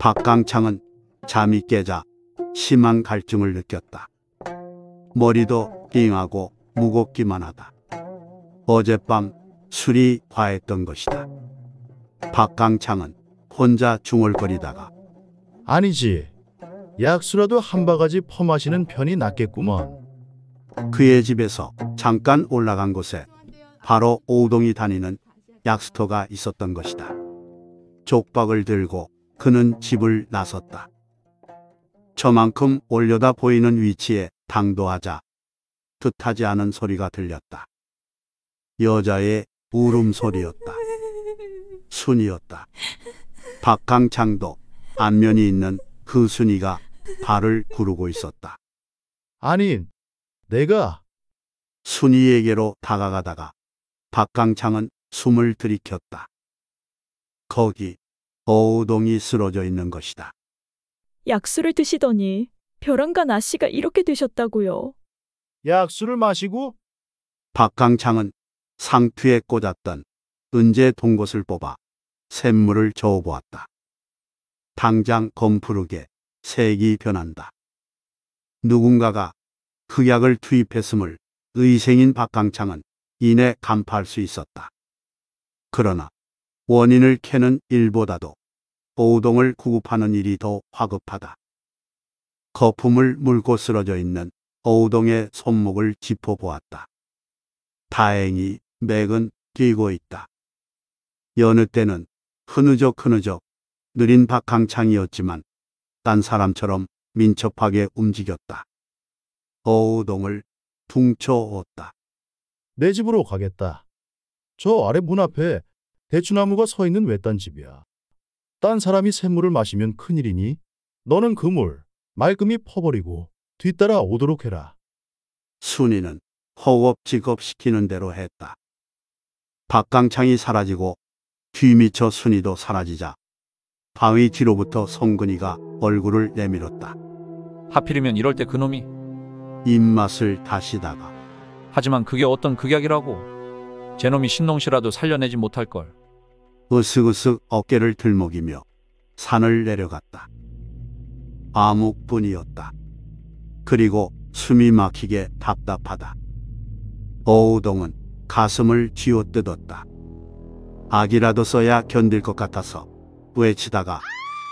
박강창은 잠이 깨자 심한 갈증을 느꼈다. 머리도 띵하고 무겁기만 하다. 어젯밤 술이 과했던 것이다. 박강창은 혼자 중얼거리다가 아니지. 약수라도 한 바가지 퍼마시는 편이 낫겠구먼. 그의 집에서 잠깐 올라간 곳에 바로 오우동이 다니는 약수터가 있었던 것이다. 족박을 들고 그는 집을 나섰다. 저만큼 올려다 보이는 위치에 당도하자 뜻하지 않은 소리가 들렸다. 여자의 울음소리였다. 순이었다. 박강창도 안면이 있는 그 순이가 발을 구르고 있었다. 아니, 내가 순이에게로 다가가다가 박강창은 숨을 들이켰다. 거기 어우동이 쓰러져 있는 것이다. 약수를 드시더니 벼랑간 아씨가 이렇게 되셨다고요. 약수를 마시고 박강창은 상투에 꽂았던 은재 동것을 뽑아 샘물을 저어보았다. 당장 검푸르게 색이 변한다. 누군가가 흑약을 투입했음을 의생인 박강창은 이내 간파할 수 있었다. 그러나 원인을 캐는 일보다도 오우동을 구급하는 일이 더 화급하다. 거품을 물고 쓰러져 있는 오우동의 손목을 짚어보았다. 다행히 맥은 뛰고 있다. 여느 때는 흐느적 흐느적 느린 박강창이었지만 딴 사람처럼 민첩하게 움직였다. 어우동을 퉁쳐왔다. 내 집으로 가겠다. 저 아래 문 앞에 대추나무가 서 있는 외딴 집이야. 딴 사람이 샘물을 마시면 큰일이니 너는 그 물 말끔히 퍼버리고 뒤따라 오도록 해라. 순이는 허겁지겁 시키는 대로 했다. 박강창이 사라지고 뒤미쳐 순이도 사라지자 바위 뒤로부터 성근이가 얼굴을 내밀었다. 하필이면 이럴 때 그놈이 입맛을 다시다가 하지만 그게 어떤 극약이라고 제놈이 신농시라도 살려내지 못할 걸 으슥으슥 어깨를 들먹이며 산을 내려갔다. 암흑뿐이었다. 그리고 숨이 막히게 답답하다. 어우동은 가슴을 쥐어뜯었다. 악이라도 써야 견딜 것 같아서 외치다가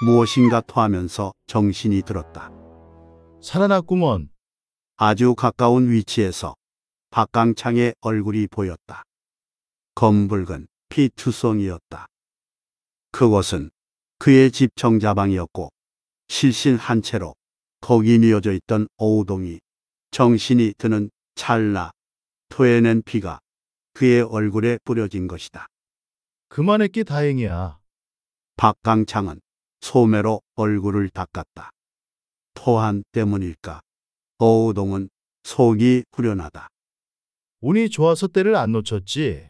무엇인가 토하면서 정신이 들었다. 살아났구먼. 아주 가까운 위치에서 박강창의 얼굴이 보였다. 검붉은 피투성이었다. 그곳은 그의 집 정자방이었고 실신 한 채로 거기 뉘어져 있던 오우동이 정신이 드는 찰나 토해낸 피가 그의 얼굴에 뿌려진 것이다. 그만했기 다행이야. 박강창은 소매로 얼굴을 닦았다. 토한 때문일까? 어우동은 속이 후련하다. 운이 좋아서 때를 안 놓쳤지.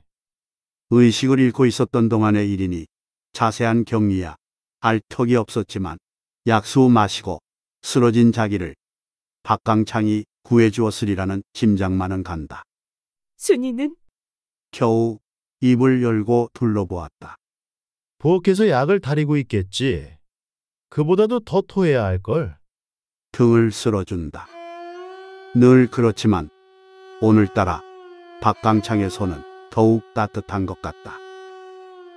의식을 잃고 있었던 동안의 일이니 자세한 격리야 알 턱이 없었지만 약수 마시고 쓰러진 자기를 박강창이 구해주었으리라는 짐작만은 간다. 순이는 겨우 입을 열고 둘러보았다. 부엌에서 약을 다리고 있겠지. 그보다도 더 토해야 할걸. 등을 쓸어준다. 늘 그렇지만 오늘따라 박강창의 손은 더욱 따뜻한 것 같다.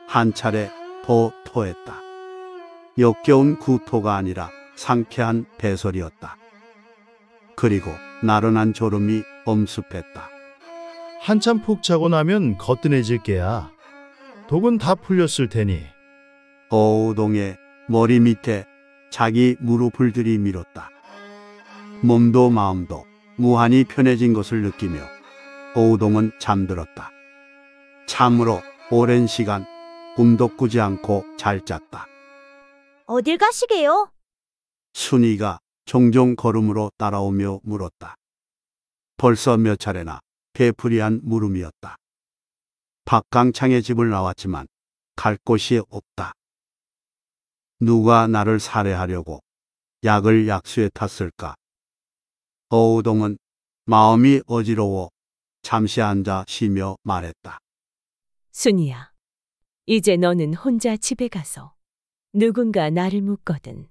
한 차례 더 토했다. 역겨운 구토가 아니라 상쾌한 배설이었다. 그리고 나른한 졸음이 엄습했다. 한참 푹 자고 나면 거뜬해질 게야. 독은 다 풀렸을 테니. 어우동의 머리 밑에 자기 무릎을 들이밀었다. 몸도 마음도 무한히 편해진 것을 느끼며 어우동은 잠들었다. 참으로 오랜 시간 꿈도 꾸지 않고 잘 잤다. 어딜 가시게요? 순이가 종종 걸음으로 따라오며 물었다. 벌써 몇 차례나 되풀이한 물음이었다. 박강창의 집을 나왔지만 갈 곳이 없다. 누가 나를 살해하려고 약을 약수에 탔을까? 어우동은 마음이 어지러워 잠시 앉아 쉬며 말했다. 순이야, 이제 너는 혼자 집에 가서 누군가 나를 묻거든.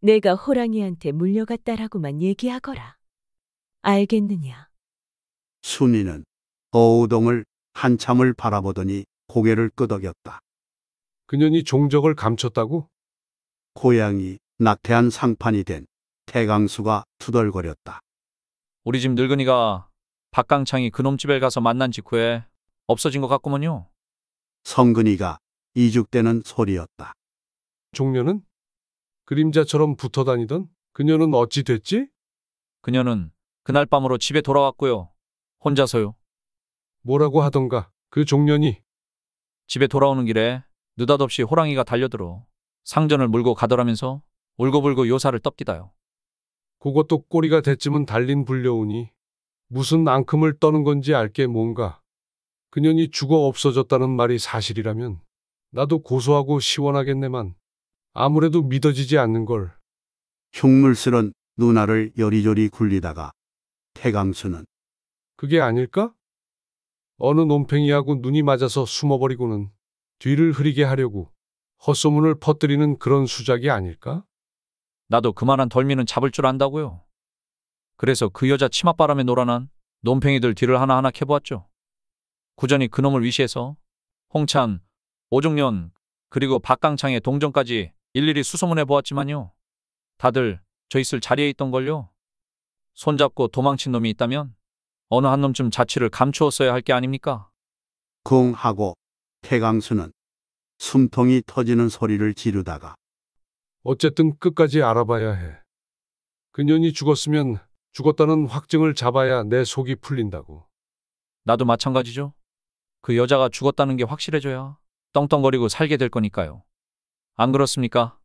내가 호랑이한테 물려갔다라고만 얘기하거라. 알겠느냐? 순이는 어우동을 한참을 바라보더니 고개를 끄덕였다. 그년이 종적을 감췄다고? 고양이 낙태한 상판이 된 태강수가 투덜거렸다. 우리 집 늙은이가 박강창이 그놈 집에 가서 만난 직후에 없어진 것 같구먼요. 성근이가 이죽되는 소리였다. 종려는? 그림자처럼 붙어 다니던 그녀는 어찌 됐지? 그녀는 그날 밤으로 집에 돌아왔고요. 혼자서요. 뭐라고 하던가 그 종년이 집에 돌아오는 길에 느닷없이 호랑이가 달려들어 상전을 물고 가더라면서 울고불고 요사를 떡기다요. 그것도 꼬리가 대쯤은 달린 불려오니 무슨 앙큼을 떠는 건지 알게 뭔가 그년이 죽어 없어졌다는 말이 사실이라면 나도 고소하고 시원하겠네만 아무래도 믿어지지 않는 걸 흉물스런 누나를 여리조리 굴리다가 태강수는 그게 아닐까? 어느 놈팽이하고 눈이 맞아서 숨어버리고는 뒤를 흐리게 하려고 헛소문을 퍼뜨리는 그런 수작이 아닐까? 나도 그만한 덜미는 잡을 줄 안다고요. 그래서 그 여자 치맛바람에 놀아난 논팽이들 뒤를 하나하나 캐보았죠. 구전이 그놈을 위시해서 홍찬, 오종년, 그리고 박강창의 동정까지 일일이 수소문해 보았지만요. 다들 저 있을 자리에 있던걸요. 손잡고 도망친 놈이 있다면 어느 한 놈쯤 자취를 감추었어야 할 게 아닙니까? 쿵 하고 태강수는 숨통이 터지는 소리를 지르다가 어쨌든 끝까지 알아봐야 해. 그년이 죽었으면 죽었다는 확증을 잡아야 내 속이 풀린다고. 나도 마찬가지죠. 그 여자가 죽었다는 게 확실해져야 떵떵거리고 살게 될 거니까요. 안 그렇습니까?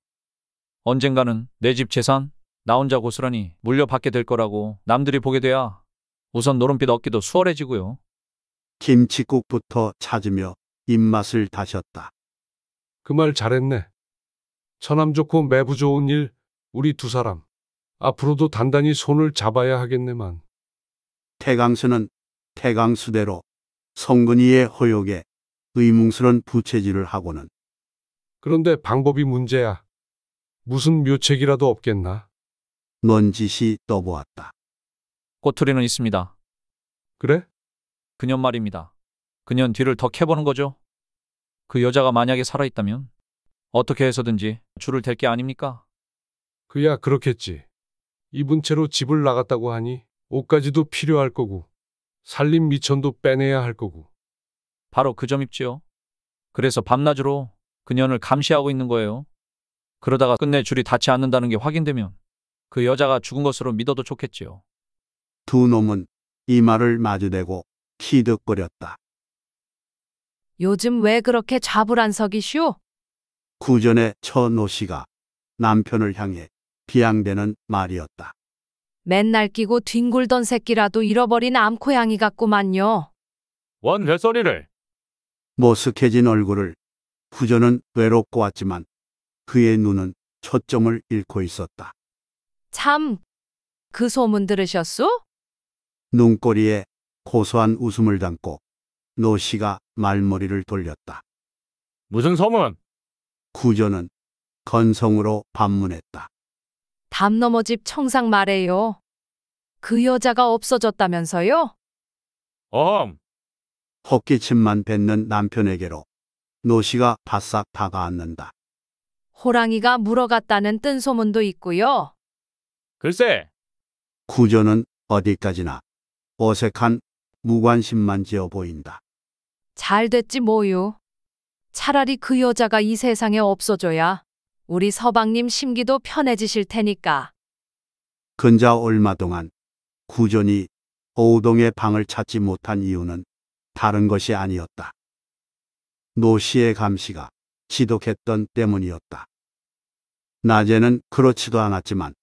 언젠가는 내 집 재산 나 혼자 고스란히 물려받게 될 거라고 남들이 보게 돼야 우선 노름빛 얻기도 수월해지고요. 김치국부터 찾으며 입맛을 다셨다. 그 말 잘했네. 처남 좋고 매부 좋은 일, 우리 두 사람. 앞으로도 단단히 손을 잡아야 하겠네만. 태강수는 태강수대로 성근이의 호욕에 의뭉스런 부채질을 하고는 그런데 방법이 문제야. 무슨 묘책이라도 없겠나? 넌짓이 떠보았다. 꼬투리는 있습니다. 그래? 그년 말입니다. 그년 뒤를 더 캐보는 거죠. 그 여자가 만약에 살아있다면 어떻게 해서든지 줄을 댈 게 아닙니까? 그야 그렇겠지. 입은 채로 집을 나갔다고 하니 옷까지도 필요할 거고 살림 미천도 빼내야 할 거고 바로 그 점입지요. 그래서 밤낮으로 그년을 감시하고 있는 거예요. 그러다가 끝내 줄이 닿지 않는다는 게 확인되면 그 여자가 죽은 것으로 믿어도 좋겠지요. 두 놈은 이마를 마주대고 키득거렸다. 요즘 왜 그렇게 좌불안석이슈? 구전의 처노 씨가 남편을 향해 비양대는 말이었다. 맨날 끼고 뒹굴던 새끼라도 잃어버린 암코양이 같구만요. 원 별소리를 머쓱해진 얼굴을 구전은 외롭고 왔지만 그의 눈은 초점을 잃고 있었다. 참, 그 소문 들으셨소? 눈꼬리에 고소한 웃음을 담고 노 씨가 말머리를 돌렸다. 무슨 소문? 구전은 건성으로 반문했다. 담 너머 집 청상 말해요. 그 여자가 없어졌다면서요? 어흠, 헛기침만 뱉는 남편에게로 노 씨가 바싹 다가앉는다. 호랑이가 물어갔다는 뜬 소문도 있고요. 글쎄, 구전은 어디까지나 어색한 무관심만 지어 보인다. 잘 됐지 뭐요. 차라리 그 여자가 이 세상에 없어져야 우리 서방님 심기도 편해지실 테니까. 근자 얼마 동안 구전이 오우동의 방을 찾지 못한 이유는 다른 것이 아니었다. 노 씨의 감시가 지독했던 때문이었다. 낮에는 그렇지도 않았지만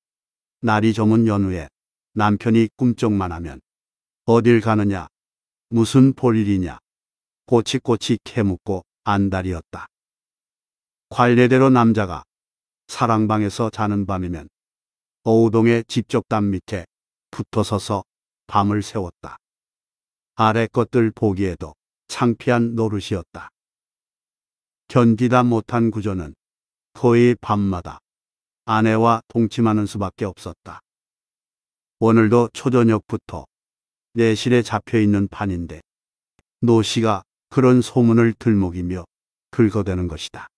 날이 저문 연후에 남편이 꿈쩍만 하면 어딜 가느냐, 무슨 볼일이냐, 꼬치꼬치 캐묻고 안달이었다. 관례대로 남자가 사랑방에서 자는 밤이면 어우동의 집적담 밑에 붙어 서서 밤을 새웠다. 아래 것들 보기에도 창피한 노릇이었다. 견디다 못한 구조는 거의 밤마다 아내와 동침하는 수밖에 없었다. 오늘도 초저녁부터 내실에 잡혀 있는 판인데 노 씨가 그런 소문을 들먹이며 긁어대는 것이다.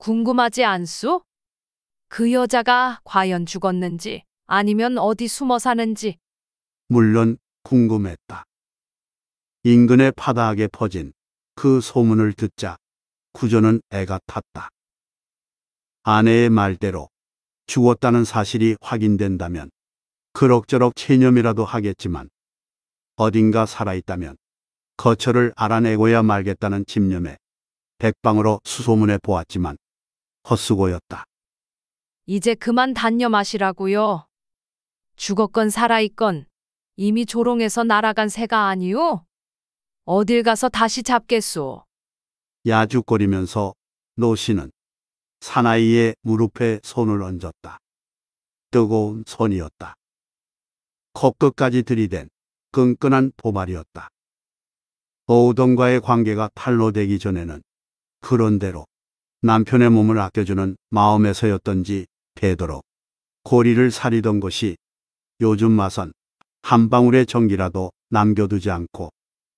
궁금하지 않소? 그 여자가 과연 죽었는지 아니면 어디 숨어 사는지 물론 궁금했다. 인근의 파다하게 퍼진 그 소문을 듣자 구조는 애가 탔다. 아내의 말대로 죽었다는 사실이 확인된다면 그럭저럭 체념이라도 하겠지만 어딘가 살아있다면 거처를 알아내고야 말겠다는 집념에 백방으로 수소문해 보았지만 헛수고였다. 이제 그만 단념하시라고요. 죽었건 살아있건 이미 조롱해서 날아간 새가 아니오? 어딜 가서 다시 잡겠소? 야죽거리면서 노 씨는 사나이의 무릎에 손을 얹었다. 뜨거운 손이었다. 코끝까지 들이댄 끈끈한 도발이었다. 오우동과의 관계가 탈로되기 전에는 그런대로 남편의 몸을 아껴주는 마음에서였던지 되도록 고리를 사리던 것이 요즘 마선 한 방울의 전기라도 남겨두지 않고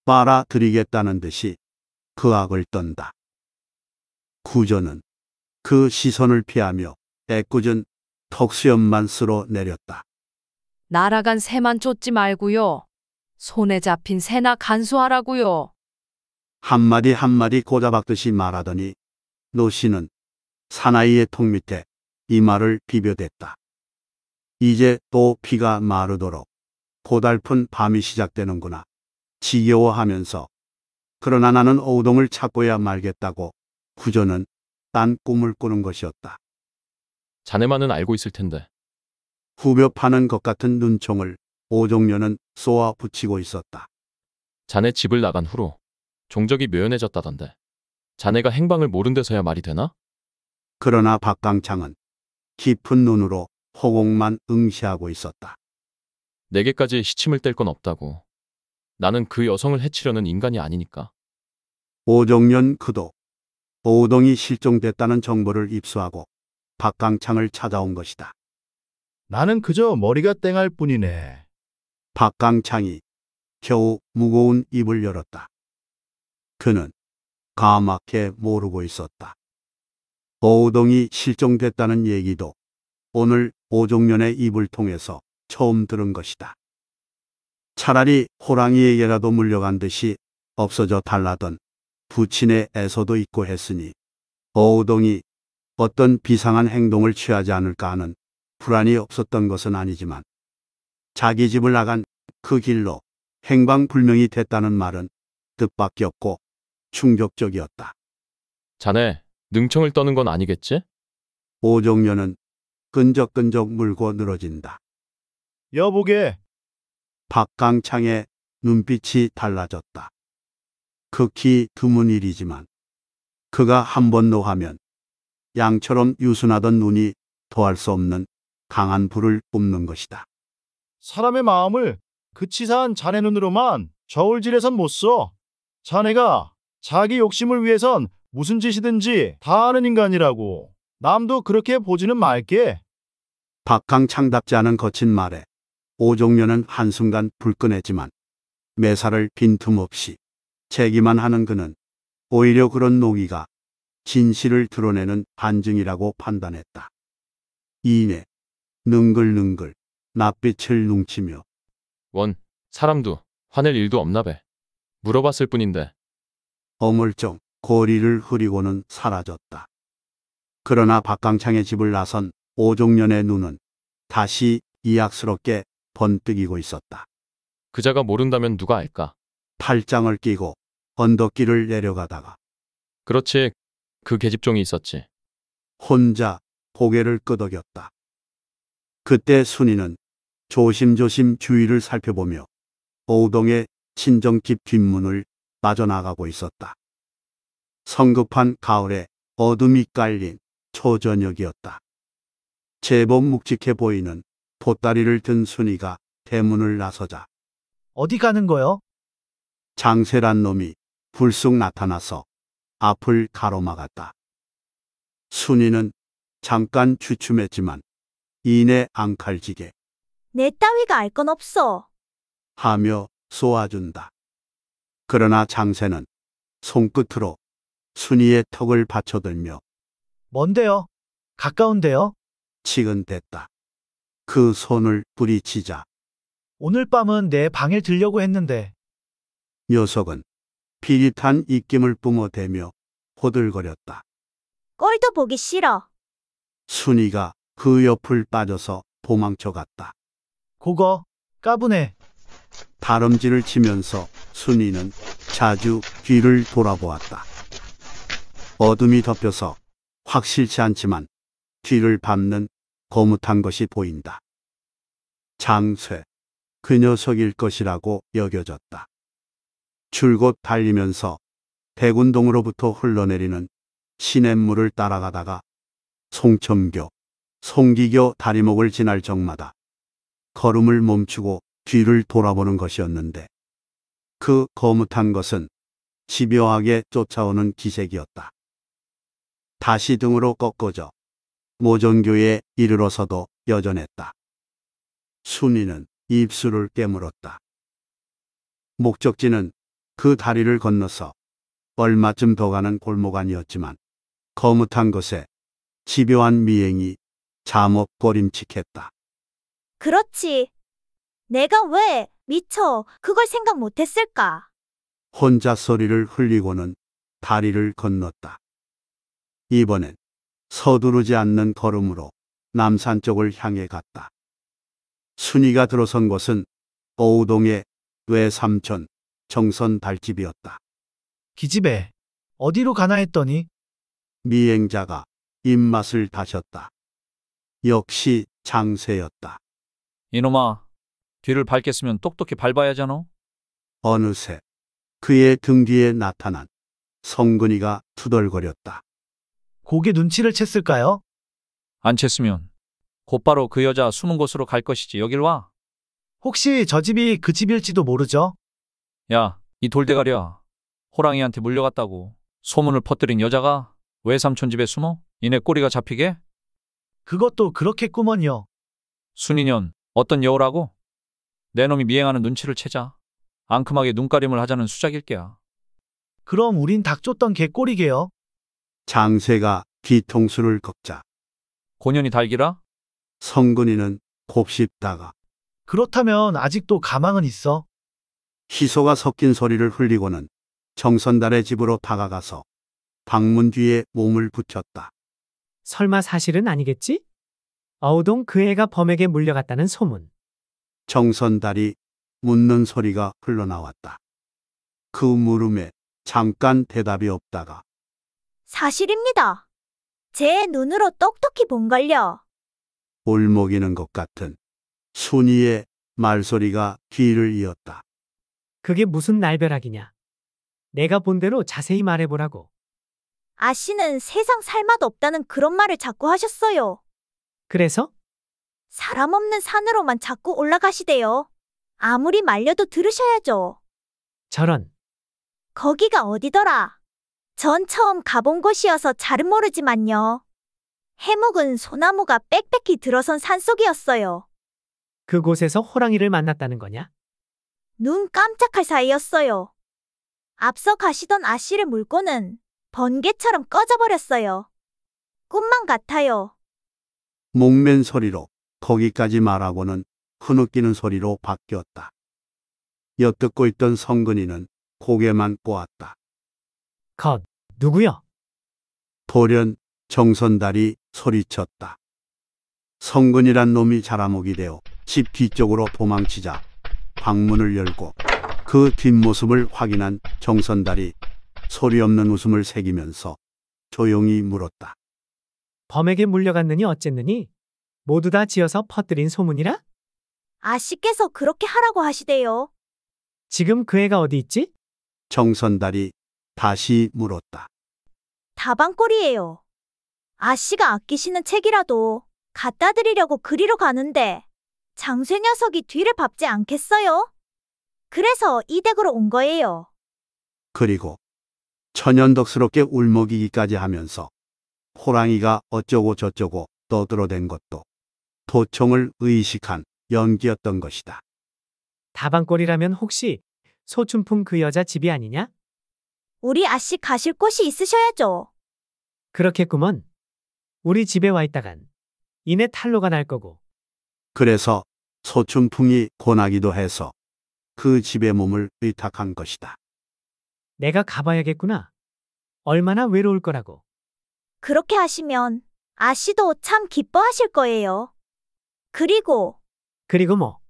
빨아들이겠다는 듯이 그 악을 떤다. 구조는 그 시선을 피하며 애꿎은 턱수염만 쓸어 내렸다. 날아간 새만 쫓지 말고요. 손에 잡힌 새나 간수하라고요. 한마디 한마디 꼬잡박듯이 말하더니 노 씨는 사나이의 턱 밑에 이마를 비벼댔다. 이제 또 피가 마르도록 고달픈 밤이 시작되는구나. 지겨워하면서 그러나 나는 오동을 찾고야 말겠다고 구조는 딴 꿈을 꾸는 것이었다. 자네만은 알고 있을 텐데. 후벼 파는 것 같은 눈총을 오종료는 쏘아 붙이고 있었다. 자네 집을 나간 후로 종적이 묘연해졌다던데. 자네가 행방을 모른 데서야 말이 되나? 그러나 박강창은 깊은 눈으로 호공만 응시하고 있었다. 내게까지 시침을 뗄 건 없다고. 나는 그 여성을 해치려는 인간이 아니니까. 오종년 그도 오동이 실종됐다는 정보를 입수하고 박강창을 찾아온 것이다. 나는 그저 머리가 땡할 뿐이네. 박강창이 겨우 무거운 입을 열었다. 그는 까맣게 모르고 있었다. 오동이 실종됐다는 얘기도 오늘 오종년의 입을 통해서 처음 들은 것이다. 차라리 호랑이에게라도 물려간 듯이 없어져 달라던 부친의 애서도 있고 했으니 오우동이 어떤 비상한 행동을 취하지 않을까 하는 불안이 없었던 것은 아니지만 자기 집을 나간 그 길로 행방불명이 됐다는 말은 뜻밖이 없고 충격적이었다. 자네, 능청을 떠는 건 아니겠지? 오종년은 끈적끈적 물고 늘어진다. 여보게, 박강창의 눈빛이 달라졌다. 극히 드문 일이지만 그가 한 번 노하면 양처럼 유순하던 눈이 더할 수 없는 강한 불을 뿜는 것이다. 사람의 마음을 그 치사한 자네 눈으로만 저울질해선 못 써. 자네가 자기 욕심을 위해선 무슨 짓이든지 다 하는 인간이라고. 남도 그렇게 보지는 말게. 박강창답지 않은 거친 말에 오종료는 한순간 불끈했지만 매사를 빈틈없이 제기만 하는 그는 오히려 그런 노기가 진실을 드러내는 반증이라고 판단했다. 이내 능글능글 낯빛을 뭉치며 원, 사람도 화낼 일도 없나 배. 물어봤을 뿐인데. 어물쩍 고리를 흐리고는 사라졌다. 그러나 박강창의 집을 나선 오종년의 눈은 다시 이악스럽게 번뜩이고 있었다. 그자가 모른다면 누가 알까? 팔짱을 끼고 언덕길을 내려가다가 그렇지. 그 계집종이 있었지. 혼자 고개를 끄덕였다. 그때 순이는 조심조심 주위를 살펴보며 오우동의 친정집 뒷문을 빠져나가고 있었다. 성급한 가을에 어둠이 깔린 초저녁이었다. 제법 묵직해 보이는 보따리를 든 순이가 대문을 나서자 어디 가는 거요? 장세란 놈이 불쑥 나타나서 앞을 가로막았다. 순이는 잠깐 주춤했지만 이내 앙칼지게 내 따위가 알 건 없어. 하며 쏘아준다. 그러나 장새는 손끝으로 순이의 턱을 받쳐들며 뭔데요? 가까운데요? 치근댔다. 그 손을 부리치자 오늘 밤은 내 방에 들려고 했는데 녀석은 비릿한 입김을 뿜어대며 호들거렸다. 꼴도 보기 싫어. 순이가 그 옆을 빠져서 도망쳐갔다. 그거 까부네. 다름질을 치면서 순이는 자주 뒤를 돌아보았다. 어둠이 덮여서 확실치 않지만 뒤를 밟는 거뭇한 것이 보인다. 장쇠, 그 녀석일 것이라고 여겨졌다. 줄곧 달리면서 대군동으로부터 흘러내리는 시냇물을 따라가다가 송첨교, 송기교 다리목을 지날 적마다 걸음을 멈추고 뒤를 돌아보는 것이었는데 그 거뭇한 것은 집요하게 쫓아오는 기색이었다. 다시 등으로 꺾어져 모전교에 이르러서도 여전했다. 순이는 입술을 깨물었다. 목적지는 그 다리를 건너서 얼마쯤 더 가는 골목 아니었지만 거뭇한 것에 집요한 미행이 잠옷 꺼림칙했다. 그렇지. 내가 왜 미처 그걸 생각 못했을까? 혼자 소리를 흘리고는 다리를 건넜다. 이번엔 서두르지 않는 걸음으로 남산 쪽을 향해 갔다. 순이가 들어선 곳은 오우동의 외삼촌 정선 달집이었다. 기집애. 어디로 가나 했더니 미행자가 입맛을 다셨다. 역시 장세였다. 이놈아, 뒤를 밟겠으면 똑똑히 밟아야잖아. 어느새 그의 등 뒤에 나타난 성근이가 투덜거렸다. 고개 눈치를 챘을까요? 안 챘으면 곧바로 그 여자 숨은 곳으로 갈 것이지. 여길 와. 혹시 저 집이 그 집일지도 모르죠? 야, 이 돌대가리야. 호랑이한테 물려갔다고 소문을 퍼뜨린 여자가 외삼촌 집에 숨어? 이내 꼬리가 잡히게? 그것도 그렇겠구먼요. 순이년, 어떤 여우라고? 내 놈이 미행하는 눈치를 채자. 앙큼하게 눈가림을 하자는 수작일게야. 그럼 우린 닭 쫓던 개꼬리게요. 장세가 뒤통수를 꺾자 고년이 달기라? 성근이는 곱씹다가 그렇다면 아직도 가망은 있어. 희소가 섞인 소리를 흘리고는 정선달의 집으로 다가가서 방문 뒤에 몸을 붙였다. 설마 사실은 아니겠지? 어우동 그 애가 범에게 물려갔다는 소문. 정선달이 묻는 소리가 흘러나왔다. 그 물음에 잠깐 대답이 없다가 사실입니다. 제 눈으로 똑똑히 본걸요. 울먹이는 것 같은 순이의 말소리가 귀를 이었다. 그게 무슨 날벼락이냐? 내가 본 대로 자세히 말해보라고. 아씨는 세상 살 맛 없다는 그런 말을 자꾸 하셨어요. 그래서? 사람 없는 산으로만 자꾸 올라가시대요. 아무리 말려도 들으셔야죠. 저런. 거기가 어디더라? 전 처음 가본 곳이어서 잘은 모르지만요. 해묵은 소나무가 빽빽히 들어선 산속이었어요. 그곳에서 호랑이를 만났다는 거냐? 눈 깜짝할 사이였어요. 앞서 가시던 아씨를 물고는 번개처럼 꺼져버렸어요. 꿈만 같아요. 목맨 소리로 거기까지 말하고는 흐느끼는 소리로 바뀌었다. 엿듣고 있던 성근이는 고개만 꼬았다. 컷. 누구여? 돌연 정선달이 소리쳤다. 성근이란 놈이 자라목이 되어 집 뒤쪽으로 도망치자 방문을 열고 그 뒷모습을 확인한 정선달이 소리 없는 웃음을 새기면서 조용히 물었다. 범에게 물려갔느니 어쨌느니? 모두 다 지어서 퍼뜨린 소문이라? 아씨께서 그렇게 하라고 하시대요. 지금 그 애가 어디 있지? 정선달이 다시 물었다. 다방골이에요. 아씨가 아끼시는 책이라도 갖다 드리려고 그리로 가는데 장쇠 녀석이 뒤를 밟지 않겠어요? 그래서 이 댁으로 온 거예요. 그리고 천연덕스럽게 울먹이기까지 하면서 호랑이가 어쩌고 저쩌고 떠들어댄 것도 도청을 의식한 연기였던 것이다. 다방골이라면 혹시 소춘풍 그 여자 집이 아니냐? 우리 아씨 가실 곳이 있으셔야죠. 그렇겠구먼. 우리 집에 와 있다간 이내 탈로가 날 거고. 그래서 소춘풍이 고나기도 해서 그 집의 몸을 의탁한 것이다. 내가 가봐야겠구나. 얼마나 외로울 거라고. 그렇게 하시면 아씨도 참 기뻐하실 거예요. 그리고 그리고 뭐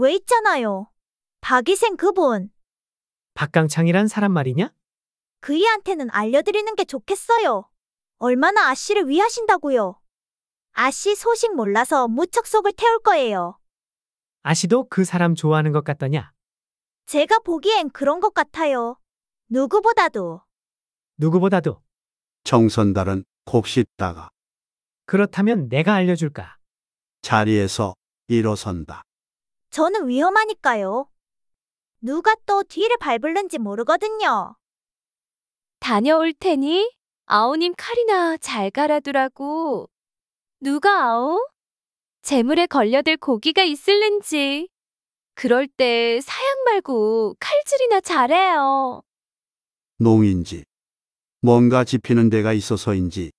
왜 있잖아요. 박이생 그분 박강창이란 사람 말이냐? 그이한테는 알려드리는 게 좋겠어요. 얼마나 아씨를 위하신다고요. 아씨 소식 몰라서 무척 속을 태울 거예요. 아씨도 그 사람 좋아하는 것 같더냐? 제가 보기엔 그런 것 같아요. 누구보다도. 누구보다도. 정선달은 곱씹다가 그렇다면 내가 알려줄까? 자리에서 일어선다. 저는 위험하니까요. 누가 또 뒤를 밟을는지 모르거든요. 다녀올 테니 아오님 칼이나 잘 갈아두라고. 누가 아오? 재물에 걸려들 고기가 있을는지. 그럴 때 사양 말고 칼질이나 잘해요. 농인지 뭔가 짚히는 데가 있어서인지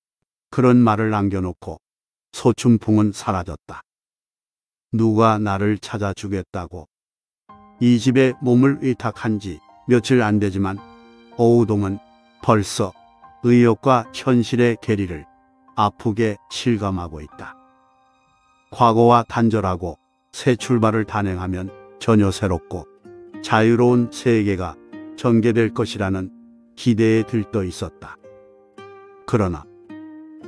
그런 말을 남겨놓고 소춘풍은 사라졌다. 누가 나를 찾아주겠다고. 이 집에 몸을 의탁한 지 며칠 안 되지만 오우동은 벌써 의욕과 현실의 괴리를 아프게 실감하고 있다. 과거와 단절하고 새 출발을 단행하면 전혀 새롭고 자유로운 세계가 전개될 것이라는 기대에 들떠 있었다. 그러나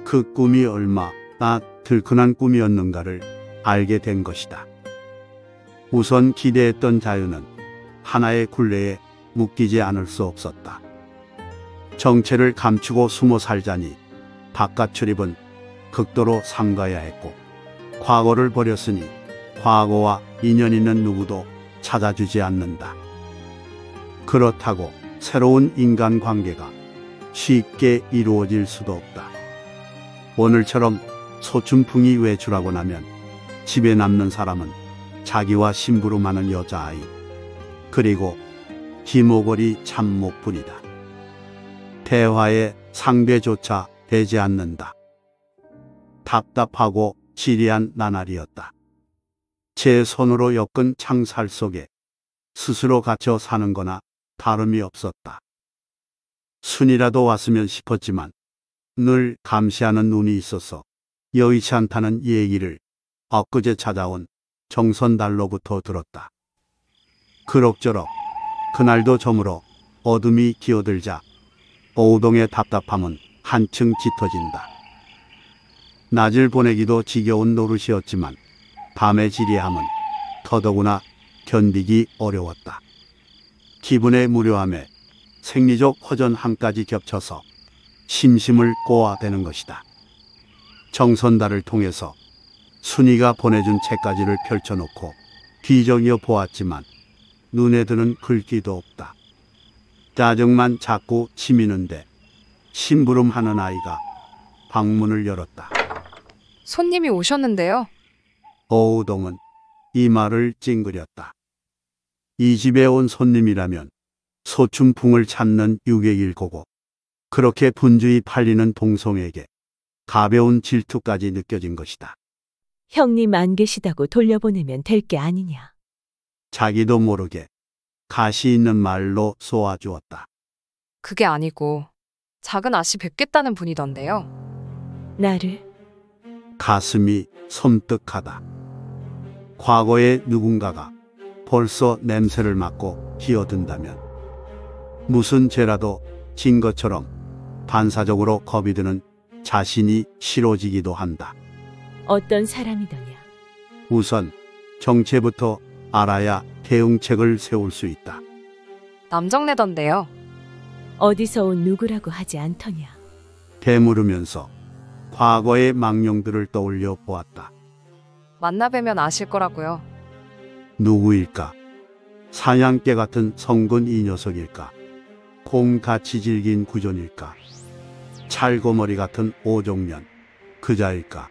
그 꿈이 얼마나 들큰한 꿈이었는가를 알게 된 것이다. 우선 기대했던 자유는 하나의 굴레에 묶이지 않을 수 없었다. 정체를 감추고 숨어 살자니 바깥 출입은 극도로 삼가야 했고 과거를 버렸으니 과거와 인연 있는 누구도 찾아주지 않는다. 그렇다고 새로운 인간 관계가 쉽게 이루어질 수도 없다. 오늘처럼 소춘풍이 외출하고 나면 집에 남는 사람은 자기와 심부름하는 여자아이, 그리고 기모거리 참모뿐이다. 대화의 상대조차 되지 않는다. 답답하고 지리한 나날이었다. 제 손으로 엮은 창살 속에 스스로 갇혀 사는 거나 다름이 없었다. 순이라도 왔으면 싶었지만 늘 감시하는 눈이 있어서 여의치 않다는 얘기를 엊그제 찾아온 정선달로부터 들었다. 그럭저럭 그날도 저물어 어둠이 기어들자 오우동의 답답함은 한층 짙어진다. 낮을 보내기도 지겨운 노릇이었지만 밤의 지리함은 더더구나 견디기 어려웠다. 기분의 무료함에 생리적 허전함까지 겹쳐서 심심을 꼬아대는 것이다. 정선달을 통해서 순이가 보내준 책가지를 펼쳐놓고 뒤적여 보았지만 눈에 드는 글귀도 없다. 짜증만 자꾸 치미는데 심부름하는 아이가 방문을 열었다. 손님이 오셨는데요. 오우동은 이 말을 찡그렸다. 이 집에 온 손님이라면 소춘풍을 찾는 유객일 거고 그렇게 분주히 팔리는 동성에게 가벼운 질투까지 느껴진 것이다. 형님 안 계시다고 돌려보내면 될 게 아니냐. 자기도 모르게 가시 있는 말로 쏘아주었다. 그게 아니고 작은 아씨 뵙겠다는 분이던데요. 나를 가슴이 섬뜩하다. 과거의 누군가가 벌써 냄새를 맡고 기어든다면 무슨 죄라도 진 것처럼 반사적으로 겁이 드는 자신이 싫어지기도 한다. 어떤 사람이더냐. 우선 정체부터 알아야 대응책을 세울 수 있다. 남정네던데요. 어디서 온 누구라고 하지 않더냐. 되물으면서 과거의 망령들을 떠올려 보았다. 만나 뵈면 아실 거라고요. 누구일까? 사냥개 같은 성근 이 녀석일까? 공 같이 질긴 구전일까? 찰고머리 같은 오종년 그자일까?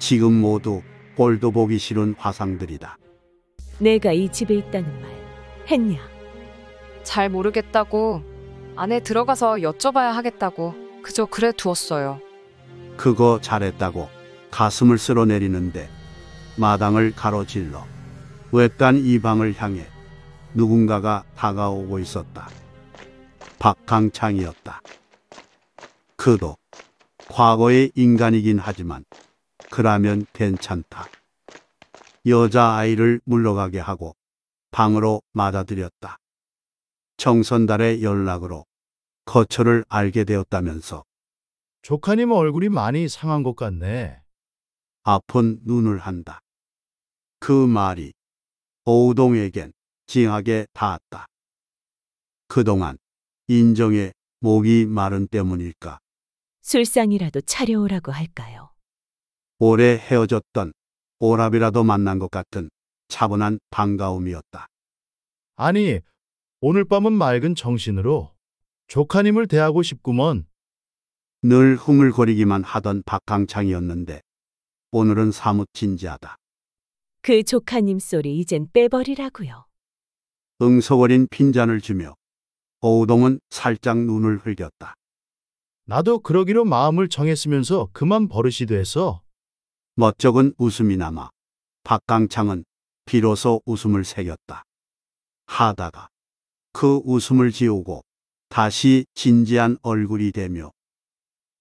지금 모두 꼴도 보기 싫은 화상들이다. 내가 이 집에 있다는 말 했냐? 잘 모르겠다고. 안에 들어가서 여쭤봐야 하겠다고. 그저 그래 두었어요. 그거 잘했다고 가슴을 쓸어내리는데 마당을 가로질러 외딴 이 방을 향해 누군가가 다가오고 있었다. 박강창이었다. 그도 과거의 인간이긴 하지만 그라면 괜찮다. 여자아이를 물러가게 하고 방으로 맞아들였다. 정선달의 연락으로 거처를 알게 되었다면서 조카님 얼굴이 많이 상한 것 같네. 아픈 눈을 한다. 그 말이 오우동에겐 징하게 닿았다. 그동안 인정의 목이 마른 때문일까? 술상이라도 차려오라고 할까요? 오래 헤어졌던 오랍이라도 만난 것 같은 차분한 반가움이었다. 아니, 오늘 밤은 맑은 정신으로 조카님을 대하고 싶구먼. 늘 흥얼거리기만 하던 박강창이었는데 오늘은 사뭇 진지하다. 그 조카님 소리 이젠 빼버리라고요. 응석어린 핀잔을 주며 오우동은 살짝 눈을 흘겼다. 나도 그러기로 마음을 정했으면서 그만 버릇이 돼서 멋쩍은 웃음이 남아 박강창은 비로소 웃음을 새겼다. 하다가 그 웃음을 지우고 다시 진지한 얼굴이 되며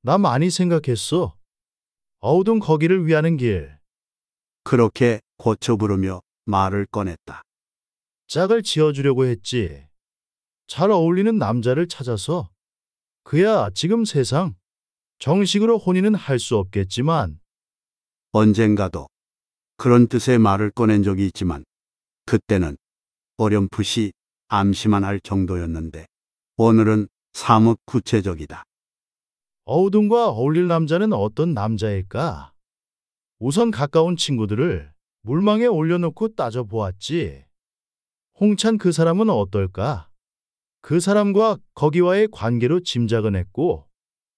나 많이 생각했어. 어우동 거기를 위하는 길. 그렇게 고쳐 부르며 말을 꺼냈다. 짝을 지어주려고 했지. 잘 어울리는 남자를 찾아서. 그야 지금 세상 정식으로 혼인은 할 수 없겠지만 언젠가도 그런 뜻의 말을 꺼낸 적이 있지만 그때는 어렴풋이 암시만 할 정도였는데 오늘은 사뭇 구체적이다. 어우동과 어울릴 남자는 어떤 남자일까? 우선 가까운 친구들을 물망에 올려놓고 따져보았지. 홍찬 그 사람은 어떨까? 그 사람과 거기와의 관계로 짐작은 했고,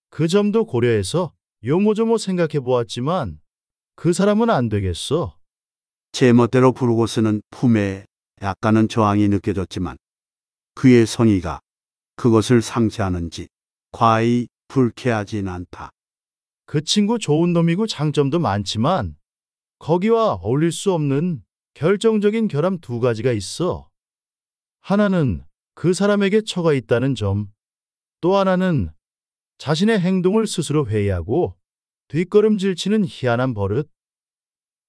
그 점도 고려해서 요모조모 생각해 보았지만, 그 사람은 안 되겠어. 제 멋대로 부르고 쓰는 품에 약간은 저항이 느껴졌지만 그의 성의가 그것을 상쇄하는지 과히 불쾌하진 않다. 그 친구 좋은 놈이고 장점도 많지만, 거기와 어울릴 수 없는 결정적인 결함 두 가지가 있어. 하나는 그 사람에게 처가 있다는 점, 또 하나는 자신의 행동을 스스로 회의하고 뒷걸음질 치는 희한한 버릇.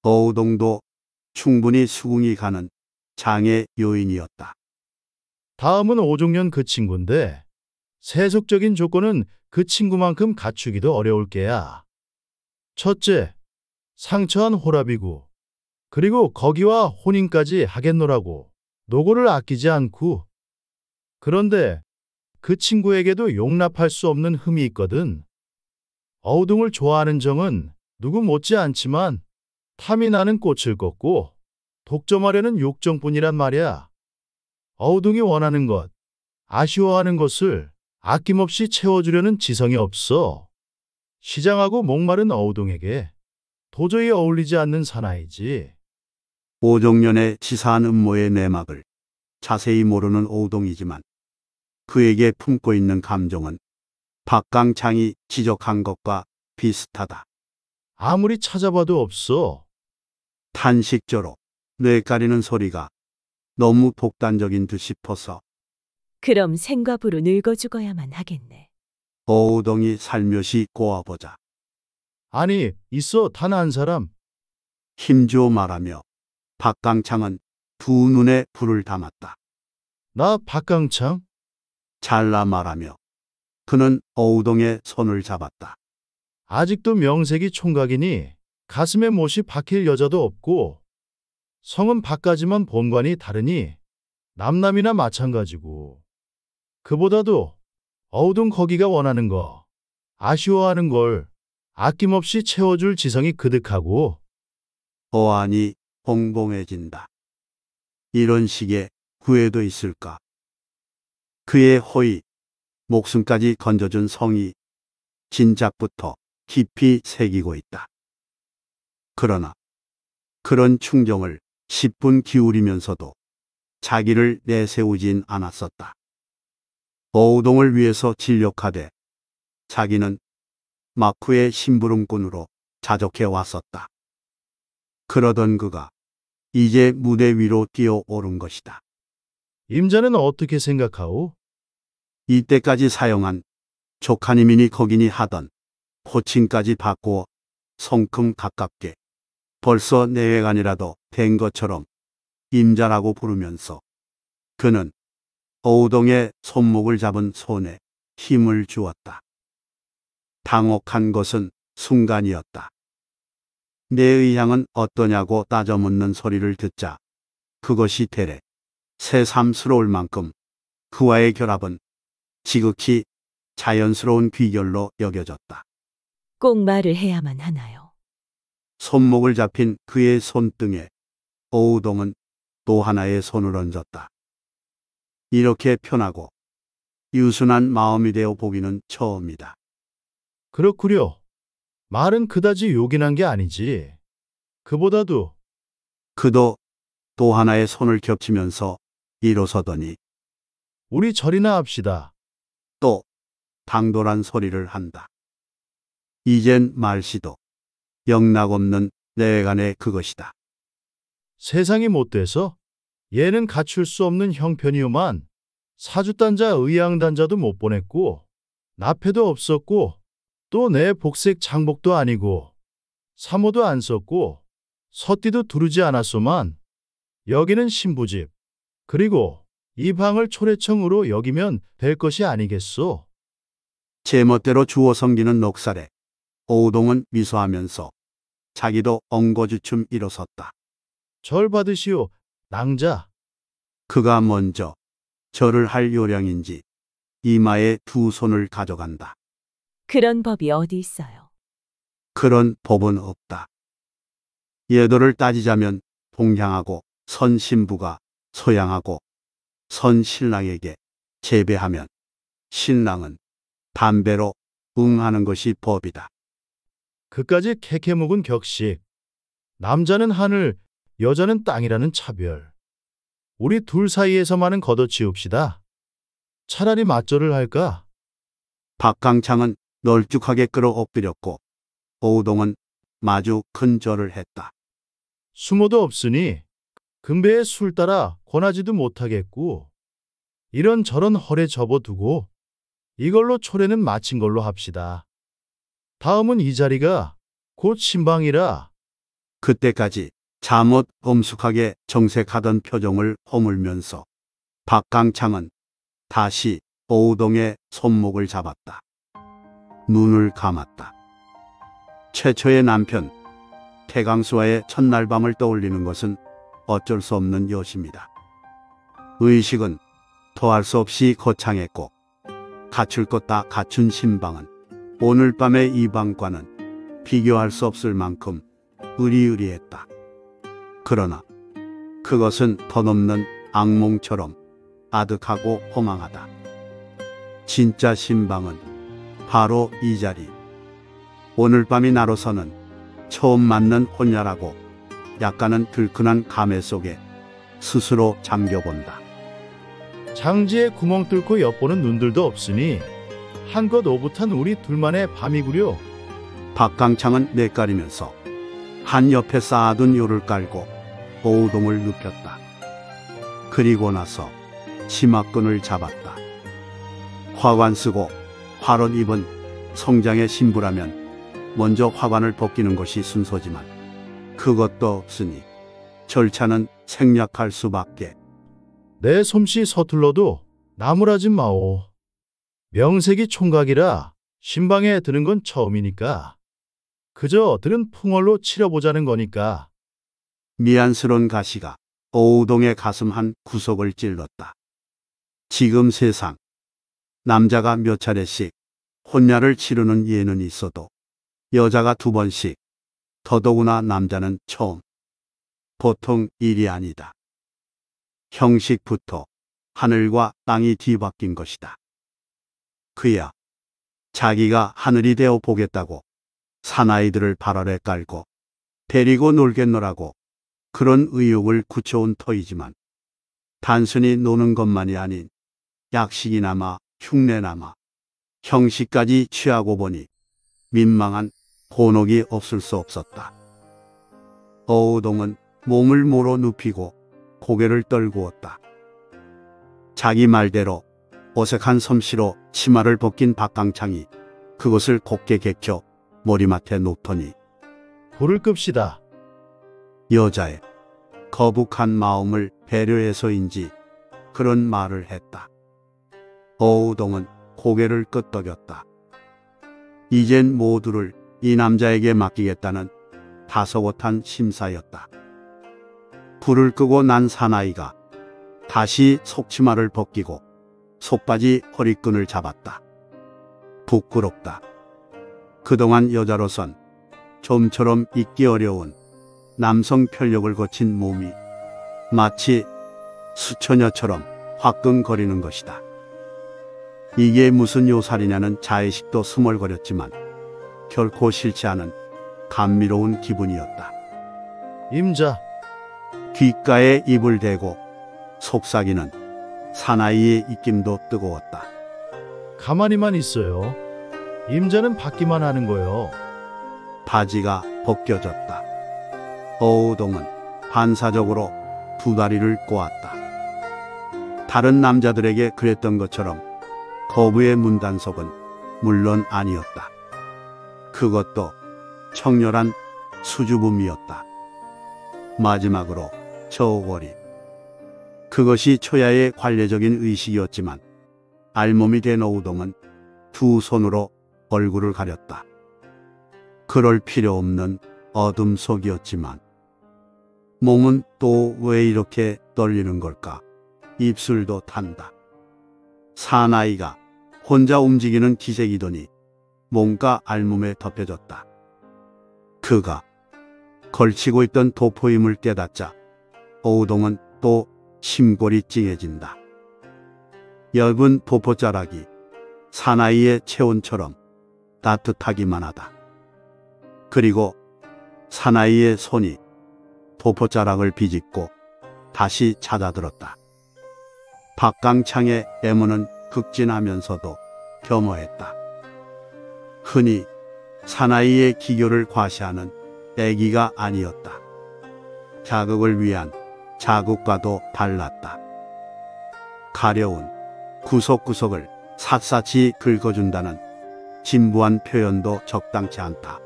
어우동도 충분히 수긍이 가는 장애 요인이었다. 다음은 오종년 그 친구인데 세속적인 조건은 그 친구만큼 갖추기도 어려울 게야. 첫째, 상처한 호랍이고 그리고 거기와 혼인까지 하겠노라고 노고를 아끼지 않고 그런데 그 친구에게도 용납할 수 없는 흠이 있거든. 어우둥을 좋아하는 정은 누구 못지 않지만 탐이 나는 꽃을 꺾고 독점하려는 욕정뿐이란 말이야. 어우둥이 원하는 것, 아쉬워하는 것을 아낌없이 채워주려는 지성이 없어. 시장하고 목마른 어우둥에게 도저히 어울리지 않는 사나이지. 오종년의 치사한 음모의 내막을 자세히 모르는 오우동이지만 그에게 품고 있는 감정은 박강창이 지적한 것과 비슷하다. 아무리 찾아봐도 없어. 탄식조로 뇌까리는 소리가 너무 독단적인 듯 싶어서 그럼 생과부로 늙어 죽어야만 하겠네. 오우동이 살며시 꼬아보자. 아니, 있어, 단 한 사람. 힘주어 말하며 박강창은 두 눈에 불을 담았다. 나 박강창? 잘라 말하며 그는 어우동의 손을 잡았다. 아직도 명색이 총각이니 가슴에 못이 박힐 여자도 없고 성은 박가지만 본관이 다르니 남남이나 마찬가지고 그보다도 어우동 거기가 원하는 거 아쉬워하는 걸 아낌없이 채워줄 지성이 그득하고 어안이 봉봉해진다. 이런 식의 후회도 있을까? 그의 호의, 목숨까지 건져준 성이 진작부터 깊이 새기고 있다. 그러나 그런 충정을 10분 기울이면서도 자기를 내세우진 않았었다. 오우동을 위해서 진력하되 자기는 마쿠의 심부름꾼으로 자족해 왔었다. 그러던 그가 이제 무대 위로 뛰어오른 것이다. 임자는 어떻게 생각하오? 이때까지 사용한 조카님이니 거기니 하던 호칭까지 바꾸어 성큼 가깝게 벌써 내외간이라도 된 것처럼 임자라고 부르면서 그는 오우동의 손목을 잡은 손에 힘을 주었다. 당혹한 것은 순간이었다. 내 의향은 어떠냐고 따져 묻는 소리를 듣자 그것이 되레 새삼스러울 만큼 그와의 결합은 지극히 자연스러운 귀결로 여겨졌다. 꼭 말을 해야만 하나요? 손목을 잡힌 그의 손등에 오우동은 또 하나의 손을 얹었다. 이렇게 편하고 유순한 마음이 되어 보기는 처음이다. 그렇구려. 말은 그다지 요긴한 게 아니지. 그보다도 그도 또 하나의 손을 겹치면서 일어서더니 우리 절이나 합시다. 또 당돌한 소리를 한다. 이젠 말시도 영락없는 내간의 그것이다. 세상이 못돼서 얘는 갖출 수 없는 형편이오만 사주단자 의양단자도 못 보냈고 나패도 없었고 또 내 복색 장복도 아니고 사모도 안 썼고 서띠도 두르지 않았소만 여기는 신부집 그리고 이 방을 초래청으로 여기면 될 것이 아니겠소. 제멋대로 주워 섬기는 녹살에 오우동은 미소하면서 자기도 엉거주춤 일어섰다. 절 받으시오, 낭자. 그가 먼저 절을 할 요량인지 이마에 두 손을 가져간다. 그런 법이 어디 있어요? 그런 법은 없다. 예도를 따지자면 동향하고 선 신부가 소양하고 선 신랑에게 재배하면 신랑은 담배로 응하는 것이 법이다. 그까지 캐캐 묵은 격식. 남자는 하늘, 여자는 땅이라는 차별. 우리 둘 사이에서만은 걷어치웁시다. 차라리 맞절을 할까? 박강창은 널쭉하게 끌어 엎드렸고 오우동은 마주 큰 절을 했다. 수모도 없으니 금배에 술 따라 권하지도 못하겠고 이런 저런 헐에 접어두고 이걸로 초래는 마친 걸로 합시다. 다음은 이 자리가 곧 신방이라 그때까지 잠옷 엄숙하게 정색하던 표정을 허물면서 박강창은 다시 오우동의 손목을 잡았다. 눈을 감았다. 최초의 남편 태강수와의 첫날 밤을 떠올리는 것은 어쩔 수 없는 여심이다. 의식은 더할 수 없이 거창했고 갖출 것 다 갖춘 신방은 오늘 밤의 이 방과는 비교할 수 없을 만큼 의리의리했다. 그러나 그것은 더넘는 악몽처럼 아득하고 허망하다. 진짜 신방은 바로 이 자리. 오늘 밤이 나로서는 처음 맞는 혼혈하고 약간은 들큰한 감회 속에 스스로 잠겨본다. 장지에 구멍 뚫고 엿보는 눈들도 없으니 한껏 오붓한 우리 둘만의 밤이구려. 박강창은 내까리면서 한 옆에 쌓아둔 요를 깔고 오우동을 눕혔다. 그리고 나서 치마끈을 잡았다. 화관 쓰고 화롯 입은 성장의 신부라면 먼저 화관을 벗기는 것이 순서지만 그것도 없으니 절차는 생략할 수밖에. 내 솜씨 서툴러도 나무라지 마오. 명색이 총각이라 신방에 드는 건 처음이니까. 그저 들은 풍월로 치러보자는 거니까. 미안스러운 가시가 오우동의 가슴 한 구석을 찔렀다. 지금 세상 남자가 몇 차례씩 혼야를 치르는 예는 있어도 여자가 두 번씩 더더구나 남자는 처음 보통 일이 아니다. 형식부터 하늘과 땅이 뒤바뀐 것이다. 그야 자기가 하늘이 되어 보겠다고 사나이들을 발 아래 깔고 데리고 놀겠노라고 그런 의욕을 굳혀온 터이지만 단순히 노는 것만이 아닌 약식이나마 흉내나마 형식까지 취하고 보니 민망한 곤혹이 없을 수 없었다. 어우동은 몸을 모로 눕히고 고개를 떨구었다. 자기 말대로 어색한 솜씨로 치마를 벗긴 박강창이 그것을 곱게 개켜 머리맡에 놓더니 불을 끕시다. 여자의 거북한 마음을 배려해서인지 그런 말을 했다. 어우동은 고개를 끄덕였다. 이젠 모두를 이 남자에게 맡기겠다는 다소곳한 심사였다. 불을 끄고 난 사나이가 다시 속치마를 벗기고 속바지 허리끈을 잡았다. 부끄럽다. 그동안 여자로선 좀처럼 잊기 어려운 남성 편력을 거친 몸이 마치 수처녀처럼 화끈거리는 것이다. 이게 무슨 요살이냐는 자의식도 스멀거렸지만 결코 싫지 않은 감미로운 기분이었다. 임자, 귓가에 입을 대고 속삭이는 사나이의 입김도 뜨거웠다. 가만히만 있어요. 임자는 받기만 하는 거요. 바지가 벗겨졌다. 어우동은 반사적으로 두 다리를 꼬았다. 다른 남자들에게 그랬던 것처럼 거부의 문단속은 물론 아니었다. 그것도 청렬한 수줍음이었다. 마지막으로 저고리. 그것이 초야의 관례적인 의식이었지만 알몸이 된 어우동은 두 손으로 얼굴을 가렸다. 그럴 필요 없는 어둠 속이었지만 몸은 또 왜 이렇게 떨리는 걸까? 입술도 탄다. 사나이가 혼자 움직이는 기색이더니 뭔가 알몸에 덮여졌다. 그가 걸치고 있던 도포임을 깨닫자 오우동은 또 심골이 찡해진다. 엷은 도포자락이 사나이의 체온처럼 따뜻하기만 하다. 그리고 사나이의 손이 도포자락을 비집고 다시 찾아들었다. 박강창의 애무는 극진하면서도 겸허했다. 흔히 사나이의 기교를 과시하는 애기가 아니었다. 자극을 위한 자극과도 달랐다. 가려운 구석구석을 샅샅이 긁어준다는 진부한 표현도 적당치 않다.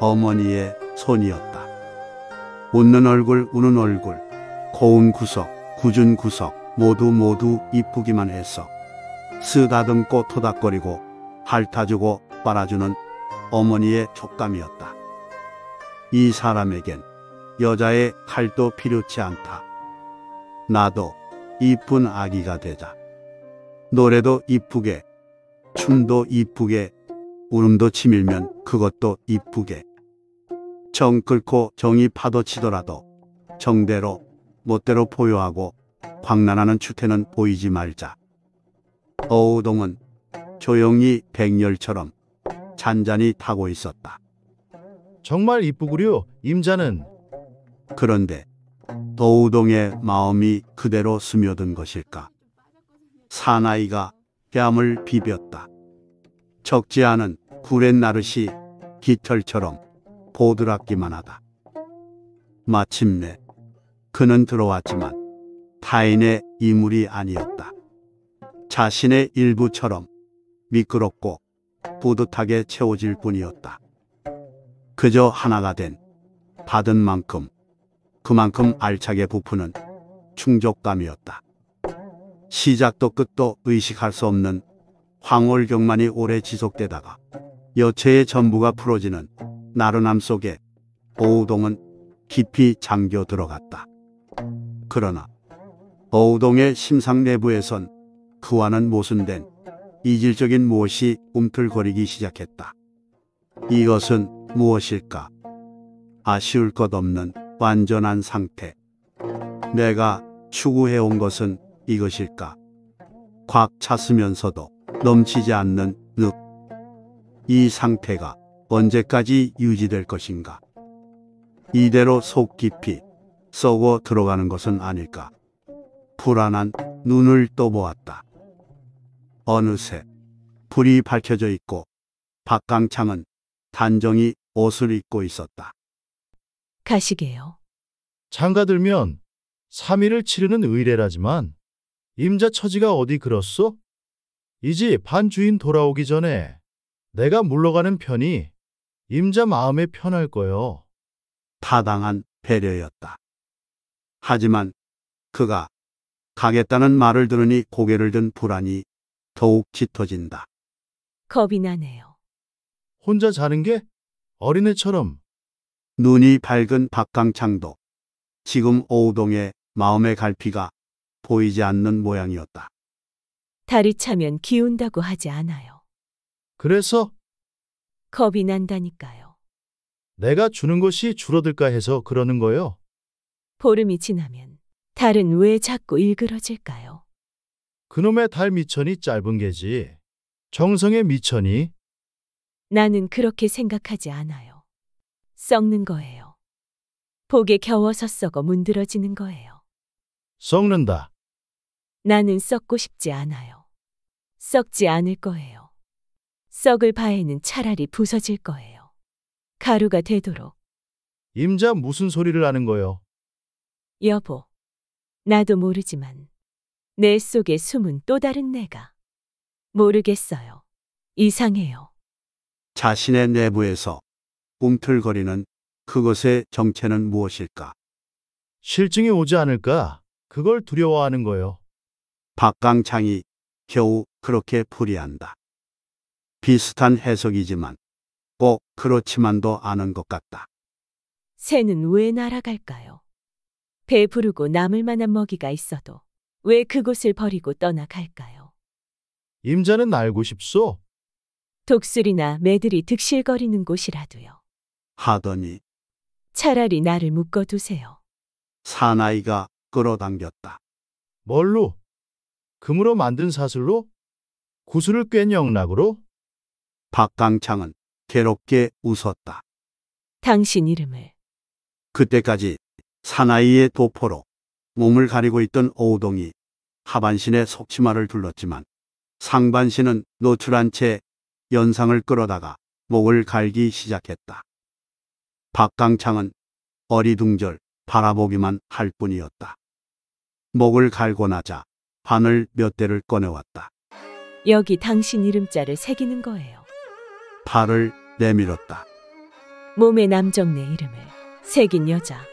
어머니의 손이었다. 웃는 얼굴, 우는 얼굴, 고운 구석, 굳은 구석, 모두 모두 이쁘기만 했어. 쓰다듬고 토닥거리고 핥아주고 빨아주는 어머니의 촉감이었다. 이 사람에겐 여자의 칼도 필요치 않다. 나도 이쁜 아기가 되자. 노래도 이쁘게, 춤도 이쁘게, 울음도 치밀면 그것도 이쁘게. 정 끓고 정이 파도치더라도 정대로 멋대로 포효하고 광란하는 추태는 보이지 말자. 어우동은 조용히 백열처럼 잔잔히 타고 있었다. 정말 이쁘구려. 임자는 그런데 도우동의 마음이 그대로 스며든 것일까? 사나이가 뺨을 비볐다. 적지 않은 구렛 나릇이 깃털처럼 보드랍기만 하다. 마침내 그는 들어왔지만 타인의 이물이 아니었다. 자신의 일부처럼 미끄럽고 뿌듯하게 채워질 뿐이었다. 그저 하나가 된 받은 만큼 그만큼 알차게 부푸는 충족감이었다. 시작도 끝도 의식할 수 없는 황홀경만이 오래 지속되다가 여체의 전부가 풀어지는 나른함 속에 오우동은 깊이 잠겨 들어갔다. 그러나 어우동의 심상 내부에선 그와는 모순된 이질적인 무엇이 움틀거리기 시작했다. 이것은 무엇일까? 아쉬울 것 없는 완전한 상태. 내가 추구해온 것은 이것일까? 꽉 찼으면서도 넘치지 않는 늪. 이 상태가 언제까지 유지될 것인가? 이대로 속 깊이 썩어 들어가는 것은 아닐까? 불안한 눈을 떠보았다. 어느새 불이 밝혀져 있고 박강창은 단정히 옷을 입고 있었다. 가시게요. 장가들면 3일을 치르는 의례라지만 임자 처지가 어디 그렇소? 이 집 반주인 돌아오기 전에 내가 물러가는 편이 임자 마음에 편할 거요. 타당한 배려였다. 하지만 그가 가겠다는 말을 들으니 고개를 든 불안이 더욱 짙어진다. 겁이 나네요. 혼자 자는 게 어린애처럼 눈이 밝은 박강창도 지금 오우동의 마음의 갈피가 보이지 않는 모양이었다. 달이 차면 기운다고 하지 않아요. 그래서 겁이 난다니까요. 내가 주는 것이 줄어들까 해서 그러는 거요. 보름이 지나면 달은 왜 자꾸 일그러질까요? 그놈의 달 미천이 짧은 게지. 정성의 미천이 나는 그렇게 생각하지 않아요. 썩는 거예요. 복에 겨워서 썩어 문드러지는 거예요. 썩는다. 나는 썩고 싶지 않아요. 썩지 않을 거예요. 썩을 바에는 차라리 부서질 거예요. 가루가 되도록. 임자 무슨 소리를 하는 거요? 여보. 나도 모르지만 내 속에 숨은 또 다른 내가. 모르겠어요. 이상해요. 자신의 내부에서 꿈틀거리는 그것의 정체는 무엇일까? 실증이 오지 않을까? 그걸 두려워하는 거요. 박강창이 겨우 그렇게 풀이한다. 비슷한 해석이지만 꼭 그렇지만도 않은 것 같다. 새는 왜 날아갈까요? 배 부르고 남을 만한 먹이가 있어도 왜 그곳을 버리고 떠나갈까요? 임자는 알고 싶소? 독수리나 매들이 득실거리는 곳이라도요. 하더니 차라리 나를 묶어두세요. 사나이가 끌어당겼다. 뭘로? 금으로 만든 사슬로? 구슬을 꿰 영락으로? 박강창은 괴롭게 웃었다. 당신 이름을 그때까지 사나이의 도포로 몸을 가리고 있던 오우동이 하반신에 속치마를 둘렀지만 상반신은 노출한 채 연상을 끌어다가 목을 갈기 시작했다. 박강창은 어리둥절 바라보기만 할 뿐이었다. 목을 갈고 나자 바늘 몇 대를 꺼내왔다. 여기 당신 이름자를 새기는 거예요. 팔을 내밀었다. 몸에 남정네 이름을 새긴 여자.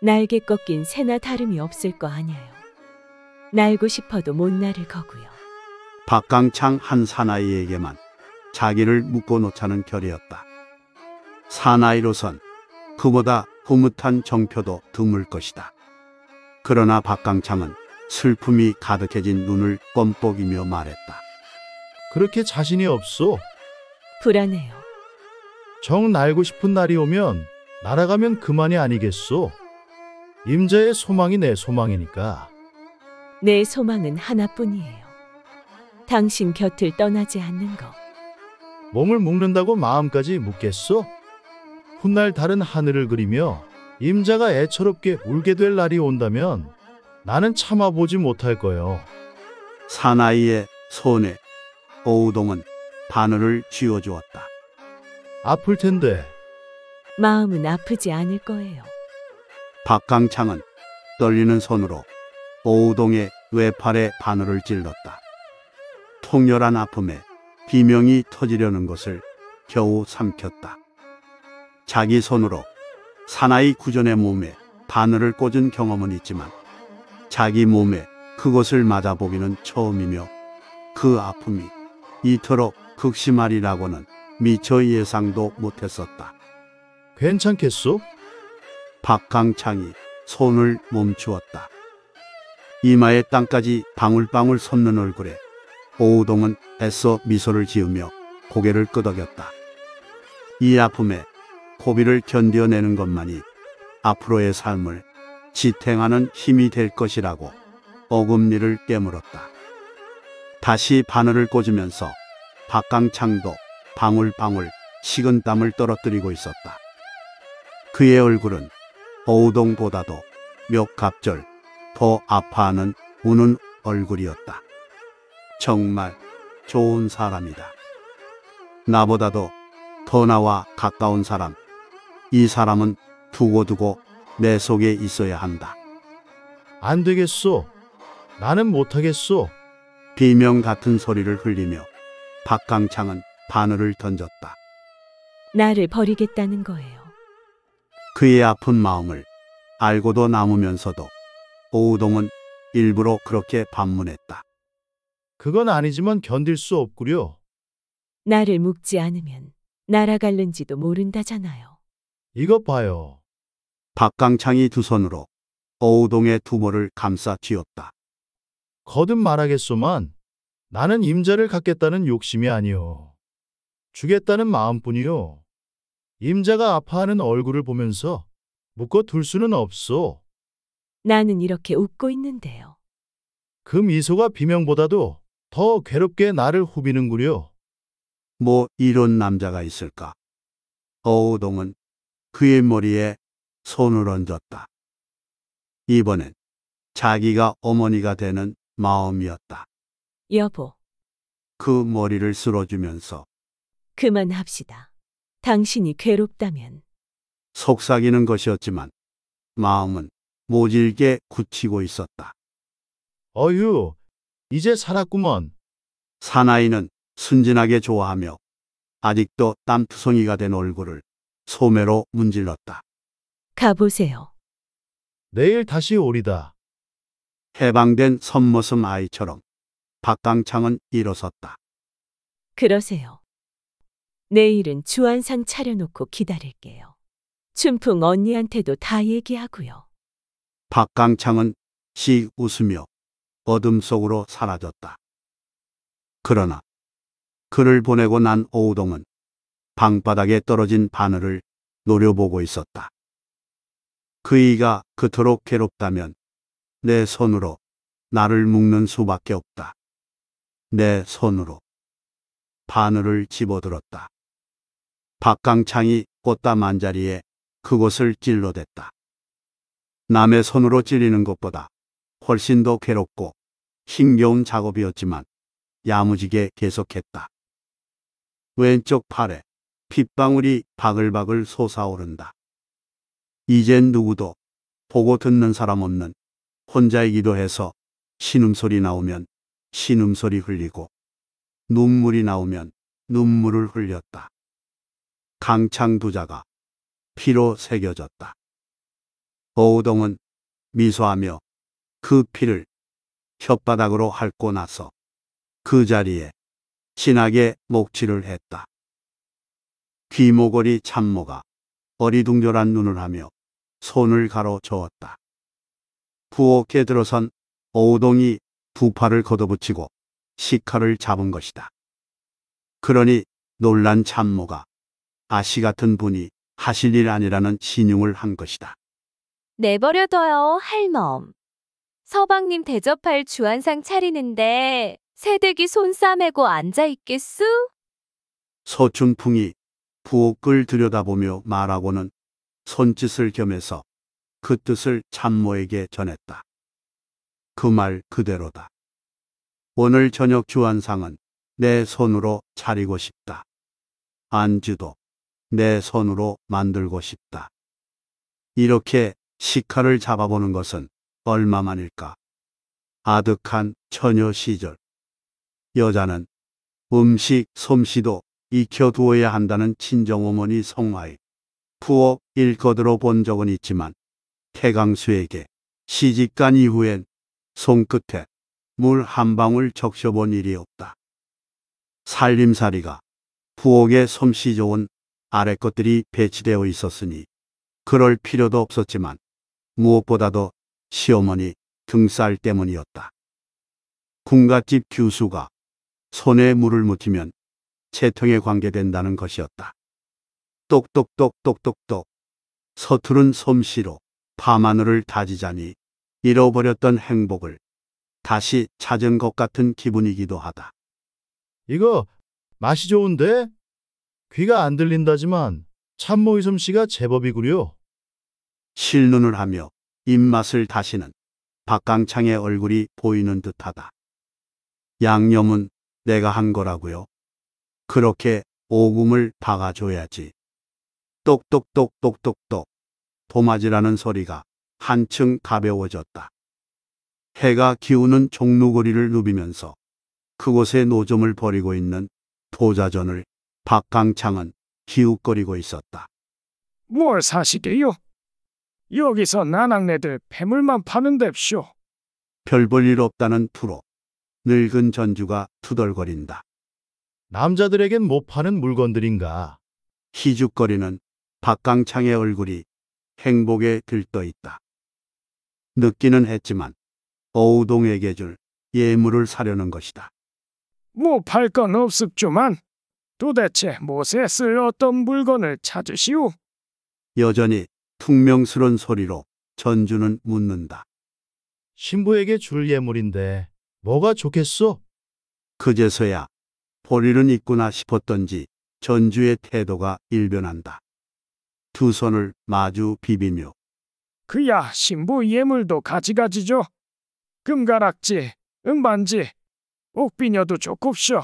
날개 꺾인 새나 다름이 없을 거 아니에요. 날고 싶어도 못 날을 거고요. 박강창 한 사나이에게만 자기를 묶어놓자는 결이었다. 사나이로선 그보다 흐뭇한 정표도 드물 것이다. 그러나 박강창은 슬픔이 가득해진 눈을 껌뻑이며 말했다. 그렇게 자신이 없소. 불안해요. 정 날고 싶은 날이 오면 날아가면 그만이 아니겠소. 임자의 소망이 내 소망이니까. 내 소망은 하나뿐이에요. 당신 곁을 떠나지 않는 거. 몸을 묶는다고 마음까지 묶겠소? 훗날 다른 하늘을 그리며 임자가 애처롭게 울게 될 날이 온다면 나는 참아보지 못할 거요. 사나이의 손에 오우동은 바늘을 쥐어주었다. 아플 텐데 마음은 아프지 않을 거예요. 박강창은 떨리는 손으로 오우동의 외팔에 바늘을 찔렀다. 통렬한 아픔에 비명이 터지려는 것을 겨우 삼켰다. 자기 손으로 사나이 구전의 몸에 바늘을 꽂은 경험은 있지만 자기 몸에 그것을 맞아보기는 처음이며 그 아픔이 이토록 극심하리라고는 미처 예상도 못했었다. 괜찮겠소? 박강창이 손을 멈추었다. 이마의 땅까지 방울방울 솟는 얼굴에 오우동은 애써 미소를 지으며 고개를 끄덕였다. 이 아픔에 고비를 견뎌내는 것만이 앞으로의 삶을 지탱하는 힘이 될 것이라고 어금니를 깨물었다. 다시 바늘을 꽂으면서 박강창도 방울방울 식은 땀을 떨어뜨리고 있었다. 그의 얼굴은 어우동보다도 몇 갑절 더 아파하는 우는 얼굴이었다. 정말 좋은 사람이다. 나보다도 더 나와 가까운 사람. 이 사람은 두고두고 내 속에 있어야 한다. 안 되겠소. 나는 못하겠소. 비명 같은 소리를 흘리며 박강창은 바늘을 던졌다. 나를 버리겠다는 거예요. 그의 아픈 마음을 알고도 남으면서도 오우동은 일부러 그렇게 반문했다. 그건 아니지만 견딜 수 없구려. 나를 묶지 않으면 날아갈는지도 모른다잖아요. 이것 봐요. 박강창이 두 손으로 어우동의 두모를 감싸 쥐었다. 거듭 말하겠소만 나는 임자를 갖겠다는 욕심이 아니오. 주겠다는 마음뿐이요. 임자가 아파하는 얼굴을 보면서 묶어 둘 수는 없소. 나는 이렇게 웃고 있는데요. 그 미소가 비명보다도 더 괴롭게 나를 후비는구려. 뭐 이런 남자가 있을까? 어우동은 그의 머리에 손을 얹었다. 이번엔 자기가 어머니가 되는 마음이었다. 여보, 그 머리를 쓸어주면서 그만합시다. 당신이 괴롭다면 속삭이는 것이었지만 마음은 모질게 굳히고 있었다. 어휴, 이제 살았구먼. 사나이는 순진하게 좋아하며 아직도 땀투성이가 된 얼굴을 소매로 문질렀다. 가보세요. 내일 다시 오리다. 해방된 선모습 아이처럼 박강창은 일어섰다. 그러세요. 내일은 주안상 차려놓고 기다릴게요. 춘풍 언니한테도 다 얘기하고요. 박강창은 씩 웃으며 어둠 속으로 사라졌다. 그러나 그를 보내고 난 오우동은 방바닥에 떨어진 바늘을 노려보고 있었다. 그이가 그토록 괴롭다면 내 손으로 나를 묶는 수밖에 없다. 내 손으로 바늘을 집어들었다. 박강창이 꽃담 한자리에 그곳을 찔러댔다. 남의 손으로 찔리는 것보다 훨씬 더 괴롭고 힘겨운 작업이었지만 야무지게 계속했다. 왼쪽 팔에 핏방울이 바글바글 솟아오른다. 이젠 누구도 보고 듣는 사람 없는 혼자이기도 해서 신음소리 나오면 신음소리 흘리고 눈물이 나오면 눈물을 흘렸다. 강창 두자가 피로 새겨졌다. 오우동은 미소하며 그 피를 혓바닥으로 핥고 나서 그 자리에 진하게 목칠을 했다. 귀모거리 참모가 어리둥절한 눈을 하며 손을 가로 저었다. 부엌에 들어선 오우동이 두 팔을 걷어붙이고 식칼을 잡은 것이다. 그러니 놀란 참모가 아씨 같은 분이 하실 일 아니라는 신용을 한 것이다. 내버려둬요, 할멈. 서방님 대접할 주안상 차리는데 새댁이 손 싸매고 앉아있겠수? 서춘풍이 부엌을 들여다보며 말하고는 손짓을 겸해서 그 뜻을 참모에게 전했다. 그 말 그대로다. 오늘 저녁 주안상은 내 손으로 차리고 싶다. 안주도 내 손으로 만들고 싶다. 이렇게 식칼을 잡아보는 것은 얼마만일까? 아득한 처녀 시절. 여자는 음식 솜씨도 익혀두어야 한다는 친정어머니 성화에 부엌 일거들어 본 적은 있지만 태강수에게 시집간 이후엔 손끝에 물 한 방울 적셔본 일이 없다. 살림살이가 부엌에 솜씨 좋은 아래 것들이 배치되어 있었으니 그럴 필요도 없었지만 무엇보다도 시어머니 등살 때문이었다. 군갓집 규수가 손에 물을 묻히면 채통에 관계된다는 것이었다. 똑똑똑 똑똑똑 서투른 솜씨로 밤하늘을 다지자니 잃어버렸던 행복을 다시 찾은 것 같은 기분이기도 하다. 이거 맛이 좋은데? 귀가 안 들린다지만 참모 이솜 씨가 제법이구려. 실눈을 하며 입맛을 다시는 박강창의 얼굴이 보이는 듯하다. 양념은 내가 한 거라고요. 그렇게 오금을 박아줘야지. 똑똑똑 똑똑똑 도마지라는 소리가 한층 가벼워졌다. 해가 기우는 종루거리를 누비면서 그곳에 노점을 벌이고 있는 도자전을 박강창은 기웃거리고 있었다. 뭘 사시게요? 여기서 나낙네들 폐물만 파는 뎁쇼. 별 볼 일 없다는 투로 늙은 전주가 투덜거린다. 남자들에겐 못 파는 물건들인가. 희죽거리는 박강창의 얼굴이 행복에 들떠 있다. 늦기는 했지만 어우동에게 줄 예물을 사려는 것이다. 뭐 팔 건 없습주만 도대체 못에 쓸 어떤 물건을 찾으시오? 여전히 퉁명스런 소리로 전주는 묻는다. 신부에게 줄 예물인데 뭐가 좋겠소? 그제서야 볼 일은 있구나 싶었던지 전주의 태도가 일변한다. 두 손을 마주 비비며 그야 신부 예물도 가지가지죠. 금가락지, 은반지, 옥비녀도 좋곱쇼.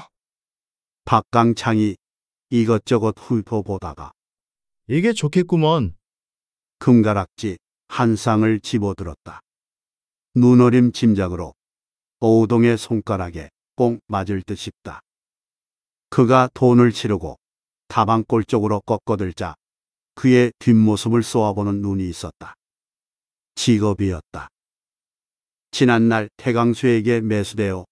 박강창이 이것저것 훑어보다가 이게 좋겠구먼. 금가락지 한 쌍을 집어들었다. 눈어림 짐작으로 오우동의 손가락에 꼭 맞을 듯 싶다. 그가 돈을 치르고 다방골 쪽으로 꺾어들자 그의 뒷모습을 쏘아보는 눈이 있었다. 직업이었다. 지난날 태강수에게 매수되어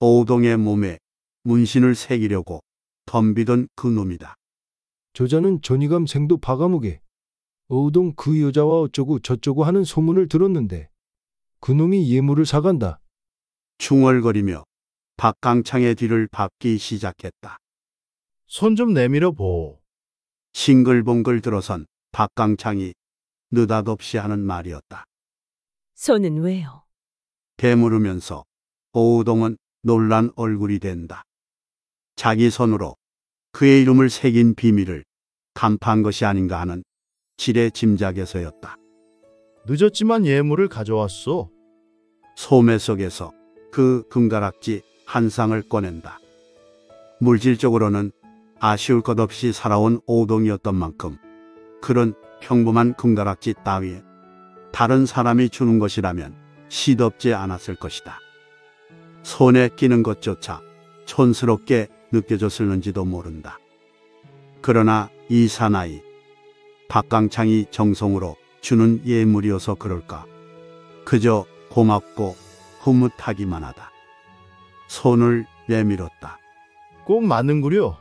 오우동의 몸에 문신을 새기려고 덤비던 그 놈이다. 저자는 전이감 생도 바가무게 어우동 그 여자와 어쩌고 저쩌고 하는 소문을 들었는데 그놈이 예물을 사간다. 중얼거리며 박강창의 뒤를 밟기 시작했다. 손 좀 내밀어 보. 싱글벙글 들어선 박강창이 느닷없이 하는 말이었다. 손은 왜요? 되물으면서 오우동은 놀란 얼굴이 된다. 자기 손으로 그의 이름을 새긴 비밀을 간파한 것이 아닌가 하는 지레 짐작에서였다. 늦었지만 예물을 가져왔소. 소매 속에서 그 금가락지 한 쌍을 꺼낸다. 물질적으로는 아쉬울 것 없이 살아온 오동이었던 만큼 그런 평범한 금가락지 따위에 다른 사람이 주는 것이라면 시덥지 않았을 것이다. 손에 끼는 것조차 촌스럽게 느껴졌을는지도 모른다. 그러나 이 사나이 박강창이 정성으로 주는 예물이어서 그럴까. 그저 고맙고 흐뭇하기만 하다. 손을 내밀었다. 꼭 맞는구려.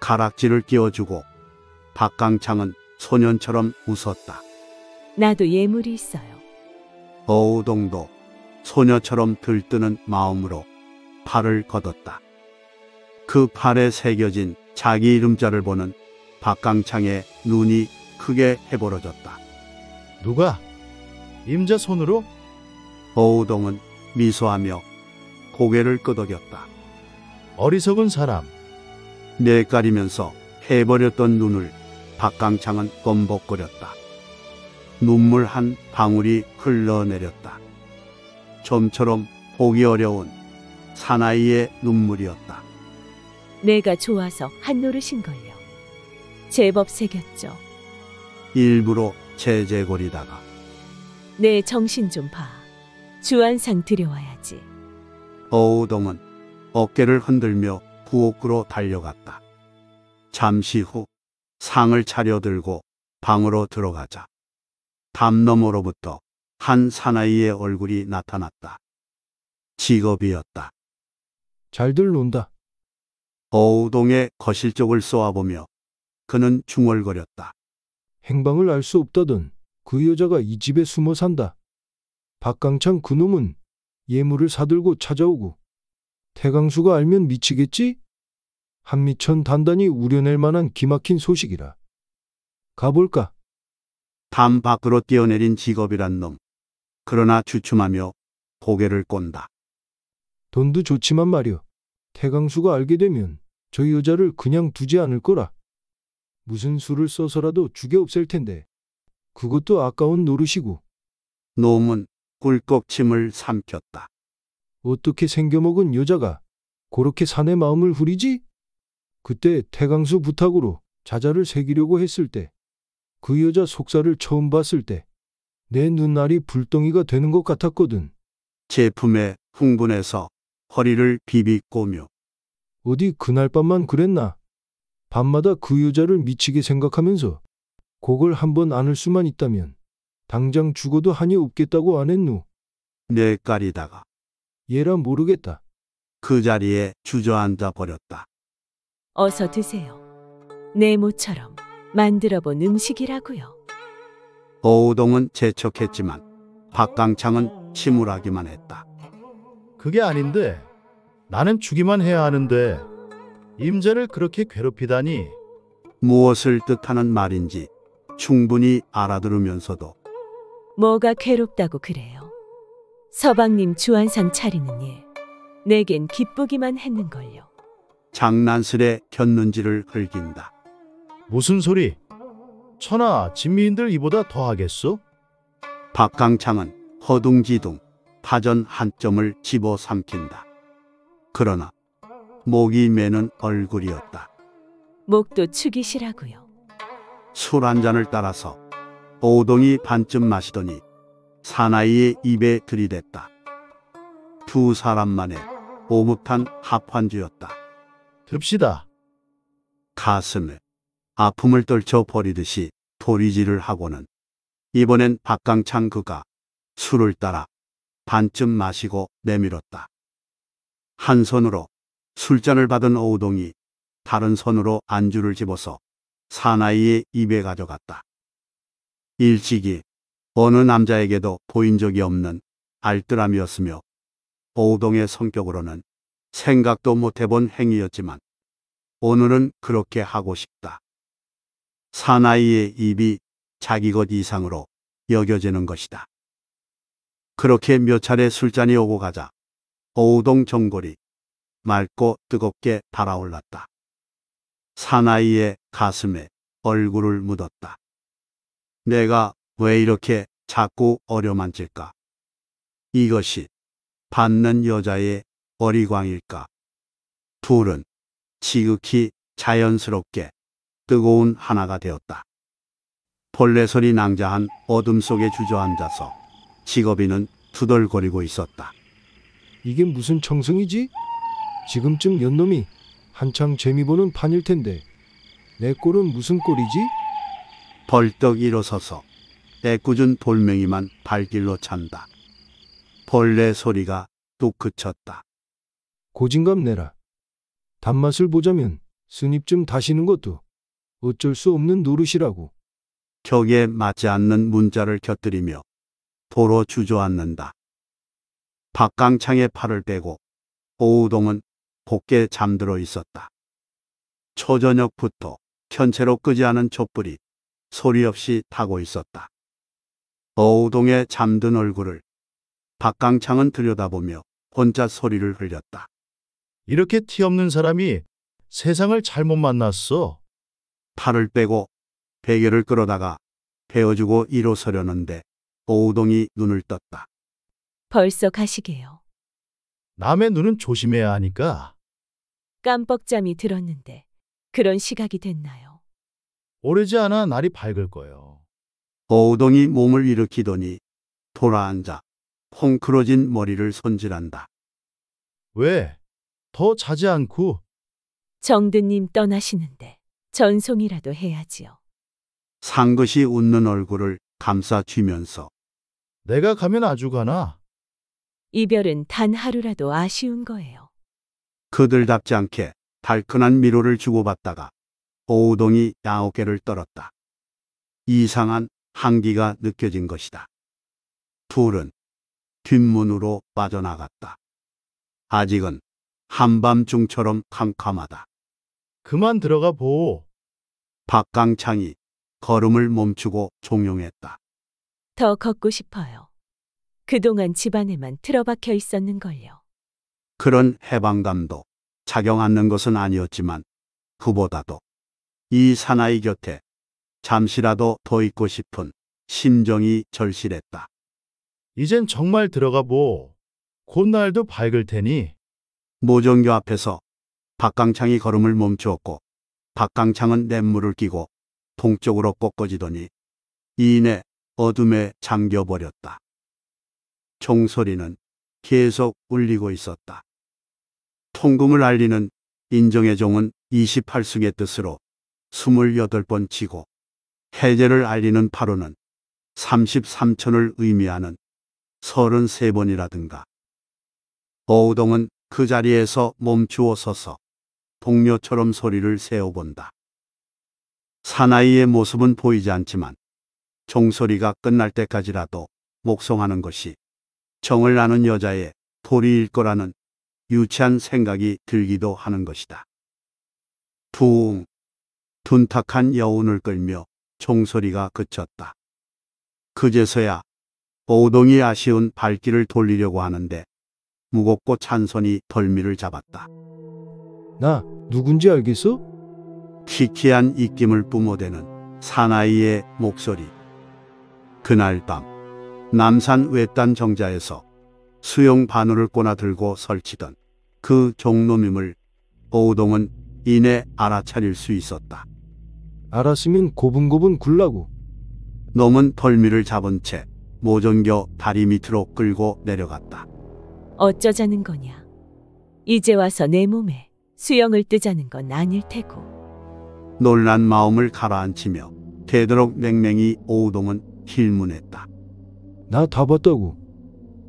가락지를 끼워주고 박강창은 소년처럼 웃었다. 나도 예물이 있어요. 어우동도 소녀처럼 들뜨는 마음으로 팔을 걷었다. 그 팔에 새겨진 자기 이름자를 보는 박강창의 눈이 크게 해벌어졌다. 누가? 임자 손으로? 어우동은 미소하며 고개를 끄덕였다. 어리석은 사람. 내까리면서 해버렸던 눈을 박강창은 껌벅거렸다. 눈물 한 방울이 흘러내렸다. 좀처럼 보기 어려운 사나이의 눈물이었다. 내가 좋아서 한 노릇인걸요. 제법 새겼죠. 일부러 제제거리다가 내 정신 좀 봐. 주안상 들여와야지. 어우동은 어깨를 흔들며 부엌으로 달려갔다. 잠시 후 상을 차려들고 방으로 들어가자 담 너머로부터 한 사나이의 얼굴이 나타났다. 직업이었다. 잘들 논다. 어우동의 거실 쪽을 쏘아보며 그는 중얼거렸다. 행방을 알 수 없다던 그 여자가 이 집에 숨어 산다. 박강창 그놈은 예물을 사들고 찾아오고 태강수가 알면 미치겠지? 한미천 단단히 우려낼 만한 기막힌 소식이라. 가볼까? 담 밖으로 뛰어내린 직업이란 놈. 그러나 주춤하며 고개를 꼰다. 돈도 좋지만 말이여. 태강수가 알게 되면 저 여자를 그냥 두지 않을 거라. 무슨 수를 써서라도 죽여 없앨 텐데. 그것도 아까운 노릇이고. 놈은 꿀꺽침을 삼켰다. 어떻게 생겨먹은 여자가 그렇게 사내 마음을 후리지? 그때 태강수 부탁으로 자자를 새기려고 했을 때, 그 여자 속살을 처음 봤을 때, 내 눈알이 불덩이가 되는 것 같았거든. 제품에 흥분해서 허리를 비비꼬며 어디 그날 밤만 그랬나? 밤마다 그 여자를 미치게 생각하면서 곡을 한번 안을 수만 있다면 당장 죽어도 한이 없겠다고 안 했누. 뇌까리다가 얘라 모르겠다. 그 자리에 주저앉아 버렸다. 어서 드세요. 내 모처럼 만들어 본 음식이라고요. 어우동은 재촉했지만 박강창은 침울하기만 했다. 그게 아닌데 나는 주기만 해야 하는데 임자를 그렇게 괴롭히다니 무엇을 뜻하는 말인지 충분히 알아들으면서도 뭐가 괴롭다고 그래요. 서방님 주안상 차리는 일 내겐 기쁘기만 했는걸요. 장난스레 겼는지를 흘긴다. 무슨 소리? 천하 진미인들 이보다 더 하겠소? 박강창은 허둥지둥 파전 한 점을 집어 삼킨다. 그러나 목이 매는 얼굴이었다. 목도 축이시라고요. 술 한 잔을 따라서 오동이 반쯤 마시더니 사나이의 입에 들이댔다. 두 사람만의 오뭇한 합환주였다. 듭시다. 가슴에 아픔을 떨쳐 버리듯이 도리질을 하고는 이번엔 박강창 그가 술을 따라 반쯤 마시고 내밀었다. 한 손으로 술잔을 받은 오우동이 다른 손으로 안주를 집어서 사나이의 입에 가져갔다. 일찍이 어느 남자에게도 보인 적이 없는 알뜰함이었으며 오우동의 성격으로는 생각도 못 해본 행위였지만 오늘은 그렇게 하고 싶다. 사나이의 입이 자기 것 이상으로 여겨지는 것이다. 그렇게 몇 차례 술잔이 오고 가자 오우동 정골이 맑고 뜨겁게 달아올랐다. 사나이의 가슴에 얼굴을 묻었다. 내가 왜 이렇게 자꾸 어려만질까? 이것이 받는 여자의 어리광일까? 둘은 지극히 자연스럽게 뜨거운 하나가 되었다. 벌레 소리 낭자한 어둠 속에 주저앉아서 직업인은 투덜거리고 있었다. 이게 무슨 청승이지? 지금쯤 연놈이 한창 재미 보는 판일 텐데 내 꼴은 무슨 꼴이지? 벌떡 일어서서 애꿎은 돌멩이만 발길로 찬다. 벌레 소리가 뚝 그쳤다. 고진감 내라. 단맛을 보자면 좀 다시는 것도 어쩔 수 없는 노릇이라고. 격에 맞지 않는 문자를 곁들이며 도로 주저앉는다. 박강창의 팔을 빼고 오우동은 곱게 잠들어 있었다. 초저녁부터 현채로 끄지 않은 촛불이 소리 없이 타고 있었다. 어우동의 잠든 얼굴을 박강창은 들여다보며 혼자 소리를 흘렸다. 이렇게 티 없는 사람이 세상을 잘못 만났어. 팔을 빼고 베개를 끌어다가 베어주고 일어서려는데 오우동이 눈을 떴다. 벌써 가시게요. 남의 눈은 조심해야 하니까. 깜뻑잠이 들었는데 그런 시각이 됐나요? 오래지 않아 날이 밝을 거요. 오우동이 몸을 일으키더니 돌아앉아 펑크러진 머리를 손질한다. 왜? 더 자지 않고 정드님 떠나시는데 전송이라도 해야지요. 상긋이 웃는 얼굴을 감싸 쥐면서 내가 가면 아주 가나? 이별은 단 하루라도 아쉬운 거예요. 그들답지 않게 달큰한 미로를 주고받다가 오우동이 야옥개를 떨었다. 이상한 한기가 느껴진 것이다. 둘은 뒷문으로 빠져나갔다. 아직은 한밤중처럼 캄캄하다. 그만 들어가 보. 박강창이 걸음을 멈추고 종용했다. 더 걷고 싶어요. 그동안 집안에만 틀어박혀 있었는걸요. 그런 해방감도 작용 않는 것은 아니었지만 그보다도 이 사나이 곁에 잠시라도 더 있고 싶은 심정이 절실했다. 이젠 정말 들어가 보. 곧 날도 밝을 테니 모종교 앞에서 박강창이 걸음을 멈추었고 박강창은 냇물을 끼고 동쪽으로 꺾어지더니 이내 어둠에 잠겨버렸다. 종소리는 계속 울리고 있었다. 통금을 알리는 인정의 종은 28승의 뜻으로 28번 치고 해제를 알리는 파로는 33천을 의미하는 33번이라든가. 오우동은 그 자리에서 멈추어 서서 동료처럼 소리를 세어본다. 사나이의 모습은 보이지 않지만 종소리가 끝날 때까지라도 목성하는 것이 정을 아는 여자의 도리일 거라는 유치한 생각이 들기도 하는 것이다. 붕 둔탁한 여운을 끌며 종소리가 그쳤다. 그제서야 오동이 아쉬운 발길을 돌리려고 하는데 무겁고 찬 손이 덜미를 잡았다. 나 누군지 알겠어? 키키한 입김을 뿜어대는 사나이의 목소리. 그날 밤 남산 외딴 정자에서 수영 바늘을 꼬나 들고 설치던 그 종놈임을 오우동은 이내 알아차릴 수 있었다. 알았으면 고분고분 굴라고. 놈은 덜미를 잡은 채 모전겨 다리 밑으로 끌고 내려갔다. 어쩌자는 거냐. 이제 와서 내 몸에 수영을 뜨자는 건 아닐 테고. 놀란 마음을 가라앉히며 되도록 맹맹이 오우동은 힐문했다. 나 다 봤다고.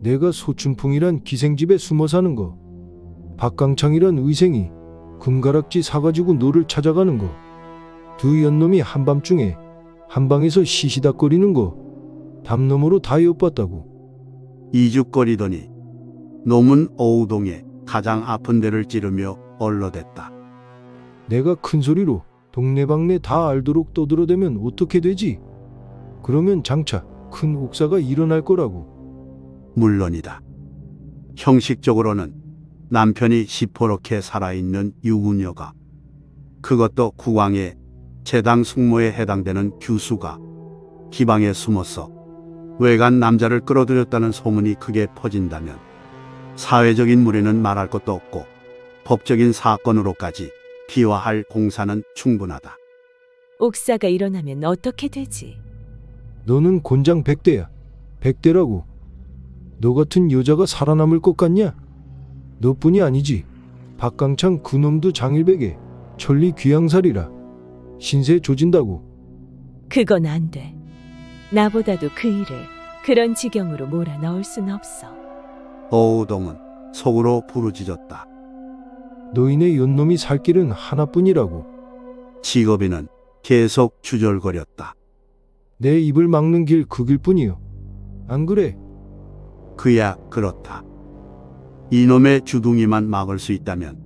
내가 소춘풍이란 기생집에 숨어 사는 거. 박강창이란 의생이 금가락지 사가지고 너를 찾아가는 거. 두 연놈이 한밤중에 한방에서 시시닥거리는 거. 담너머로 다 엿봤다고. 이죽거리더니 놈은 오우동에 가장 아픈 데를 찌르며 얼러댔다. 내가 큰 소리로 동네방네 다 알도록 떠들어대면 어떻게 되지? 그러면 장차 큰 옥사가 일어날 거라고. 물론이다. 형식적으로는 남편이 시퍼렇게 살아있는 유부녀가 그것도 국왕의 재당 숙모에 해당되는 규수가 기방에 숨어서 외간 남자를 끌어들였다는 소문이 크게 퍼진다면 사회적인 무리는 말할 것도 없고 법적인 사건으로까지 비화할 공사는 충분하다. 옥사가 일어나면 어떻게 되지? 너는 곤장 백대야. 백대라고. 너 같은 여자가 살아남을 것 같냐? 너뿐이 아니지. 박강창 그놈도 장일백에 천리 귀양살이라. 신세 조진다고. 그건 안 돼. 나보다도 그 일을 그런 지경으로 몰아 넣을 순 없어. 오우동은 속으로 부르짖었다. 너희네 연놈이 살 길은 하나뿐이라고. 직업인은 계속 주절거렸다. 내 입을 막는 길 그 길뿐이요. 안 그래? 그야 그렇다. 이놈의 주둥이만 막을 수 있다면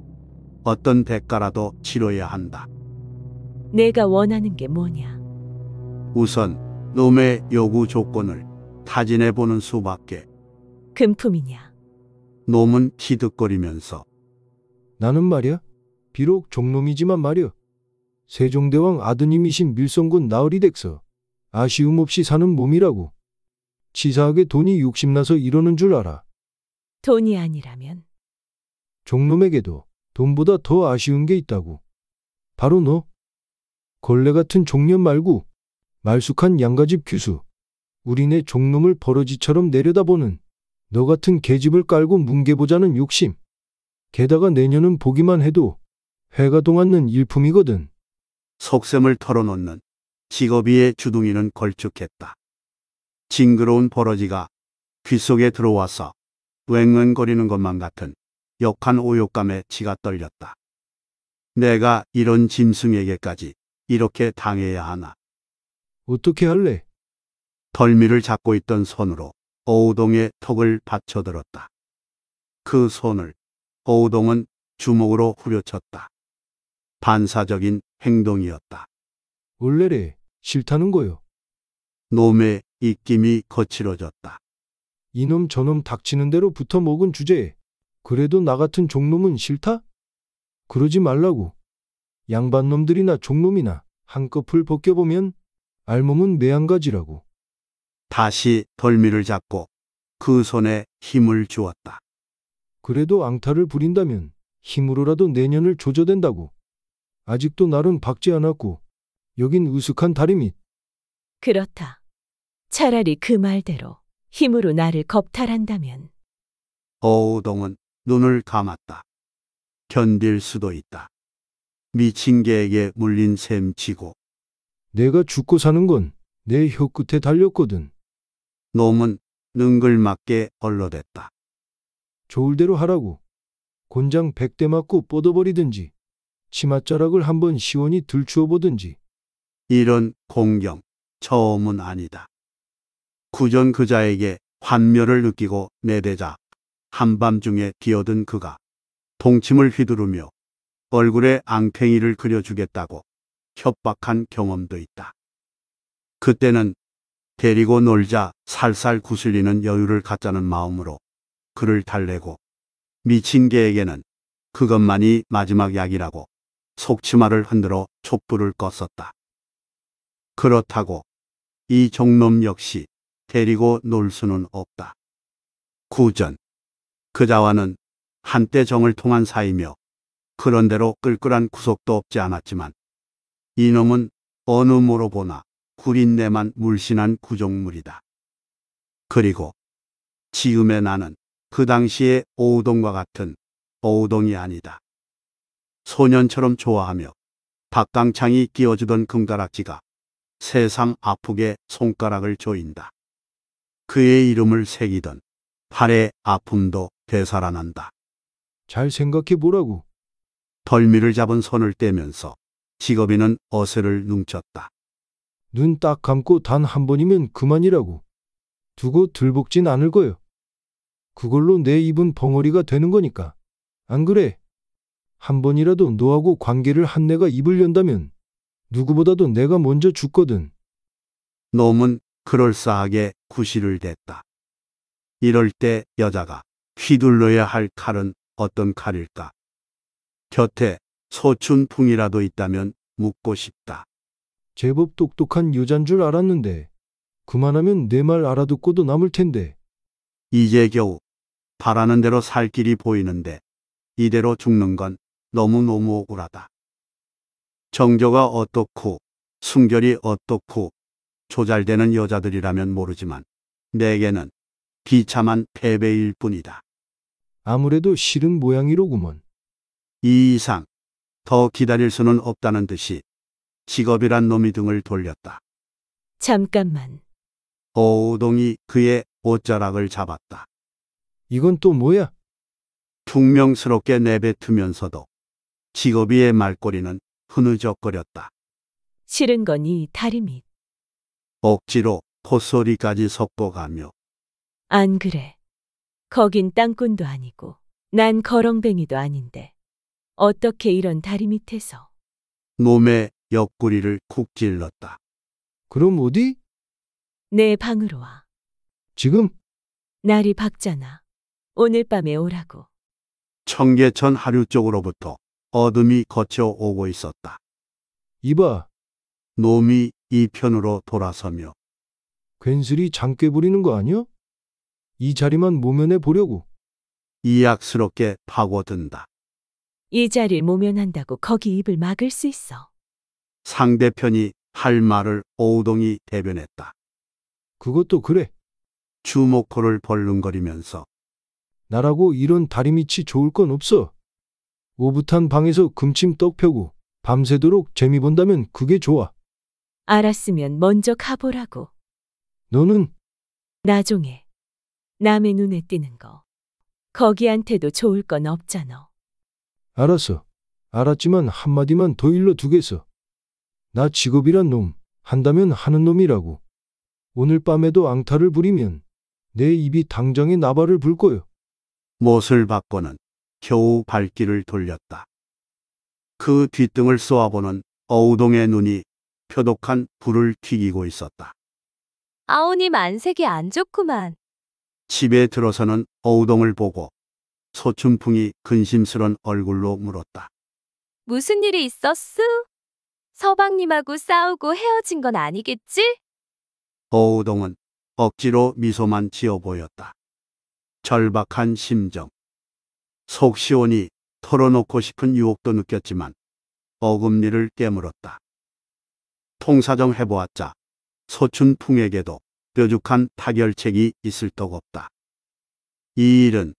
어떤 대가라도 치러야 한다. 내가 원하는 게 뭐냐? 우선 놈의 요구 조건을 타진해 보는 수밖에. 금품이냐? 놈은 키득거리면서 나는 말이야. 비록 종놈이지만 말이야. 세종대왕 아드님이신 밀성군 나으리 덱서. 아쉬움 없이 사는 몸이라고. 치사하게 돈이 욕심나서 이러는 줄 알아. 돈이 아니라면 종놈에게도 돈보다 더 아쉬운 게 있다고. 바로 너. 걸레 같은 종년 말고 말쑥한 양가집 규수. 우리네 종놈을 버러지처럼 내려다보는 너 같은 계집을 깔고 뭉개보자는 욕심. 게다가 내년은 보기만 해도 회가 동안는 일품이거든. 속셈을 털어놓는 직업이의 주둥이는 걸쭉했다. 징그러운 버러지가 귀 속에 들어와서 웽웽거리는 것만 같은 역한 오욕감에 치가 떨렸다. 내가 이런 짐승에게까지 이렇게 당해야 하나. 어떻게 할래? 덜미를 잡고 있던 손으로 오우동의 턱을 받쳐들었다. 그 손을 오우동은 주먹으로 후려쳤다. 반사적인 행동이었다. 원래래 싫다는 거요. 놈의 입김이 거칠어졌다. 이놈 저놈 닥치는 대로 붙어 먹은 주제에 그래도 나 같은 종놈은 싫다? 그러지 말라고. 양반 놈들이나 종놈이나 한꺼풀 벗겨보면 알몸은 매한가지라고. 다시 덜미를 잡고 그 손에 힘을 주었다. 그래도 앙탈을 부린다면 힘으로라도 내년을 조져댄다고. 아직도 날은 박지 않았고 여긴 으슥한 다리 밑. 그렇다. 차라리 그 말대로 힘으로 나를 겁탈한다면 어우동은 눈을 감았다. 견딜 수도 있다. 미친 개에게 물린 셈 치고 내가 죽고 사는 건 내 혀끝에 달렸거든. 놈은 능글맞게 얼러댔다. 좋을 대로 하라고. 곤장 백대 맞고 뻗어버리든지 치맛자락을 한번 시원히 들추어 보든지. 이런 공경 처음은 아니다. 구전 그자에게 환멸을 느끼고 내대자 한밤중에 기어든 그가 동침을 휘두르며 얼굴에 앙팽이를 그려주겠다고 협박한 경험도 있다. 그때는 데리고 놀자 살살 구슬리는 여유를 갖자는 마음으로 그를 달래고 미친 개에게는 그것만이 마지막 약이라고 속치마를 흔들어 촛불을 껐었다. 그렇다고 이 종놈 역시 데리고 놀 수는 없다. 구전 그자와는 한때 정을 통한 사이며 그런대로 끌끌한 구속도 없지 않았지만 이놈은 어느 모로 보나 구린내만 물씬한 구종물이다. 그리고 지금의 나는 그 당시의 오우동과 같은 오우동이 아니다. 소년처럼 좋아하며 박강창이 끼워주던 금가락지가 세상 아프게 손가락을 조인다. 그의 이름을 새기던 팔의 아픔도 되살아난다. 잘 생각해 보라고. 덜미를 잡은 손을 떼면서 직업인은 어세를 뭉쳤다. 눈 딱 감고 단 한 번이면 그만이라고. 두고 들볶진 않을 거요. 그걸로 내 입은 벙어리가 되는 거니까. 안 그래? 한 번이라도 너하고 관계를 한 내가 입을 연다면 누구보다도 내가 먼저 죽거든. 놈은 그럴싸하게 구실을 댔다. 이럴 때 여자가 휘둘러야 할 칼은 어떤 칼일까? 곁에 소춘풍이라도 있다면 묻고 싶다. 제법 똑똑한 여잔 줄 알았는데 그만하면 내 말 알아듣고도 남을 텐데. 이제 겨우 바라는 대로 살 길이 보이는데 이대로 죽는 건 너무 너무 억울하다. 정조가 어떻고 순결이 어떻고 조잘되는 여자들이라면 모르지만 내게는 비참한 패배일 뿐이다. 아무래도 싫은 모양이로구먼. 이 이상 더 기다릴 수는 없다는 듯이 직업이란 놈이 등을 돌렸다. 잠깐만. 오우동이 그의 옷자락을 잡았다. 이건 또 뭐야? 퉁명스럽게 내뱉으면서도 직업이의 말꼬리는 흐느적거렸다. 싫은 건이 다리 밑. 억지로 콧소리까지 섞어가며 안 그래. 거긴 땅꾼도 아니고 난 거렁뱅이도 아닌데 어떻게 이런 다리 밑에서 놈의 옆구리를 쿡 찔렀다. 그럼 어디? 내 방으로 와. 지금? 날이 밝잖아. 오늘 밤에 오라고. 청계천 하류 쪽으로부터 어둠이 거쳐 오고 있었다. 이봐, 놈이 이 편으로 돌아서며 괜스리 장깨 부리는 거 아니야? 이 자리만 모면해 보려고. 이악스럽게 파고든다. 이 자리를 모면한다고 거기 입을 막을 수 있어. 상대편이 할 말을 오우동이 대변했다. 그것도 그래. 주목코를 벌렁거리면서 나라고 이런 다리 밑이 좋을 건 없어. 오붓한 방에서 금침 떡 펴고 밤새도록 재미 본다면 그게 좋아. 알았으면 먼저 가보라고. 너는 나중에 남의 눈에 띄는 거. 거기한테도 좋을 건 없잖아. 알았어. 알았지만 한마디만 더 일러 두겠어. 나 직업이란 놈, 한다면 하는 놈이라고. 오늘 밤에도 앙탈을 부리면 내 입이 당장에 나발을 불 거요. 못을 받고는 겨우 발길을 돌렸다. 그 뒷등을 쏘아보는 어우동의 눈이 표독한 불을 튀기고 있었다. 아오님 안색이 안 좋구만. 집에 들어서는 어우동을 보고 소춘풍이 근심스런 얼굴로 물었다. 무슨 일이 있었어? 서방님하고 싸우고 헤어진 건 아니겠지? 오우동은 억지로 미소만 지어 보였다. 절박한 심정. 속 시원히 털어놓고 싶은 유혹도 느꼈지만 어금니를 깨물었다. 통사정 해보았자 소춘풍에게도 뾰족한 타결책이 있을 떡 없다. 이 일은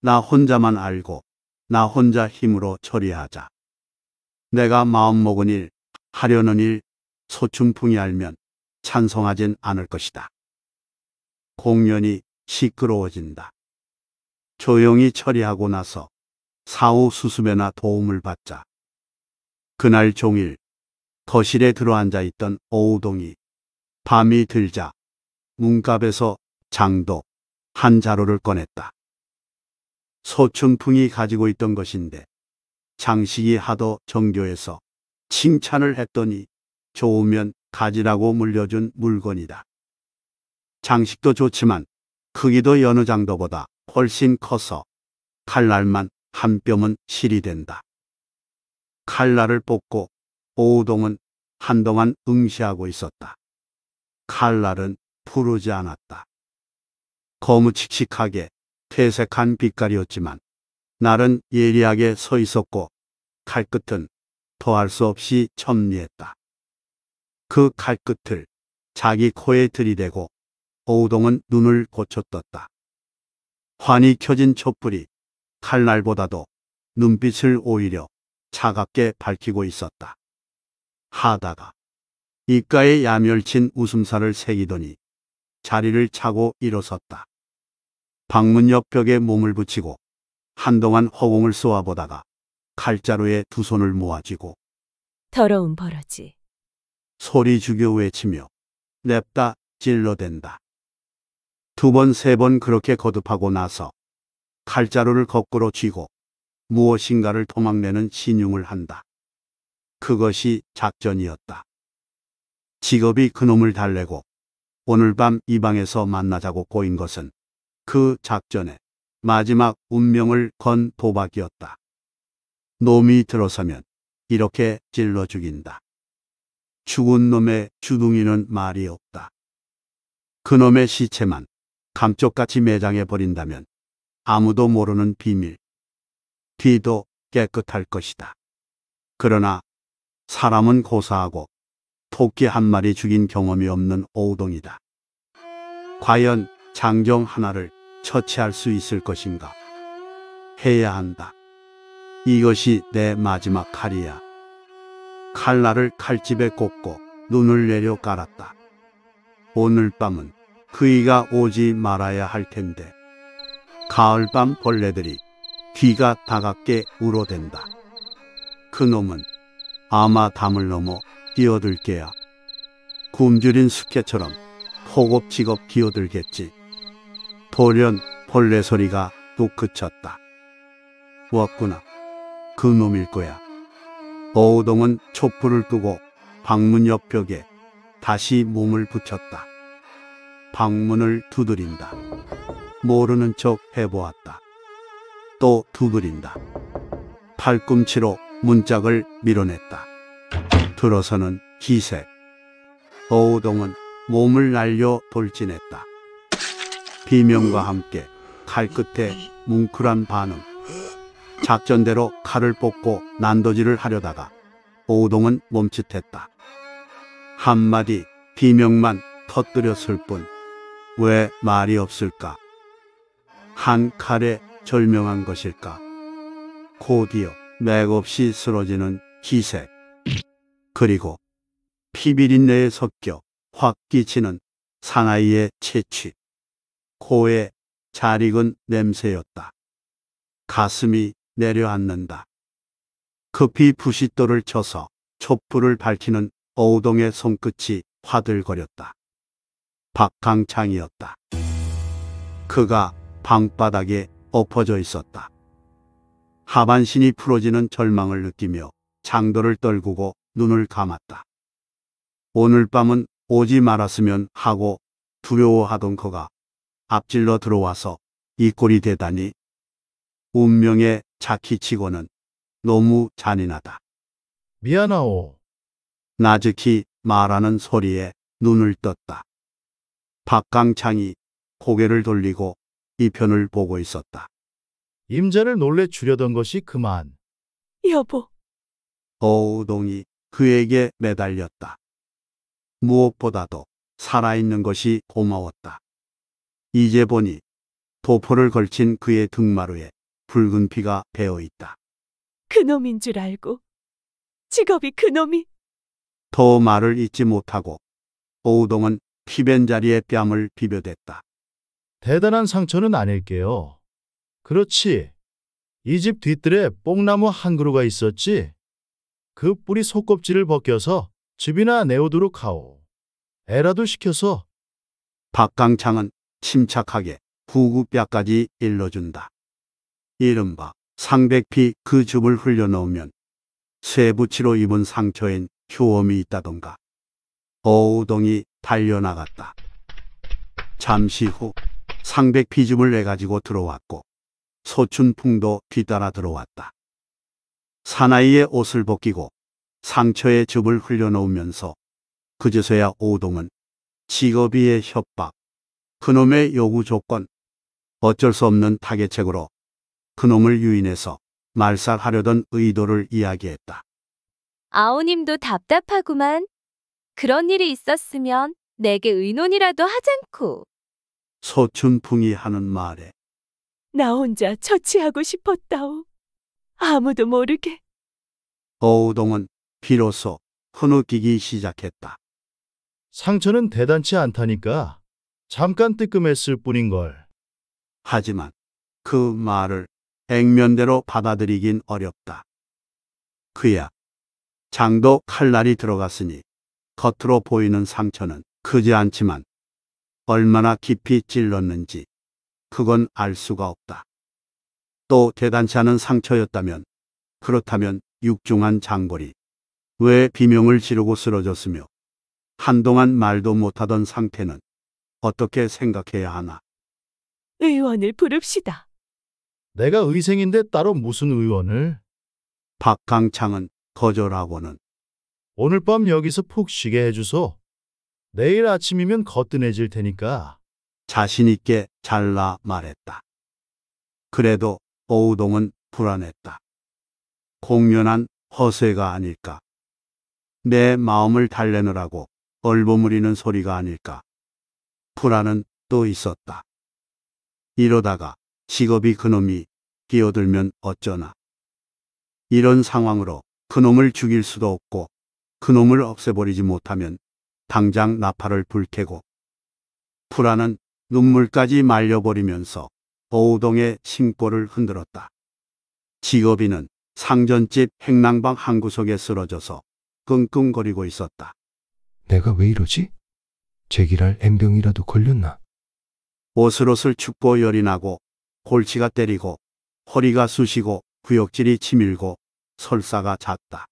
나 혼자만 알고 나 혼자 힘으로 처리하자. 내가 마음먹은 일, 하려는 일, 소춘풍이 알면 찬성하진 않을 것이다. 공연이 시끄러워진다. 조용히 처리하고 나서 사후 수습에나 도움을 받자. 그날 종일 거실에 들어앉아 있던 오우동이 밤이 들자 문갑에서 장도 한 자루를 꺼냈다. 소춘풍이 가지고 있던 것인데 장식이 하도 정교해서 칭찬을 했더니 좋으면 가지라고 물려준 물건이다. 장식도 좋지만 크기도 여느 장도보다 훨씬 커서 칼날만 한 뼘은 실이 된다. 칼날을 뽑고 오우동은 한동안 응시하고 있었다. 칼날은 푸르지 않았다. 거무칙칙하게 퇴색한 빛깔이었지만 날은 예리하게 서 있었고 칼끝은 더할 수 없이 첨리했다. 그 칼끝을 자기 코에 들이대고 오우동은 눈을 고쳐 떴다. 환히 켜진 촛불이 칼날보다도 눈빛을 오히려 차갑게 밝히고 있었다. 하다가 입가에 야멸친 웃음살을 새기더니 자리를 차고 일어섰다. 방문 옆 벽에 몸을 붙이고 한동안 허공을 쏘아보다가 칼자루에 두 손을 모아쥐고 더러운 버러지. 소리 죽여 외치며 냅다 찔러댄다. 두 번, 세 번 그렇게 거듭하고 나서 칼자루를 거꾸로 쥐고 무엇인가를 토막내는 신용을 한다. 그것이 작전이었다. 직업이 그놈을 달래고 오늘 밤 이 방에서 만나자고 꼬인 것은 그 작전의 마지막 운명을 건 도박이었다. 놈이 들어서면 이렇게 찔러 죽인다. 죽은 놈의 주둥이는 말이 없다. 그놈의 시체만 감쪽같이 매장해 버린다면 아무도 모르는 비밀. 뒤도 깨끗할 것이다. 그러나 사람은 고사하고 토끼 한 마리 죽인 경험이 없는 오우동이다. 과연 장정 하나를 처치할 수 있을 것인가? 해야 한다. 이것이 내 마지막 칼이야. 칼날을 칼집에 꽂고 눈을 내려 깔았다. 오늘 밤은 그이가 오지 말아야 할 텐데. 가을밤 벌레들이 귀가 다갑게 울어댄다. 그놈은 아마 담을 넘어 뛰어들 게야. 굶주린 숙회처럼 호곱지겁 기어들겠지. 돌연 벌레 소리가 뚝 그쳤다. 왔구나. 그놈일 거야. 오우동은 촛불을 끄고 방문 옆 벽에 다시 몸을 붙였다. 방문을 두드린다. 모르는 척 해보았다. 또 두드린다. 팔꿈치로 문짝을 밀어냈다. 들어서는 기색. 오우동은 몸을 날려 돌진했다. 비명과 함께 칼 끝에 뭉클한 반응. 작전대로 칼을 뽑고 난도질을 하려다가 오우동은 멈칫했다. 한마디 비명만 터뜨렸을 뿐 왜 말이 없을까? 한 칼에 절명한 것일까? 곧이어 맥없이 쓰러지는 기색. 그리고 피비린내에 섞여 확 끼치는 사나이의 채취. 코에 잘 익은 냄새였다. 가슴이 내려앉는다. 급히 부싯돌을 쳐서 촛불을 밝히는 어우동의 손끝이 화들거렸다. 박강창이었다. 그가 방바닥에 엎어져 있었다. 하반신이 풀어지는 절망을 느끼며 장도를 떨구고 눈을 감았다. 오늘 밤은 오지 말았으면 하고 두려워하던 그가 앞질러 들어와서 이 꼴이 되다니 운명의 자키치고는 너무 잔인하다. 미안하오. 나즈키 말하는 소리에 눈을 떴다. 박강창이 고개를 돌리고 이 편을 보고 있었다. 임자를 놀래 주려던 것이 그만. 여보, 어우동이 그에게 매달렸다. 무엇보다도 살아있는 것이 고마웠다. 이제 보니 도포를 걸친 그의 등마루에 붉은 피가 배어 있다. 그놈인 줄 알고. 직업이 그놈이. 더 말을 잇지 못하고 오우동은 피변 자리에 뺨을 비벼댔다. 대단한 상처는 아닐게요. 그렇지. 이 집 뒤뜰에 뽕나무 한 그루가 있었지. 그 뿌리 속껍질을 벗겨서 집이나 내오도록 하오. 애라도 시켜서 박강창은 침착하게 후구뼈까지 일러준다. 이른바 상백피 그 줍을 흘려놓으면 쇠붙이로 입은 상처엔 효험이 있다던가. 어우동이 달려나갔다. 잠시 후 상백피 줍을 내가지고 들어왔고 소춘풍도 뒤따라 들어왔다. 사나이의 옷을 벗기고 상처에 줍을 흘려놓으면서 그제서야 오동은 직업이의 협박, 그놈의 요구 조건, 어쩔 수 없는 타개책으로 그놈을 유인해서 말살하려던 의도를 이야기했다. 아오님도 답답하구만. 그런 일이 있었으면 내게 의논이라도 하잖고. 소춘풍이 하는 말에 나 혼자 처치하고 싶었다오. 아무도 모르게. 어우동은 비로소 흐느끼기 시작했다. 상처는 대단치 않다니까. 잠깐 뜨끔했을 뿐인걸. 하지만 그 말을 액면대로 받아들이긴 어렵다. 그야 장도 칼날이 들어갔으니 겉으로 보이는 상처는 크지 않지만 얼마나 깊이 찔렀는지 그건 알 수가 없다. 또 대단치 않은 상처였다면 그렇다면 육중한 장골이 왜 비명을 지르고 쓰러졌으며 한동안 말도 못하던 상태는 어떻게 생각해야 하나? 의원을 부릅시다. 내가 의생인데 따로 무슨 의원을? 박강창은 거절하고는 오늘 밤 여기서 푹 쉬게 해주소. 내일 아침이면 거뜬해질 테니까. 자신있게 잘라 말했다. 그래도 오우동은 불안했다. 공연한 허세가 아닐까. 내 마음을 달래느라고 얼버무리는 소리가 아닐까. 불안은 또 있었다. 이러다가 직업이 그놈이 끼어들면 어쩌나. 이런 상황으로 그놈을 죽일 수도 없고 그놈을 없애버리지 못하면 당장 나팔을 불태고 불안은 눈물까지 말려버리면서 오우동의 심골을 흔들었다. 직업이는 상전집 행랑방 한 구석에 쓰러져서 끙끙거리고 있었다. 내가 왜 이러지? 제기랄 엠병이라도 걸렸나? 오슬오슬 춥고 열이 나고 골치가 때리고 허리가 쑤시고 구역질이 치밀고 설사가 잦다.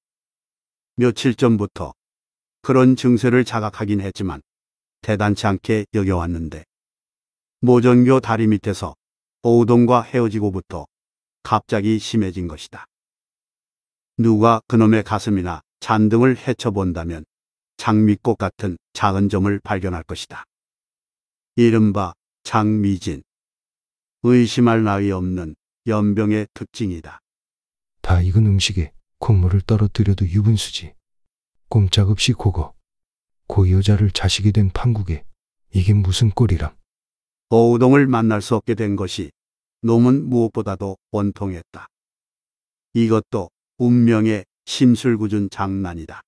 며칠 전부터 그런 증세를 자각하긴 했지만 대단치 않게 여겨왔는데 모전교 다리 밑에서 오우동과 헤어지고부터 갑자기 심해진 것이다. 누가 그놈의 가슴이나 잔등을 헤쳐본다면 장미꽃 같은 작은 점을 발견할 것이다. 이른바 장미진. 의심할 나위 없는 연병의 특징이다. 다 익은 음식에 콧물을 떨어뜨려도 유분수지. 꼼짝없이 고거. 고 여자를 자식이 된 판국에 이게 무슨 꼴이람. 오우동을 만날 수 없게 된 것이 놈은 무엇보다도 원통했다. 이것도 운명의 심술궂은 장난이다.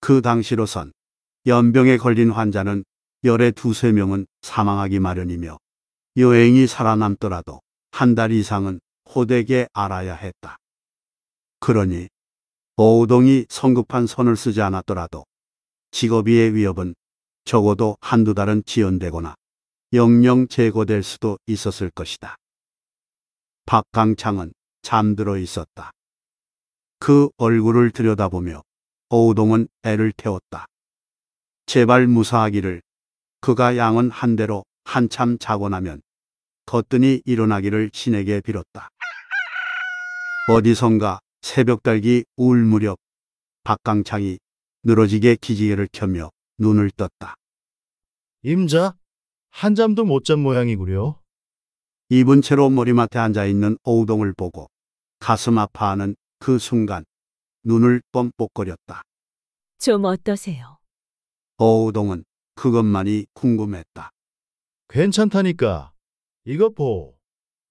그 당시로선 연병에 걸린 환자는 열에 두세 명은 사망하기 마련이며 여행이 살아남더라도 한 달 이상은 호되게 알아야 했다. 그러니 오우동이 성급한 선을 쓰지 않았더라도 직업이의 위협은 적어도 한두 달은 지연되거나 영영 제거될 수도 있었을 것이다. 박강창은 잠들어 있었다. 그 얼굴을 들여다보며 오우동은 애를 태웠다. 제발 무사하기를 그가 양은 한 대로 한참 자고 나면 거뜬히 일어나기를 신에게 빌었다. 어디선가 새벽달기 울 무렵 박강창이 늘어지게 기지개를 켜며 눈을 떴다. 임자, 한 잠도 못 잔 모양이구려. 입은 채로 머리맡에 앉아있는 오우동을 보고 가슴 아파하는 그 순간 눈을 뻔뻑거렸다. 좀 어떠세요? 오우동은 그것만이 궁금했다. 괜찮다니까. 이거 보.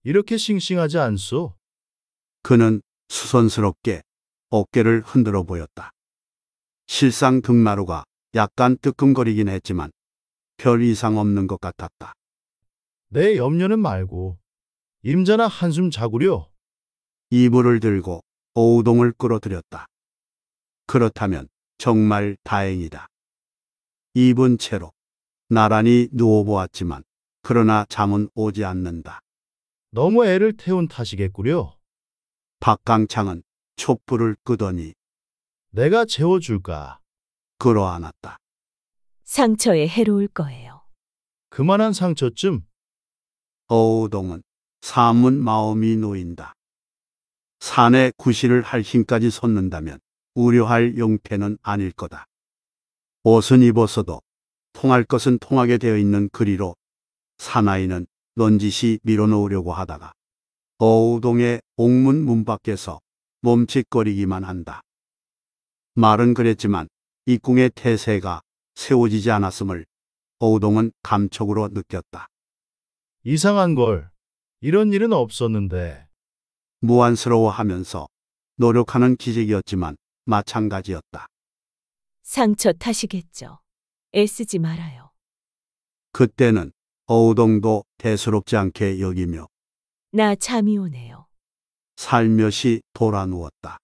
이렇게 싱싱하지 않소? 그는 수선스럽게 어깨를 흔들어 보였다. 실상 등마루가 약간 뜨끔거리긴 했지만 별 이상 없는 것 같았다. 내 염려는 말고. 임자나 한숨 자구려. 이불을 들고 오우동을 끌어들였다. 그렇다면 정말 다행이다. 입은 채로 나란히 누워보았지만 그러나 잠은 오지 않는다. 너무 애를 태운 탓이겠구려. 박강창은 촛불을 끄더니 내가 재워줄까. 끌어안았다. 상처에 해로울 거예요. 그만한 상처쯤 어우동은 사문 마음이 놓인다. 산에 구실을 할 힘까지 솟는다면 우려할 용패는 아닐 거다. 옷은 입었어도 통할 것은 통하게 되어 있는 그리로 사나이는 넌지시 밀어놓으려고 하다가 어우동의 옥문 문 밖에서 멈칫거리기만 한다. 말은 그랬지만 이궁의 태세가 세워지지 않았음을 어우동은 감촉으로 느꼈다. 이상한 걸. 이런 일은 없었는데. 무안스러워하면서 노력하는 기색이었지만 마찬가지였다. 상처 탓이겠죠. 애쓰지 말아요. 그때는 어우동도 대수롭지 않게 여기며 나 잠이 오네요. 살며시 돌아누웠다.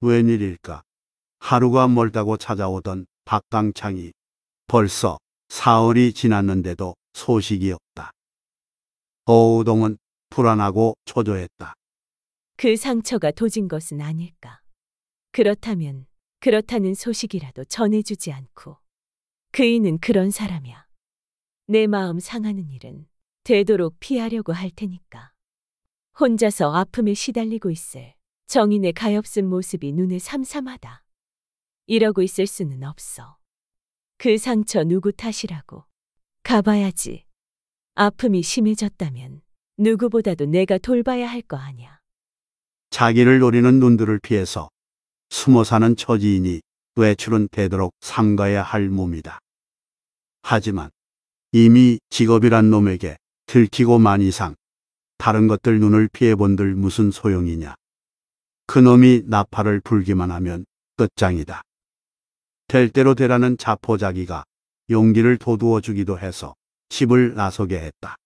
웬일일까? 하루가 멀다고 찾아오던 박강창이 벌써 사흘이 지났는데도 소식이 없다. 어우동은 불안하고 초조했다. 그 상처가 도진 것은 아닐까. 그렇다면 그렇다는 소식이라도 전해주지 않고 그이는 그런 사람이야. 내 마음 상하는 일은 되도록 피하려고 할 테니까. 혼자서 아픔에 시달리고 있을 정인의 가엾은 모습이 눈에 삼삼하다. 이러고 있을 수는 없어. 그 상처 누구 탓이라고. 가봐야지. 아픔이 심해졌다면 누구보다도 내가 돌봐야 할 거 아냐. 자기를 노리는 눈들을 피해서 숨어 사는 처지이니 외출은 되도록 삼가야 할 몸이다. 하지만 이미 직업이란 놈에게 들키고 만 이상 다른 것들 눈을 피해본들 무슨 소용이냐. 그놈이 나팔을 불기만 하면 끝장이다. 될 대로 되라는 자포자기가 용기를 돋우어 주기도 해서 집을 나서게 했다.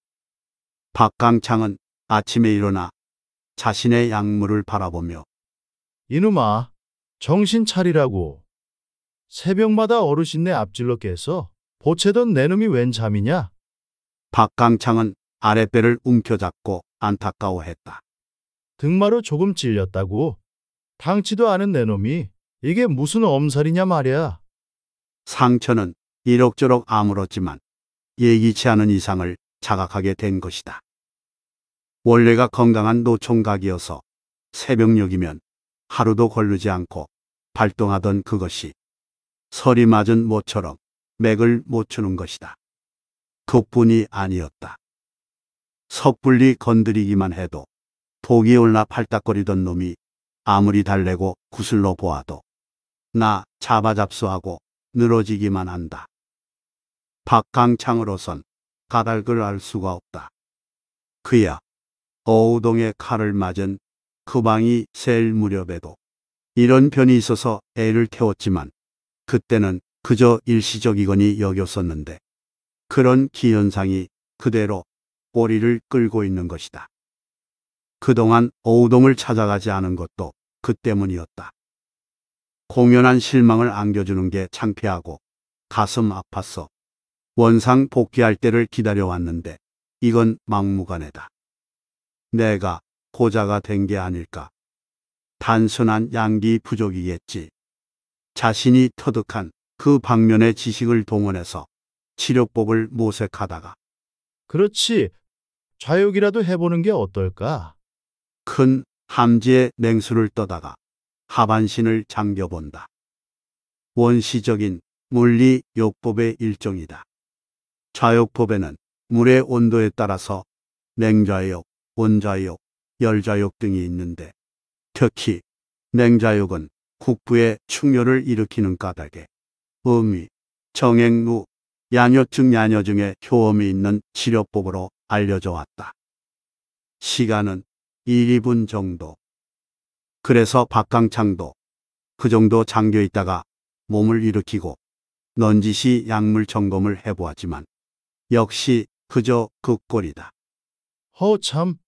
박강창은 아침에 일어나 자신의 약물을 바라보며 이놈아, 정신 차리라고. 새벽마다 어르신네 앞질러 깨서 보채던 내 놈이 웬 잠이냐? 박강창은 아랫배를 움켜잡고 안타까워했다. 등마로 조금 찔렸다고. 당치도 않은 내 놈이 이게 무슨 엄살이냐 말이야. 상처는 이럭저럭 아물었지만 예기치 않은 이상을 자각하게 된 것이다. 원래가 건강한 노총각이어서 새벽녘이면 하루도 걸르지 않고 발동하던 그것이 설이 맞은 모처럼 맥을 못 추는 것이다. 그뿐이 아니었다. 섣불리 건드리기만 해도 독이 올라 팔딱거리던 놈이 아무리 달래고 구슬러 보아도 나 잡아잡수하고 늘어지기만 한다. 박강창으로선 까닭을 알 수가 없다. 그야 어우동의 칼을 맞은 그 방이 셀 무렵에도 이런 편이 있어서 애를 태웠지만 그때는 그저 일시적이거니 여겼었는데 그런 기현상이 그대로 꼬리를 끌고 있는 것이다. 그동안 어우동을 찾아가지 않은 것도 그 때문이었다. 공연한 실망을 안겨주는 게 창피하고 가슴 아팠어. 원상 복귀할 때를 기다려왔는데 이건 막무가내다. 내가 고자가 된 게 아닐까. 단순한 양기 부족이겠지. 자신이 터득한 그 방면의 지식을 동원해서 치료법을 모색하다가 그렇지. 좌욕이라도 해보는 게 어떨까? 큰 함지에 냉수를 떠다가 하반신을 잠겨본다. 원시적인 물리 요법의 일종이다. 좌욕법에는 물의 온도에 따라서 냉좌욕, 온좌욕, 열좌욕 등이 있는데 특히 냉좌욕은 국부의 충혈을 일으키는 까닭에 음위, 정액루, 양효증 야녀증에 효험이 있는 치료법으로 알려져 왔다. 시간은 1, 2분 정도. 그래서 박강창도 그 정도 잠겨 있다가 몸을 일으키고 넌지시 약물 점검을 해보았지만 역시 그저 그 꼴이다. 허참.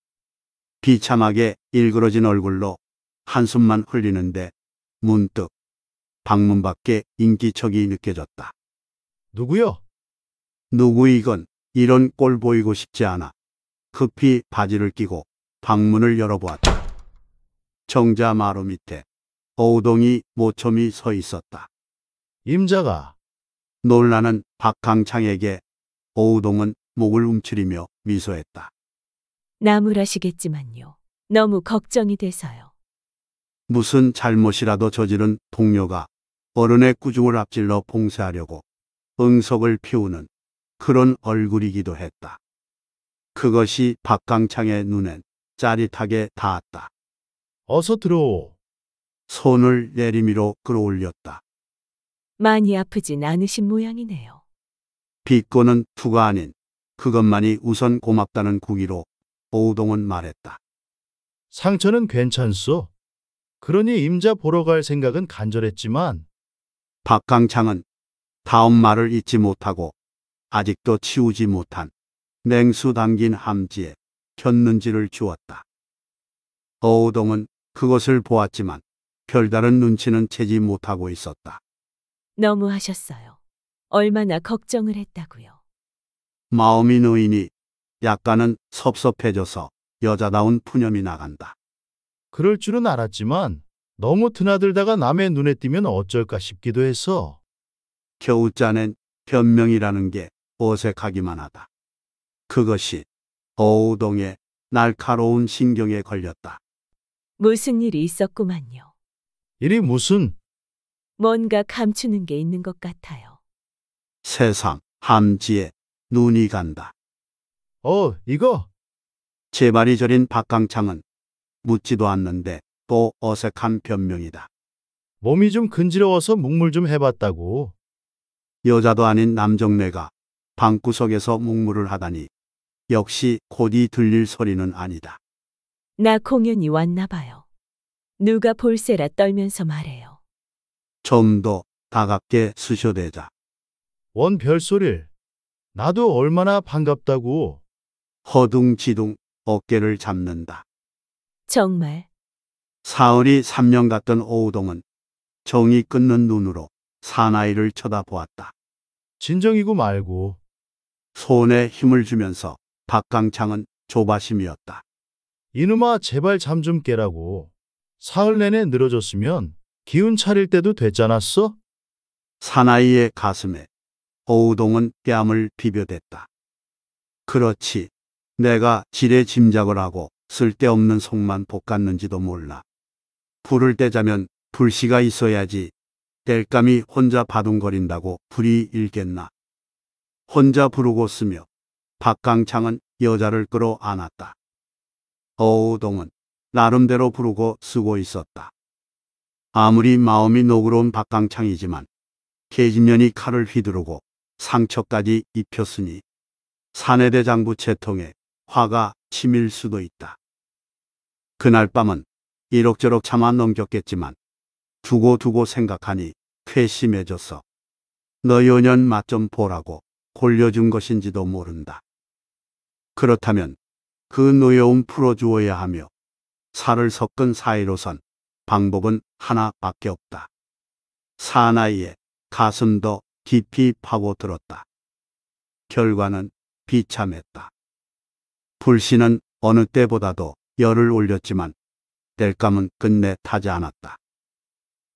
비참하게 일그러진 얼굴로 한숨만 흘리는데 문득 방문 밖에 인기척이 느껴졌다. 누구요? 누구이건 이런 꼴 보이고 싶지 않아 급히 바지를 끼고 방문을 열어보았다. 정자 마루 밑에 어우동이 모처미 서 있었다. 임자가 놀라는 박강창에게 어우동은 목을 움츠리며 미소했다. 나무라시겠지만요. 너무 걱정이 돼서요. 무슨 잘못이라도 저지른 동료가 어른의 꾸중을 앞질러 봉쇄하려고 응석을 피우는 그런 얼굴이기도 했다. 그것이 박강창의 눈엔 짜릿하게 닿았다. 어서 들어오. 손을 내리미로 끌어올렸다. 많이 아프진 않으신 모양이네요. 비꼬는 투가 아닌 그것만이 우선 고맙다는 구기로 오우동은 말했다. 상처는 괜찮소. 그러니 임자 보러 갈 생각은 간절했지만 박강창은 다음 말을 잊지 못하고 아직도 치우지 못한 냉수 담긴 함지에 켰는지를 주었다. 어우동은 그것을 보았지만 별다른 눈치는 채지 못하고 있었다. 너무 하셨어요. 얼마나 걱정을 했다고요. 마음이 놓이니 약간은 섭섭해져서 여자다운 푸념이 나간다. 그럴 줄은 알았지만 너무 드나들다가 남의 눈에 띄면 어쩔까 싶기도 했어. 겨우 짜낸 변명이라는 게 어색하기만 하다. 그것이 어우동의 날카로운 신경에 걸렸다. 무슨 일이 있었구만요. 일이 무슨 뭔가 감추는 게 있는 것 같아요. 세상 함지에 눈이 간다. 어, 이거 제발이 저린 박강창은 묻지도 않는데 또 어색한 변명이다. 몸이 좀 근지러워서 묵물 좀 해봤다고. 여자도 아닌 남정네가 방구석에서 묵물을 하다니 역시 곧이 들릴 소리는 아니다. 나 공연이 왔나 봐요. 누가 볼세라 떨면서 말해요. 좀 더 다갑게 수셔대자. 원 별소릴. 나도 얼마나 반갑다고. 허둥지둥 어깨를 잡는다. 정말 사흘이 3년 같던 오우동은 정이 끊는 눈으로 사나이를 쳐다보았다. 진정이고 말고. 손에 힘을 주면서 박강창은 조바심이었다. 이놈아 제발 잠 좀 깨라고. 사흘 내내 늘어졌으면 기운 차릴 때도 됐잖았어? 사나이의 가슴에 오우동은 뺨을 비벼댔다. 그렇지. 내가 지레 짐작을 하고 쓸데없는 속만 볶았는지도 몰라. 불을 떼자면 불씨가 있어야지. 땔감이 혼자 바둥거린다고 불이 일겠나. 혼자 부르고 쓰며 박강창은 여자를 끌어 안았다. 어우동은 나름대로 부르고 쓰고 있었다. 아무리 마음이 노그러운 박강창이지만 계집년이 칼을 휘두르고 상처까지 입혔으니 사내대 장부 채통에 화가 치밀 수도 있다. 그날 밤은 이럭저럭 참아 넘겼겠지만 두고 두고 생각하니 쾌심해져서 너 연연 맛좀 보라고 골려준 것인지도 모른다. 그렇다면 그 노여움 풀어주어야 하며 살을 섞은 사이로선 방법은 하나밖에 없다. 사나이의 가슴도 깊이 파고들었다. 결과는 비참했다. 불씨는 어느 때보다도 열을 올렸지만 땔감은 끝내 타지 않았다.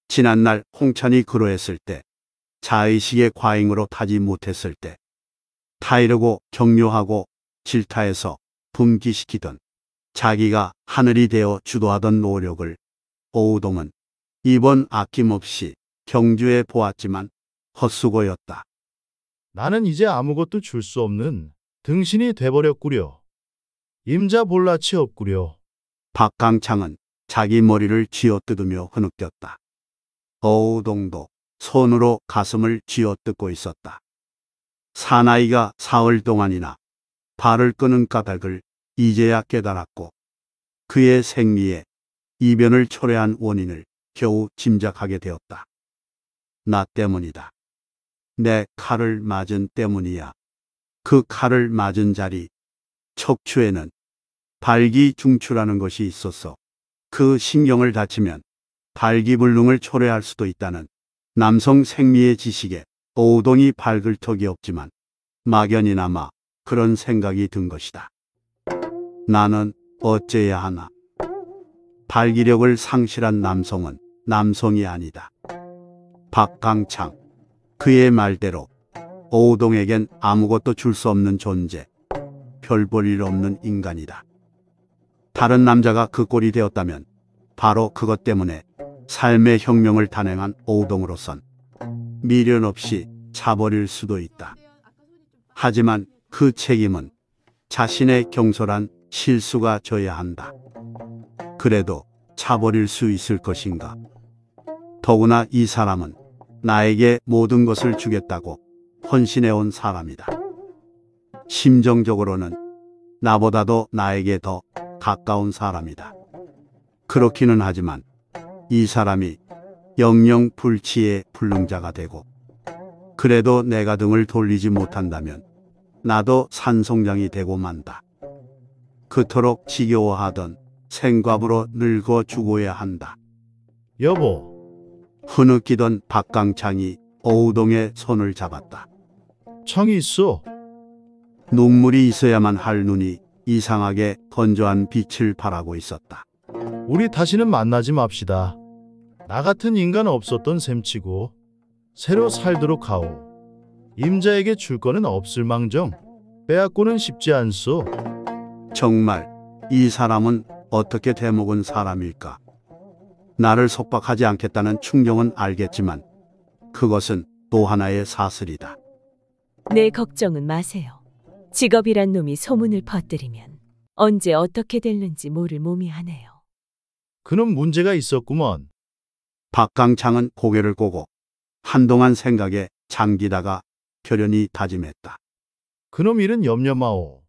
지난날 홍찬이 그러했을 때, 자의식의 과잉으로 타지 못했을 때, 타이르고 격려하고 질타해서 분기시키던 자기가 하늘이 되어 주도하던 노력을 오우동은 이번 아낌없이 경주에 보았지만 헛수고였다. 나는 이제 아무것도 줄 수 없는 등신이 돼버렸구려. 임자 볼라치 없구려. 박강창은 자기 머리를 쥐어뜯으며 흐느꼈다. 어우동도 손으로 가슴을 쥐어뜯고 있었다. 사나이가 사흘 동안이나 발을 끄는 까닭을 이제야 깨달았고 그의 생리에 이변을 초래한 원인을 겨우 짐작하게 되었다. 나 때문이다. 내 칼을 맞은 때문이야. 그 칼을 맞은 자리 척추에는 발기중추라는 것이 있었어. 그 신경을 다치면 발기불능을 초래할 수도 있다는 남성 생리의 지식에 오동이 밝을 턱이 없지만 막연히나마 그런 생각이 든 것이다. 나는 어째야 하나. 발기력을 상실한 남성은 남성이 아니다. 박강창. 그의 말대로 오동에겐 아무것도 줄 수 없는 존재. 별 볼 일 없는 인간이다. 다른 남자가 그 꼴이 되었다면 바로 그것 때문에 삶의 혁명을 단행한 오동으로선 미련 없이 차버릴 수도 있다. 하지만 그 책임은 자신의 경솔한 실수가 져야 한다. 그래도 차버릴 수 있을 것인가? 더구나 이 사람은 나에게 모든 것을 주겠다고 헌신해온 사람이다. 심정적으로는 나보다도 나에게 더 가까운 사람이다. 그렇기는 하지만 이 사람이 영영 불치의 불능자가 되고 그래도 내가 등을 돌리지 못한다면 나도 산송장이 되고 만다. 그토록 지겨워하던 생과부로 늙어 죽어야 한다. 여보, 흐느끼던 박강창이 어우동의 손을 잡았다. 창이 있어. 눈물이 있어야만 할 눈이 이상하게 건조한 빛을 발하고 있었다. 우리 다시는 만나지 맙시다. 나 같은 인간 없었던 셈치고 새로 살도록 하오. 임자에게 줄 거는 없을 망정 빼앗고는 싶지 않소. 정말 이 사람은 어떻게 되먹은 사람일까? 나를 속박하지 않겠다는 충정은 알겠지만 그것은 또 하나의 사슬이다. 내 걱정은 마세요. 직업이란 놈이 소문을 퍼뜨리면 언제 어떻게 될는지 모를 몸이 하네요. 그는 문제가 있었구먼. 박강창은 고개를 꼬고 한동안 생각에 잠기다가 결연히 다짐했다. 그놈 일은 염려 마오.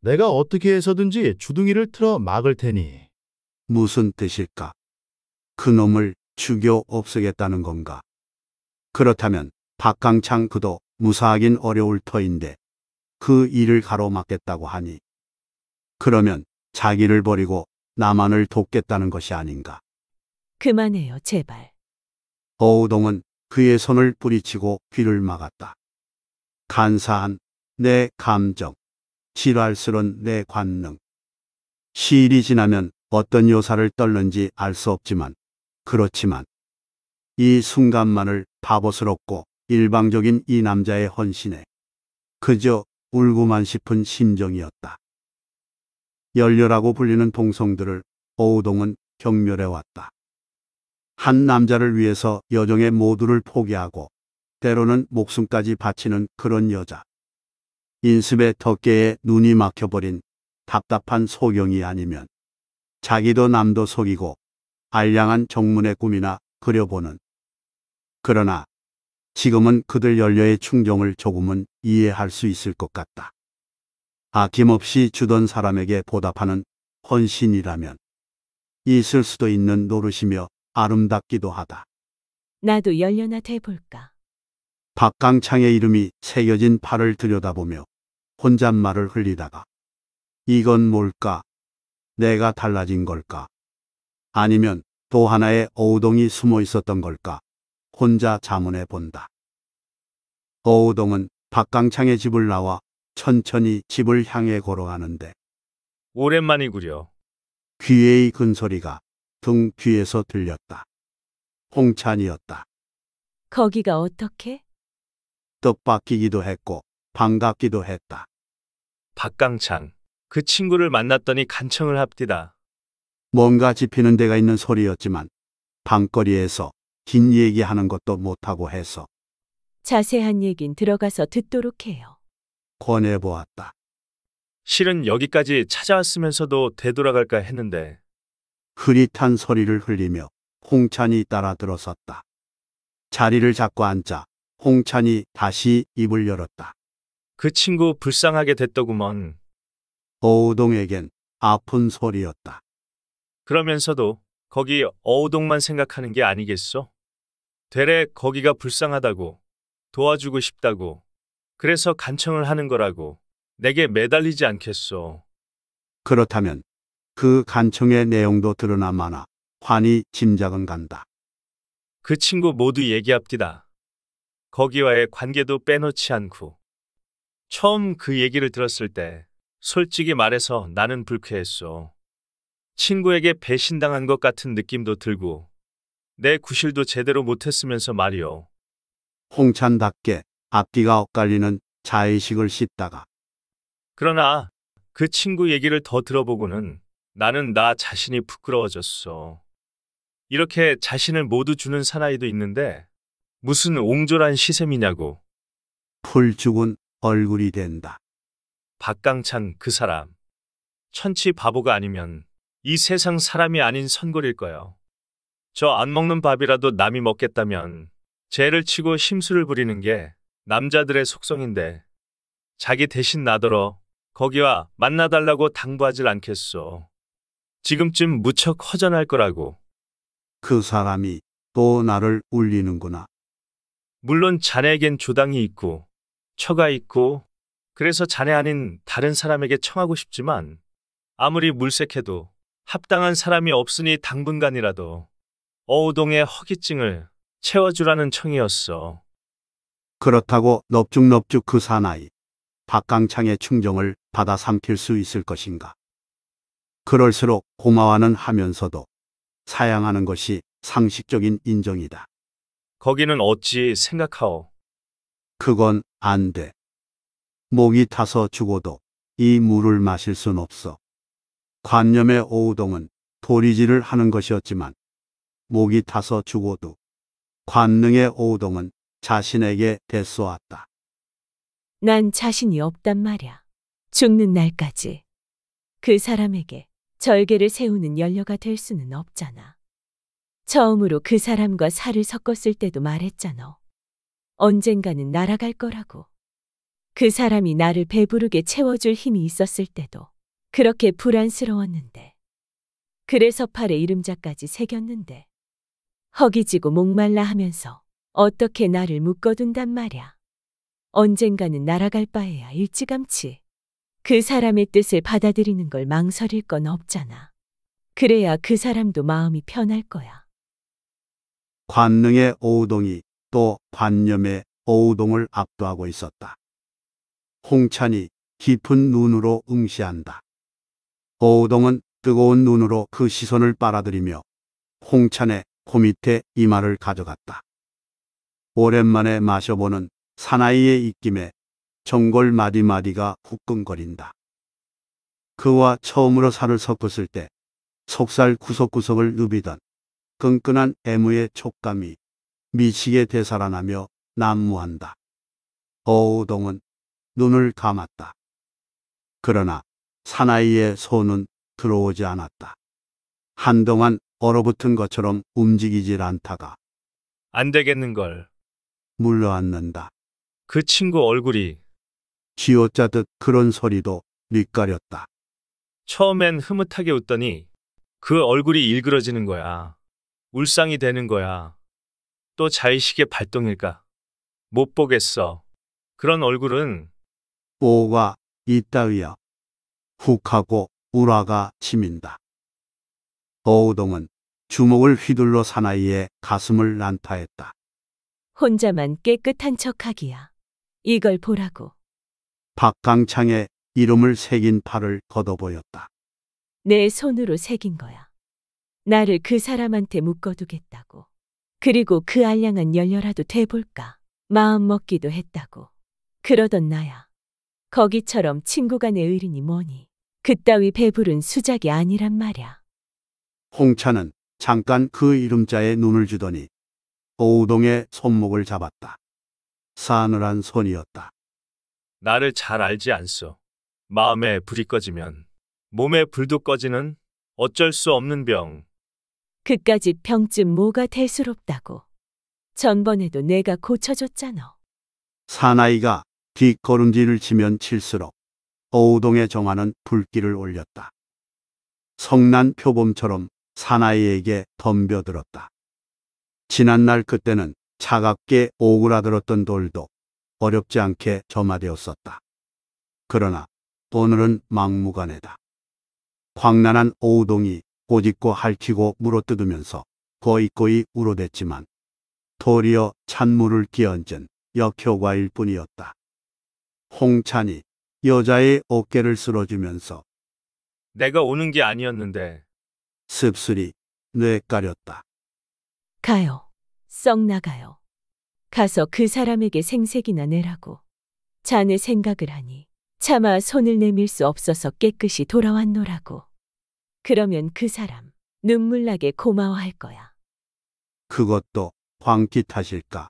내가 어떻게 해서든지 주둥이를 틀어 막을 테니. 무슨 뜻일까? 그놈을 죽여 없애겠다는 건가? 그렇다면 박강창 그도 무사하긴 어려울 터인데 그 일을 가로막겠다고 하니 그러면 자기를 버리고 나만을 돕겠다는 것이 아닌가? 그만해요, 제발. 어우동은 그의 손을 뿌리치고 귀를 막았다. 간사한 내 감정, 지랄스런 내 관능. 시일이 지나면 어떤 요사를 떨는지 알 수 없지만 그렇지만 이 순간만을 바보스럽고 일방적인 이 남자의 헌신에 그저 울고만 싶은 심정이었다. 열렬하고 불리는 동성들을 어우동은 경멸해왔다. 한 남자를 위해서 여정의 모두를 포기하고 때로는 목숨까지 바치는 그런 여자. 인습의 덮개에 눈이 막혀버린 답답한 소경이 아니면 자기도 남도 속이고 알량한 정문의 꿈이나 그려보는. 그러나 지금은 그들 연려의 충정을 조금은 이해할 수 있을 것 같다. 아낌없이 주던 사람에게 보답하는 헌신이라면 있을 수도 있는 노릇이며 아름답기도 하다. 나도 열려나 돼볼까. 박강창의 이름이 새겨진 팔을 들여다보며 혼잣말을 흘리다가 이건 뭘까? 내가 달라진 걸까? 아니면 또 하나의 어우동이 숨어 있었던 걸까? 혼자 자문해 본다. 어우동은 박강창의 집을 나와 천천히 집을 향해 걸어가는데 오랜만이구려. 귀에의 근소리가 등 뒤에서 들렸다. 홍찬이었다. 거기가 어떻게? 뜻밖이기도 했고 반갑기도 했다. 박강창. 그 친구를 만났더니 간청을 합디다. 뭔가 짚히는 데가 있는 소리였지만 방거리에서 긴 얘기하는 것도 못하고 해서 자세한 얘긴 들어가서 듣도록 해요. 권해보았다. 실은 여기까지 찾아왔으면서도 되돌아갈까 했는데 흐릿한 소리를 흘리며 홍찬이 따라 들어섰다. 자리를 잡고 앉자 홍찬이 다시 입을 열었다. 그 친구 불쌍하게 됐더구먼. 오우동에겐 아픈 소리였다. 그러면서도 거기 어우동만 생각하는 게 아니겠소? 되레 거기가 불쌍하다고 도와주고 싶다고 그래서 간청을 하는 거라고 내게 매달리지 않겠소. 그렇다면 그 간청의 내용도 드러나 마나 환히 짐작은 간다. 그 친구 모두 얘기합디다. 거기와의 관계도 빼놓지 않고. 처음 그 얘기를 들었을 때 솔직히 말해서 나는 불쾌했소. 친구에게 배신당한 것 같은 느낌도 들고 내 구실도 제대로 못했으면서 말이오. 홍찬답게 앞뒤가 엇갈리는 자의식을 씻다가 그러나 그 친구 얘기를 더 들어보고는 나는 나 자신이 부끄러워졌어. 이렇게 자신을 모두 주는 사나이도 있는데 무슨 옹졸한 시샘이냐고. 풀 죽은 얼굴이 된다. 박강찬 그 사람. 천치 바보가 아니면 이 세상 사람이 아닌 선골일 거요. 저 안 먹는 밥이라도 남이 먹겠다면 죄를 치고 심술을 부리는 게 남자들의 속성인데 자기 대신 나더러 거기와 만나달라고 당부하질 않겠소. 지금쯤 무척 허전할 거라고. 그 사람이 또 나를 울리는구나. 물론 자네에겐 조당이 있고 처가 있고 그래서 자네 아닌 다른 사람에게 청하고 싶지만 아무리 물색해도 합당한 사람이 없으니 당분간이라도 어우동의 허기증을 채워주라는 청이었어. 그렇다고 넙죽넙죽 그 사나이 박강창의 충정을 받아 삼킬 수 있을 것인가. 그럴수록 고마워는 하면서도 사양하는 것이 상식적인 인정이다. 거기는 어찌 생각하오? 그건 안 돼. 목이 타서 죽어도 이 물을 마실 순 없어. 관념의 오우동은 도리질을 하는 것이었지만 목이 타서 죽어도 관능의 오우동은 자신에게 대쏘았다. 난 자신이 없단 말야. 죽는 날까지. 그 사람에게 절개를 세우는 연료가 될 수는 없잖아. 처음으로 그 사람과 살을 섞었을 때도 말했잖아. 언젠가는 날아갈 거라고. 그 사람이 나를 배부르게 채워줄 힘이 있었을 때도 그렇게 불안스러웠는데. 그래서 팔에 이름자까지 새겼는데. 허기지고 목말라 하면서 어떻게 나를 묶어둔단 말야. 언젠가는 날아갈 바에야 일찌감치. 그 사람의 뜻을 받아들이는 걸 망설일 건 없잖아. 그래야 그 사람도 마음이 편할 거야. 관능의 오우동이 또 관념의 오우동을 압도하고 있었다. 홍찬이 깊은 눈으로 응시한다. 오우동은 뜨거운 눈으로 그 시선을 빨아들이며 홍찬의 코 밑에 이마를 가져갔다. 오랜만에 마셔보는 사나이의 입김에 정골 마디마디가 후끈거린다. 그와 처음으로 살을 섞었을 때 속살 구석구석을 누비던 끈끈한 애무의 촉감이 미치게 되살아나며 난무한다. 어우동은 눈을 감았다. 그러나 사나이의 손은 들어오지 않았다. 한동안 얼어붙은 것처럼 움직이질 않다가 안 되겠는걸. 물러앉는다. 그 친구 얼굴이 쥐어짜듯 그런 소리도 뉘까렸다. 처음엔 흐뭇하게 웃더니 그 얼굴이 일그러지는 거야. 울상이 되는 거야. 또 자의식의 발동일까? 못 보겠어. 그런 얼굴은 오가 이따위야. 훅 하고 우라가 치민다. 어우동은 주먹을 휘둘러 사나이의 가슴을 난타했다. 혼자만 깨끗한 척하기야. 이걸 보라고. 박강창의 이름을 새긴 팔을 걷어보였다. 내 손으로 새긴 거야. 나를 그 사람한테 묶어두겠다고. 그리고 그 알량한 연료라도 돼볼까. 마음 먹기도 했다고. 그러던 나야. 거기처럼 친구 간의 의린이 뭐니. 그따위 배부른 수작이 아니란 말야. 홍차는 잠깐 그 이름자에 눈을 주더니 오우동의 손목을 잡았다. 싸늘한 손이었다. 나를 잘 알지 않소. 마음에 불이 꺼지면 몸에 불도 꺼지는 어쩔 수 없는 병. 그까짓 병쯤 뭐가 대수롭다고. 전번에도 내가 고쳐줬잖아. 사나이가 뒷걸음질을 치면 칠수록 오우동의 정화는 불길을 올렸다. 성난 표범처럼 사나이에게 덤벼들었다. 지난날 그때는 차갑게 오그라들었던 돌도 어렵지 않게 점화되었었다. 그러나 오늘은 막무가내다. 광란한 오우동이 꼬집고 핥히고 물어뜯으면서 거이거이 울어댔지만 도리어 찬물을 끼얹은 역효과일 뿐이었다. 홍찬이 여자의 어깨를 쓸어주면서 내가 오는 게 아니었는데 씁쓸히 뇌 까렸다. 가요. 썩 나가요. 가서 그 사람에게 생색이나 내라고. 자네 생각을 하니 차마 손을 내밀 수 없어서 깨끗이 돌아왔노라고. 그러면 그 사람 눈물나게 고마워할 거야. 그것도 광기 탓일까.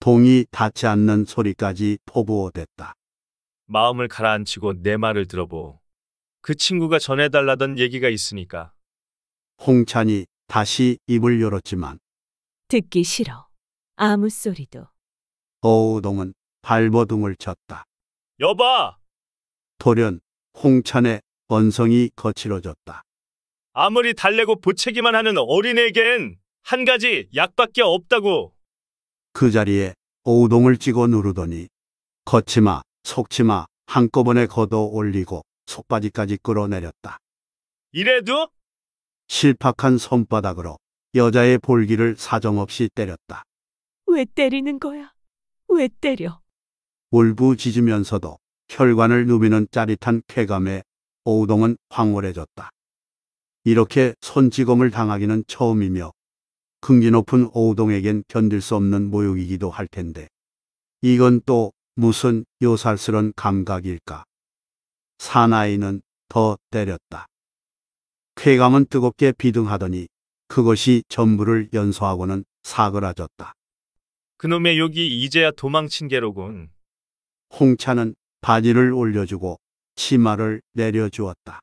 동이 닿지 않는 소리까지 포부어댔다. 마음을 가라앉히고 내 말을 들어보. 그 친구가 전해달라던 얘기가 있으니까. 홍찬이 다시 입을 열었지만 듣기 싫어. 아무 소리도. 어우동은 발버둥을 쳤다. 여봐! 돌연 홍찬의 언성이 거칠어졌다. 아무리 달래고 보채기만 하는 어린애에겐 한 가지 약밖에 없다고. 그 자리에 오우동을 찍어 누르더니 걷지마, 속지마 한꺼번에 걷어 올리고 속바지까지 끌어내렸다. 이래도? 실팍한 손바닥으로 여자의 볼기를 사정없이 때렸다. 왜 때리는 거야? 왜 때려? 울부짖으면서도 혈관을 누비는 짜릿한 쾌감에 오우동은 황홀해졌다. 이렇게 손찌검을 당하기는 처음이며 긍지 높은 오우동에겐 견딜 수 없는 모욕이기도 할 텐데 이건 또 무슨 요살스런 감각일까? 사나이는 더 때렸다. 쾌감은 뜨겁게 비등하더니 그것이 전부를 연소하고는 사그라졌다. 그놈의 욕이 이제야 도망친 게로군. 홍차는 바지를 올려주고 치마를 내려주었다.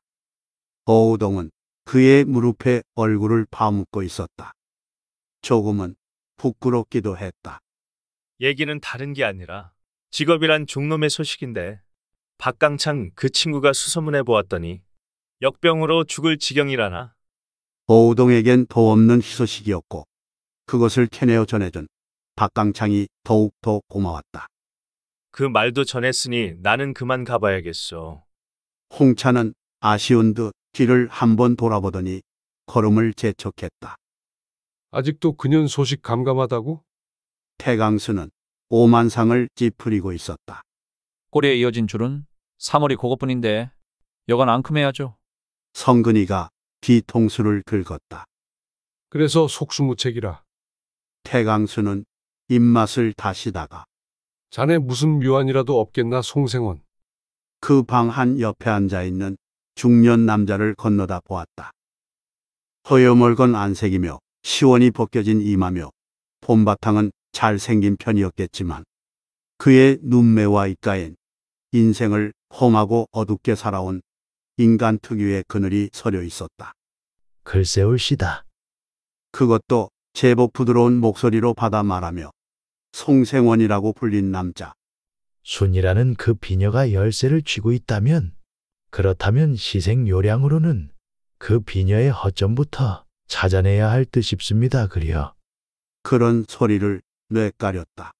어우동은 그의 무릎에 얼굴을 파묻고 있었다. 조금은 부끄럽기도 했다. 얘기는 다른 게 아니라 직업이란 종놈의 소식인데 박강창 그 친구가 수소문해 보았더니 역병으로 죽을 지경이라나. 어우동에겐 더 없는 희소식이었고 그것을 캐내어 전해준 박강창이 더욱더 고마웠다. 그 말도 전했으니 나는 그만 가봐야겠소. 홍차는 아쉬운 듯 뒤를 한번 돌아보더니 걸음을 재촉했다. 아직도 그년 소식 감감하다고? 태강수는 오만상을 찌푸리고 있었다. 꼬리에 이어진 줄은 3월이 그것뿐인데 여간 앙큼해야죠. 성근이가 뒤통수를 긁었다. 그래서 속수무책이라. 태강수는 입맛을 다시다가 자네 무슨 묘안이라도 없겠나 송생원. 그 방 한 옆에 앉아 있는 중년 남자를 건너다 보았다. 허여멀건 안색이며 시원히 벗겨진 이마며 봄바탕은 잘생긴 편이었겠지만 그의 눈매와 입가엔 인생을 험하고 어둡게 살아온 인간 특유의 그늘이 서려 있었다. 글쎄 올시다. 그것도 제법 부드러운 목소리로 받아 말하며 송생원이라고 불린 남자. 순이라는 그 비녀가 열쇠를 쥐고 있다면 그렇다면 시생 요량으로는 그 비녀의 허점부터 찾아내야 할 듯 싶습니다. 그려. 그런 소리를 뇌까렸다.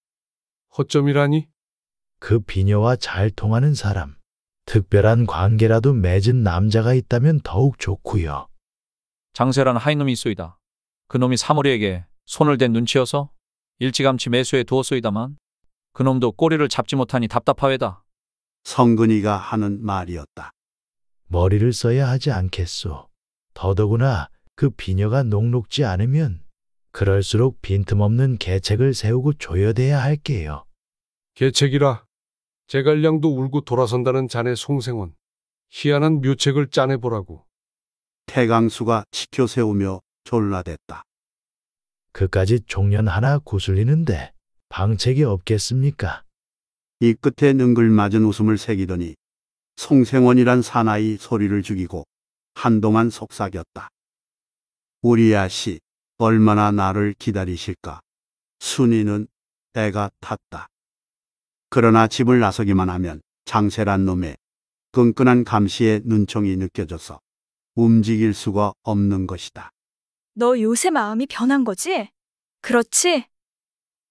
허점이라니? 그 비녀와 잘 통하는 사람, 특별한 관계라도 맺은 남자가 있다면 더욱 좋고요. 장세란 하이놈이 있소이다. 그놈이 사무리에게 손을 댄 눈치여서 일찌감치 매수해 두었소이다만 그놈도 꼬리를 잡지 못하니 답답하외다. 성근이가 하는 말이었다. 머리를 써야 하지 않겠소. 더더구나 그 비녀가 녹록지 않으면 그럴수록 빈틈없는 계책을 세우고 조여대야 할게요. 계책이라. 제갈량도 울고 돌아선다는 자네 송생원. 희한한 묘책을 짜내보라고. 태강수가 치켜 세우며 졸라댔다. 그까지 종년 하나 구슬리는데 방책이 없겠습니까? 이 끝에 능글맞은 웃음을 새기더니 송생원이란 사나이 소리를 죽이고 한동안 속삭였다. 우리 아씨 얼마나 나를 기다리실까? 순이는 애가 탔다. 그러나 집을 나서기만 하면 장세란 놈의 끈끈한 감시의 눈총이 느껴져서 움직일 수가 없는 것이다. 너 요새 마음이 변한 거지? 그렇지?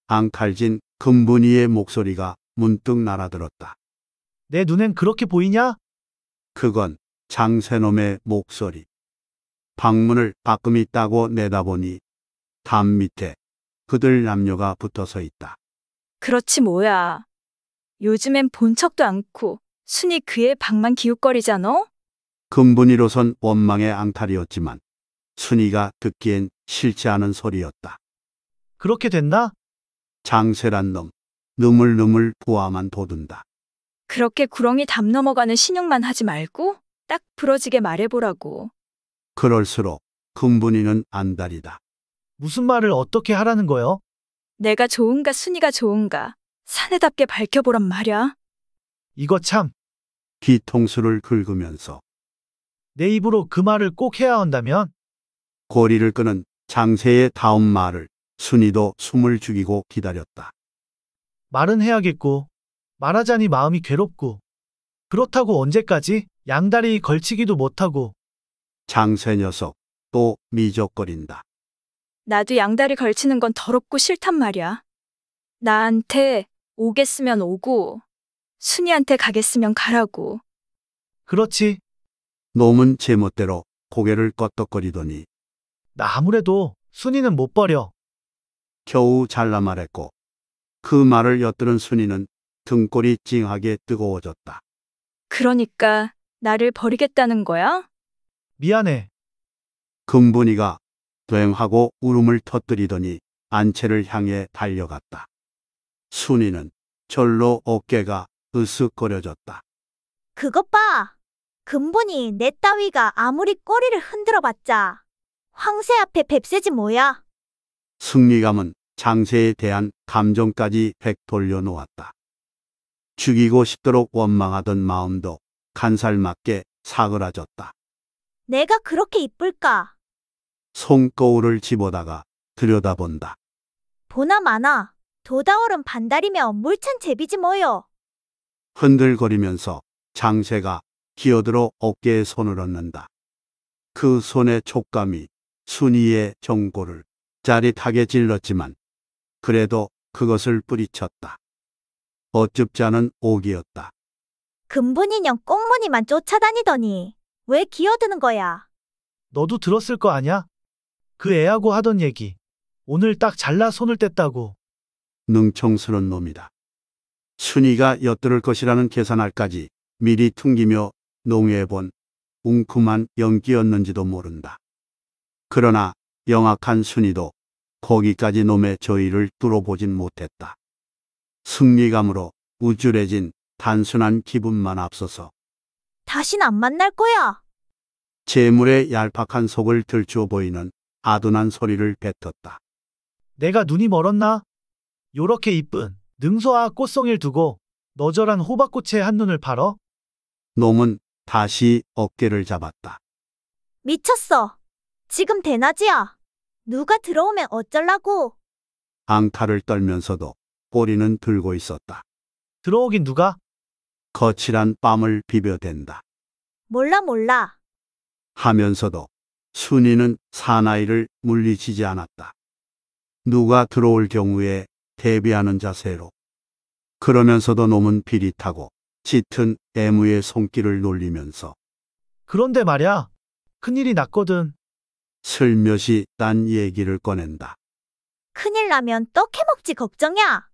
앙칼진 금분이의 목소리가 문득 날아들었다. 내 눈엔 그렇게 보이냐? 그건 장세놈의 목소리. 방문을 가끔히 따고 내다보니 담 밑에 그들 남녀가 붙어서 있다. 그렇지 뭐야. 요즘엔 본 척도 않고 순이 그의 방만 기웃거리잖아? 금분이로선 원망의 앙탈이었지만 순이가 듣기엔 싫지 않은 소리였다. 그렇게 됐나? 장세란 놈 느물느물 부하만 돋은다. 그렇게 구렁이 담 넘어가는 신용만 하지 말고 딱 부러지게 말해보라고. 그럴수록 금분이는 안달이다. 무슨 말을 어떻게 하라는 거요? 내가 좋은가 순이가 좋은가 사내답게 밝혀보란 말이야. 이거 참, 뒤통수를 긁으면서 내 입으로 그 말을 꼭 해야 한다면? 고리를 끄는 장세의 다음 말을 순이도 숨을 죽이고 기다렸다. 말은 해야겠고, 말하자니 마음이 괴롭고, 그렇다고 언제까지 양다리 걸치기도 못하고, 장세 녀석 또 미적거린다. 나도 양다리 걸치는 건 더럽고 싫단 말이야. 나한테 오겠으면 오고, 순이한테 가겠으면 가라고. 그렇지. 놈은 제멋대로 고개를 껐덕거리더니 나 아무래도 순이는 못 버려. 겨우 잘라 말했고 그 말을 엿들은 순이는 등골이 찡하게 뜨거워졌다. 그러니까 나를 버리겠다는 거야? 미안해. 금분이가 휑하고 울음을 터뜨리더니 안채를 향해 달려갔다. 순이는 절로 어깨가 으쓱거려졌다. 그것 봐. 근본이 내 따위가 아무리 꼬리를 흔들어봤자 황새 앞에 뱁새지 뭐야. 승리감은 장세에 대한 감정까지 백 돌려놓았다. 죽이고 싶도록 원망하던 마음도 간살맞게 사그라졌다. 내가 그렇게 이쁠까? 손거울을 집어다가 들여다본다. 보나 마나 도다오른 반달이며 물찬 제비지 뭐요. 흔들거리면서 장세가 기어들어 어깨에 손을 얹는다. 그 손의 촉감이 순이의 정골을 짜릿하게 찔렀지만 그래도 그것을 뿌리쳤다. 않은 옥이었다. 근본인형 꽁무니만 쫓아다니더니 왜 기어드는 거야? 너도 들었을 거 아냐? 그 애하고 하던 얘기. 오늘 딱 잘라 손을 뗐다고. 능청스런 놈이다. 순이가 엿들을 것이라는 계산할까지 미리 퉁기며 농해본 웅큼한 연기였는지도 모른다. 그러나 영악한 순이도 거기까지 놈의 저희를 뚫어보진 못했다. 승리감으로 우쭐해진 단순한 기분만 앞서서 다신 안 만날 거야. 재물의 얄팍한 속을 들추어 보이는 아둔한 소리를 뱉었다. 내가 눈이 멀었나? 요렇게 이쁜 능소아 꽃송이를 두고 너절한 호박꽃에 한눈을 팔어? 놈은 다시 어깨를 잡았다. 미쳤어. 지금 대낮이야. 누가 들어오면 어쩌려고. 앙탈을 떨면서도 꼬리는 들고 있었다. 들어오긴 누가? 거칠한 뺨을 비벼댄다. 몰라 몰라. 하면서도 순이는 사나이를 물리치지 않았다. 누가 들어올 경우에 대비하는 자세로. 그러면서도 놈은 비릿하고 짙은 애무의 손길을 놀리면서 그런데 말야. 큰일이 났거든. 슬며시 딴 얘기를 꺼낸다. 큰일 나면 떡 해먹지 걱정이야.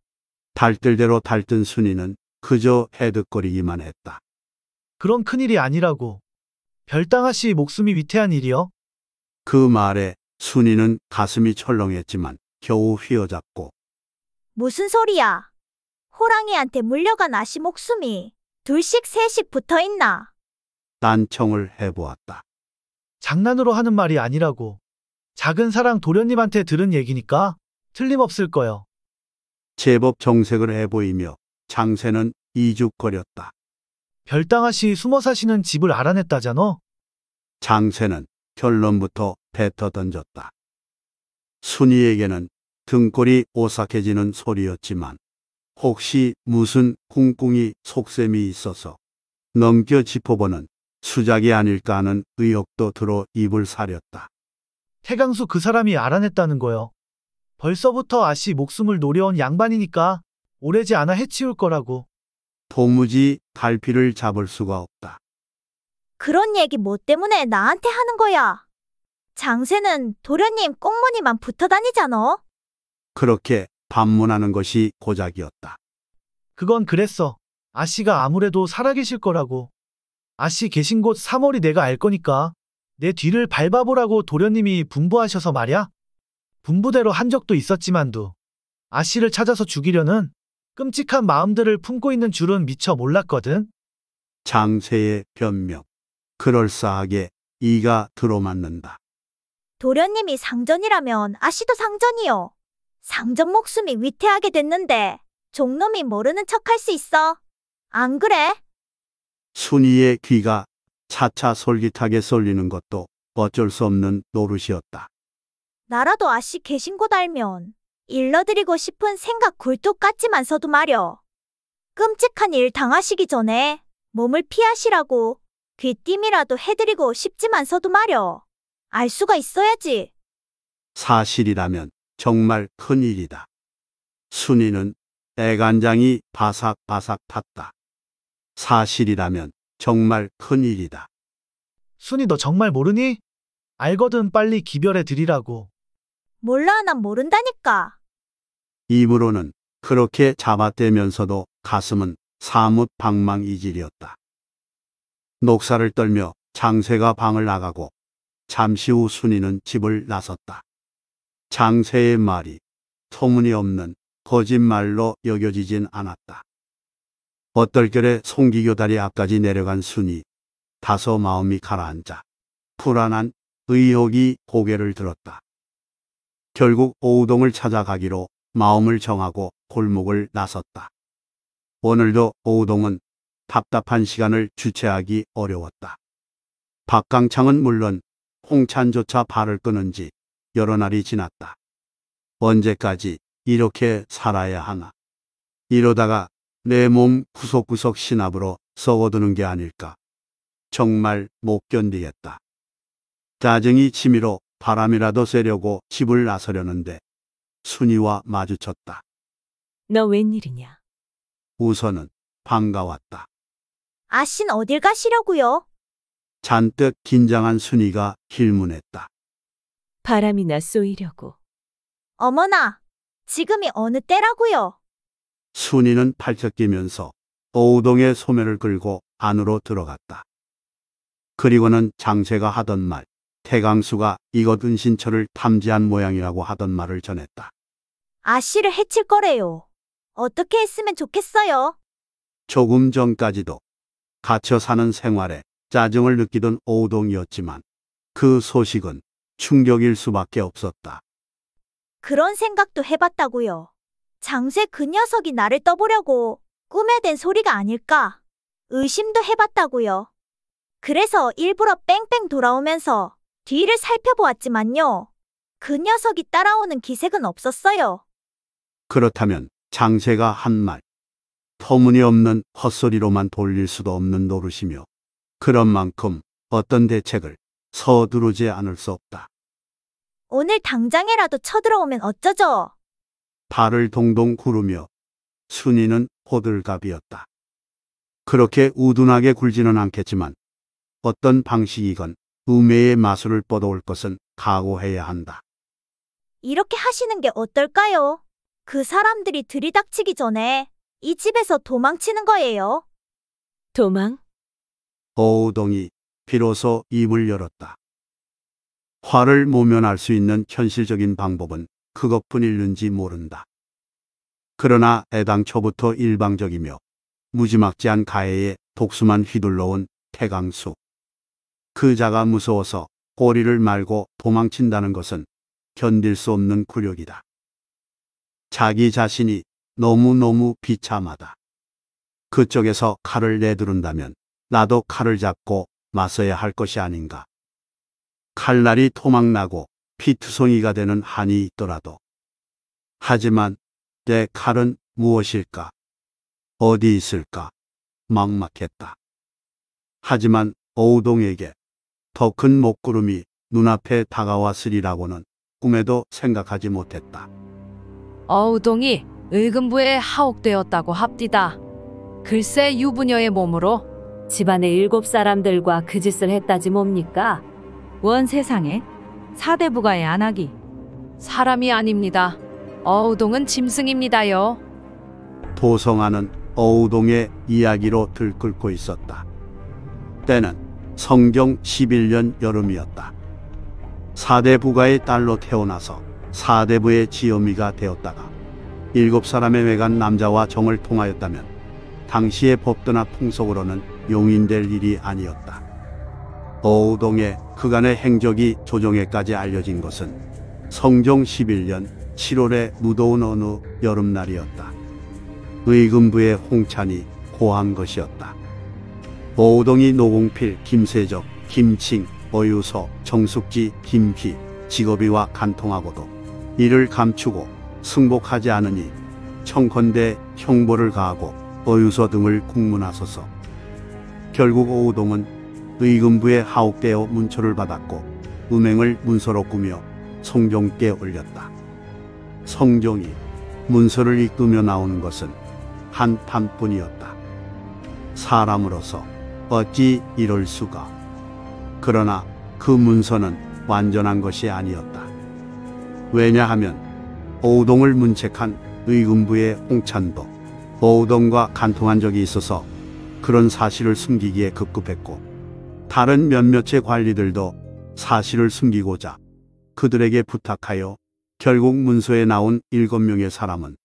달뜰대로 달뜬 순이는 그저 해득거리기만 했다. 그런 큰일이 아니라고. 별당아 씨 목숨이 위태한 일이여. 그 말에 순이는 가슴이 철렁했지만 겨우 휘어잡고 무슨 소리야? 호랑이한테 물려간 아씨 목숨이 둘씩 셋씩 붙어 있나? 딴청을 해보았다. 장난으로 하는 말이 아니라고. 작은 사랑 도련님한테 들은 얘기니까 틀림없을 거요. 제법 정색을 해 보이며 장세는 이죽거렸다. 별당아씨 숨어 사시는 집을 알아냈다잖아. 장세는 결론부터 뱉어 던졌다. 순이에게는 등골이 오싹해지는 소리였지만 혹시 무슨 꿍꿍이 속셈이 있어서 넘겨 짚어보는 수작이 아닐까 하는 의혹도 들어 입을 사렸다. 태강수 그 사람이 알아냈다는 거요. 벌써부터 아씨 목숨을 노려온 양반이니까 오래지 않아 해치울 거라고. 도무지 갈피를 잡을 수가 없다. 그런 얘기 뭐 때문에 나한테 하는 거야? 장세는 도련님 꽁무니만 붙어 다니잖아. 그렇게 반문하는 것이 고작이었다. 그건 그랬어. 아씨가 아무래도 살아계실 거라고. 아씨 계신 곳 3월이 내가 알 거니까 내 뒤를 밟아보라고 도련님이 분부하셔서 말야. 분부대로 한 적도 있었지만도 아씨를 찾아서 죽이려는 끔찍한 마음들을 품고 있는 줄은 미처 몰랐거든. 장세의 변명. 그럴싸하게 이가 들어맞는다. 도련님이 상전이라면 아씨도 상전이요. 상전 목숨이 위태하게 됐는데 종놈이 모르는 척할 수 있어. 안 그래? 순이의 귀가 차차 솔깃하게 쏠리는 것도 어쩔 수 없는 노릇이었다. 나라도 아씨 계신 곳 알면 일러드리고 싶은 생각 굴뚝 같지만서도 말여. 끔찍한 일 당하시기 전에 몸을 피하시라고 귀띔이라도 해드리고 싶지만서도 말여. 알 수가 있어야지. 사실이라면 정말 큰일이다. 순이는 애간장이 바삭바삭 탔다. 사실이라면 정말 큰일이다. 순이 너 정말 모르니? 알거든 빨리 기별해 드리라고. 몰라 난 모른다니까. 입으로는 그렇게 잡아대면서도 가슴은 사뭇 방망이질이었다. 녹사를 떨며 장세가 방을 나가고 잠시 후 순이는 집을 나섰다. 장세의 말이 터무니없는 거짓말로 여겨지진 않았다. 어떨결에 송기교 다리 앞까지 내려간 순이 다소 마음이 가라앉아 불안한 의혹이 고개를 들었다. 결국 오우동을 찾아가기로 마음을 정하고 골목을 나섰다. 오늘도 오우동은 답답한 시간을 주체하기 어려웠다. 박강창은 물론 홍찬조차 발을 끄는 지 여러 날이 지났다. 언제까지 이렇게 살아야 하나. 이러다가 내 몸 구석구석 신압으로 썩어드는 게 아닐까. 정말 못 견디겠다. 짜증이 치밀어 바람이라도 쐬려고 집을 나서려는데 순이와 마주쳤다. 너 웬일이냐? 우선은 반가웠다. 아신 어딜 가시려고요? 잔뜩 긴장한 순이가 길문했다. 바람이나 쏘이려고. 어머나, 지금이 어느 때라고요? 순이는 뛰면서 오우동의 소매를 끌고 안으로 들어갔다. 그리고는 장세가 하던 말, 태강수가 이것 은신처를 탐지한 모양이라고 하던 말을 전했다. 아씨를 해칠 거래요. 어떻게 했으면 좋겠어요? 조금 전까지도 갇혀 사는 생활에 짜증을 느끼던 오우동이었지만 그 소식은 충격일 수밖에 없었다. 그런 생각도 해봤다고요. 장세 그 녀석이 나를 떠보려고 꿈에 댄 소리가 아닐까? 의심도 해봤다고요. 그래서 일부러 뺑뺑 돌아오면서 뒤를 살펴보았지만요. 그 녀석이 따라오는 기색은 없었어요. 그렇다면 장세가 한 말, 터무니없는 헛소리로만 돌릴 수도 없는 노릇이며 그런 만큼 어떤 대책을 서두르지 않을 수 없다. 오늘 당장에라도 쳐들어오면 어쩌죠? 발을 동동 구르며 순이는 호들갑이었다. 그렇게 우둔하게 굴지는 않겠지만 어떤 방식이건 우매의 마술을 뻗어올 것은 각오해야 한다. 이렇게 하시는 게 어떨까요? 그 사람들이 들이닥치기 전에 이 집에서 도망치는 거예요. 도망? 오우동이 비로소 입을 열었다. 화를 모면할 수 있는 현실적인 방법은 그것뿐일는지 모른다. 그러나 애당초부터 일방적이며 무지막지한 가해에 독수만 휘둘러온 태강수. 그 자가 무서워서 꼬리를 말고 도망친다는 것은 견딜 수 없는 굴욕이다. 자기 자신이 너무너무 비참하다. 그쪽에서 칼을 내두른다면 나도 칼을 잡고 맞서야 할 것이 아닌가. 칼날이 토막나고 피투성이가 되는 한이 있더라도. 하지만 내 칼은 무엇일까? 어디 있을까? 막막했다. 하지만 어우동에게 더큰 먹구름이 눈앞에 다가왔으리라고는 꿈에도 생각하지 못했다. 어우동이 의금부에 하옥되었다고 합디다. 글쎄 유부녀의 몸으로 집안의 일곱 사람들과 그 짓을 했다지 뭡니까? 원 세상에 사대부가의 안하기 사람이 아닙니다. 어우동은 짐승입니다요. 도성하는 어우동의 이야기로 들끓고 있었다. 때는 성경 11년 여름이었다. 사대부가의 딸로 태어나서 사대부의 지어미가 되었다가 일곱 사람의 외간 남자와 정을 통하였다면 당시의 법도나 풍속으로는 용인될 일이 아니었다. 어우동의 그간의 행적이 조정에까지 알려진 것은 성종 11년 7월의 무더운 어느 여름날이었다. 의금부의 홍찬이 고한 것이었다. 어우동이 노공필, 김세적, 김칭, 어유서, 정숙지, 김기, 직업이와 간통하고도 이를 감추고 승복하지 않으니 청컨대 형벌을 가하고 어유서 등을 국문하소서. 결국 오우동은 의금부에 하옥되어 문초를 받았고 음행을 문서로 꾸며 성종께 올렸다. 성종이 문서를 이끄며 나오는 것은 한 판뿐이었다. 사람으로서 어찌 이럴 수가. 그러나 그 문서는 완전한 것이 아니었다. 왜냐하면 오우동을 문책한 의금부의 홍찬도 오우동과 간통한 적이 있어서 그런 사실을 숨기기에 급급했고 다른 몇몇의 관리들도 사실을 숨기고자 그들에게 부탁하여 결국 문서에 나온 일곱 명의 사람은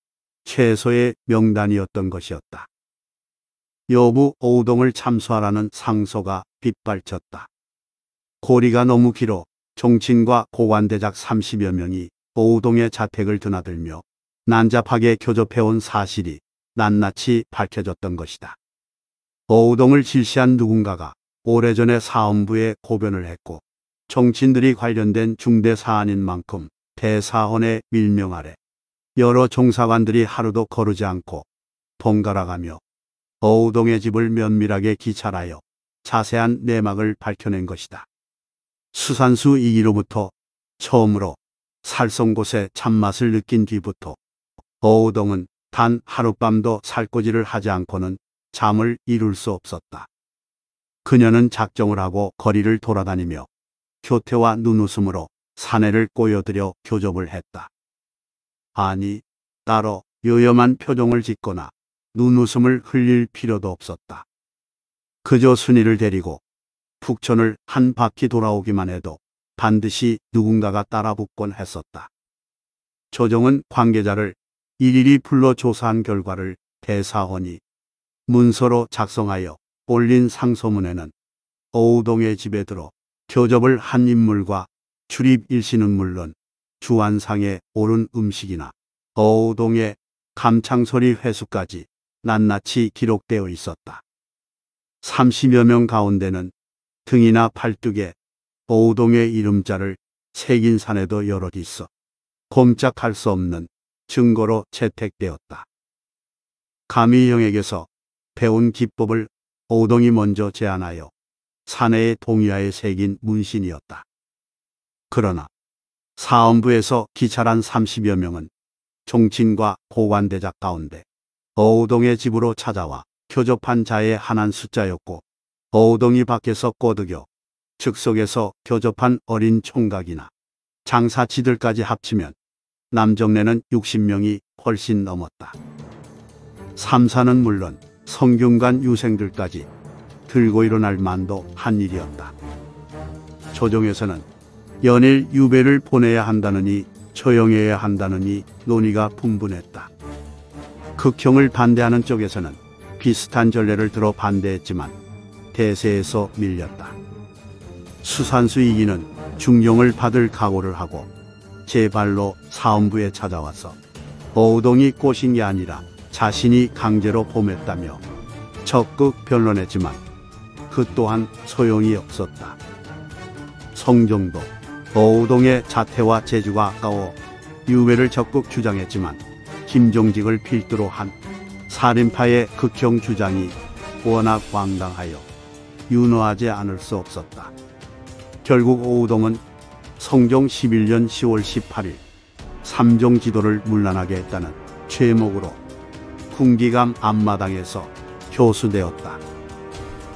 최소의 명단이었던 것이었다. 여부 오우동을 참수하라는 상소가 빗발쳤다. 고리가 너무 길어 종친과 고관대작 30여 명이 오우동의 자택을 드나들며 난잡하게 교접해온 사실이 낱낱이 밝혀졌던 것이다. 오우동을 질시한 누군가가 오래전에 사헌부에 고변을 했고 정치인들이 관련된 중대 사안인 만큼 대사헌의 밀명 아래 여러 종사관들이 하루도 거르지 않고 번갈아가며 어우동의 집을 면밀하게 기찰하여 자세한 내막을 밝혀낸 것이다. 수산수 이기로부터 처음으로 살성곳의 참맛을 느낀 뒤부터 어우동은 단 하룻밤도 살코지를 하지 않고는 잠을 이룰 수 없었다. 그녀는 작정을 하고 거리를 돌아다니며 교태와 눈웃음으로 사내를 꼬여들여 교접을 했다. 아니, 따로 요염한 표정을 짓거나 눈웃음을 흘릴 필요도 없었다. 그저 순이를 데리고 북촌을 한 바퀴 돌아오기만 해도 반드시 누군가가 따라붙곤 했었다. 조정은 관계자를 일일이 불러 조사한 결과를 대사원이 문서로 작성하여 올린 상소문에는 어우동의 집에 들어 교접을 한 인물과 출입 일시는 물론 주안상에 오른 음식이나 어우동의 감창소리 회수까지 낱낱이 기록되어 있었다. 30여 명 가운데는 등이나 팔뚝에 어우동의 이름자를 새긴 사내도 여럿 있어 꼼짝할 수 없는 증거로 채택되었다. 가미형에게서 배운 기법을 어우동이 먼저 제안하여 사내의 동의하에 새긴 문신이었다. 그러나 사헌부에서 기찰한 30여 명은 종친과 고관대작 가운데 어우동의 집으로 찾아와 교접한 자의 한한 숫자였고 어우동이 밖에서 꼬드겨 즉석에서 교접한 어린 총각이나 장사치들까지 합치면 남정네는 60명이 훨씬 넘었다. 삼사는 물론 성균관 유생들까지 들고 일어날 만도 한 일이었다. 조정에서는 연일 유배를 보내야 한다느니 처형해야 한다느니 논의가 분분했다. 극형을 반대하는 쪽에서는 비슷한 전례를 들어 반대했지만 대세에서 밀렸다. 수산수 이기는 중용을 받을 각오를 하고 제 발로 사원부에 찾아와서 오우동이 꼬신 게 아니라 자신이 강제로 보냈다며 적극 변론했지만 그 또한 소용이 없었다. 성종도 오우동의 자태와 재주가 아까워 유배를 적극 주장했지만 김종직을 필두로 한 살인파의 극형 주장이 워낙 황당하여 윤호하지 않을 수 없었다. 결국 오우동은 성종 11년 10월 18일 삼종 지도를 문란하게 했다는 죄목으로 군기감 앞마당에서 교수되었다.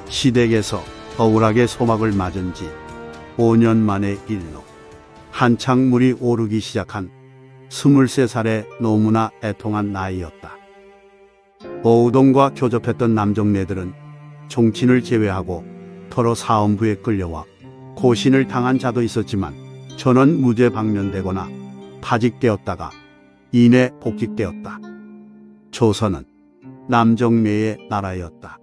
시댁에서 억울하게 소막을 맞은 지 5년 만의 일로 한창 물이 오르기 시작한 23살의 너무나 애통한 나이였다. 오우동과 교접했던 남종네들은 종친을 제외하고 더러 사원부에 끌려와 고신을 당한 자도 있었지만 전원 무죄 방면되거나 파직되었다가 이내 복직되었다. 조선은 남정매의 나라였다.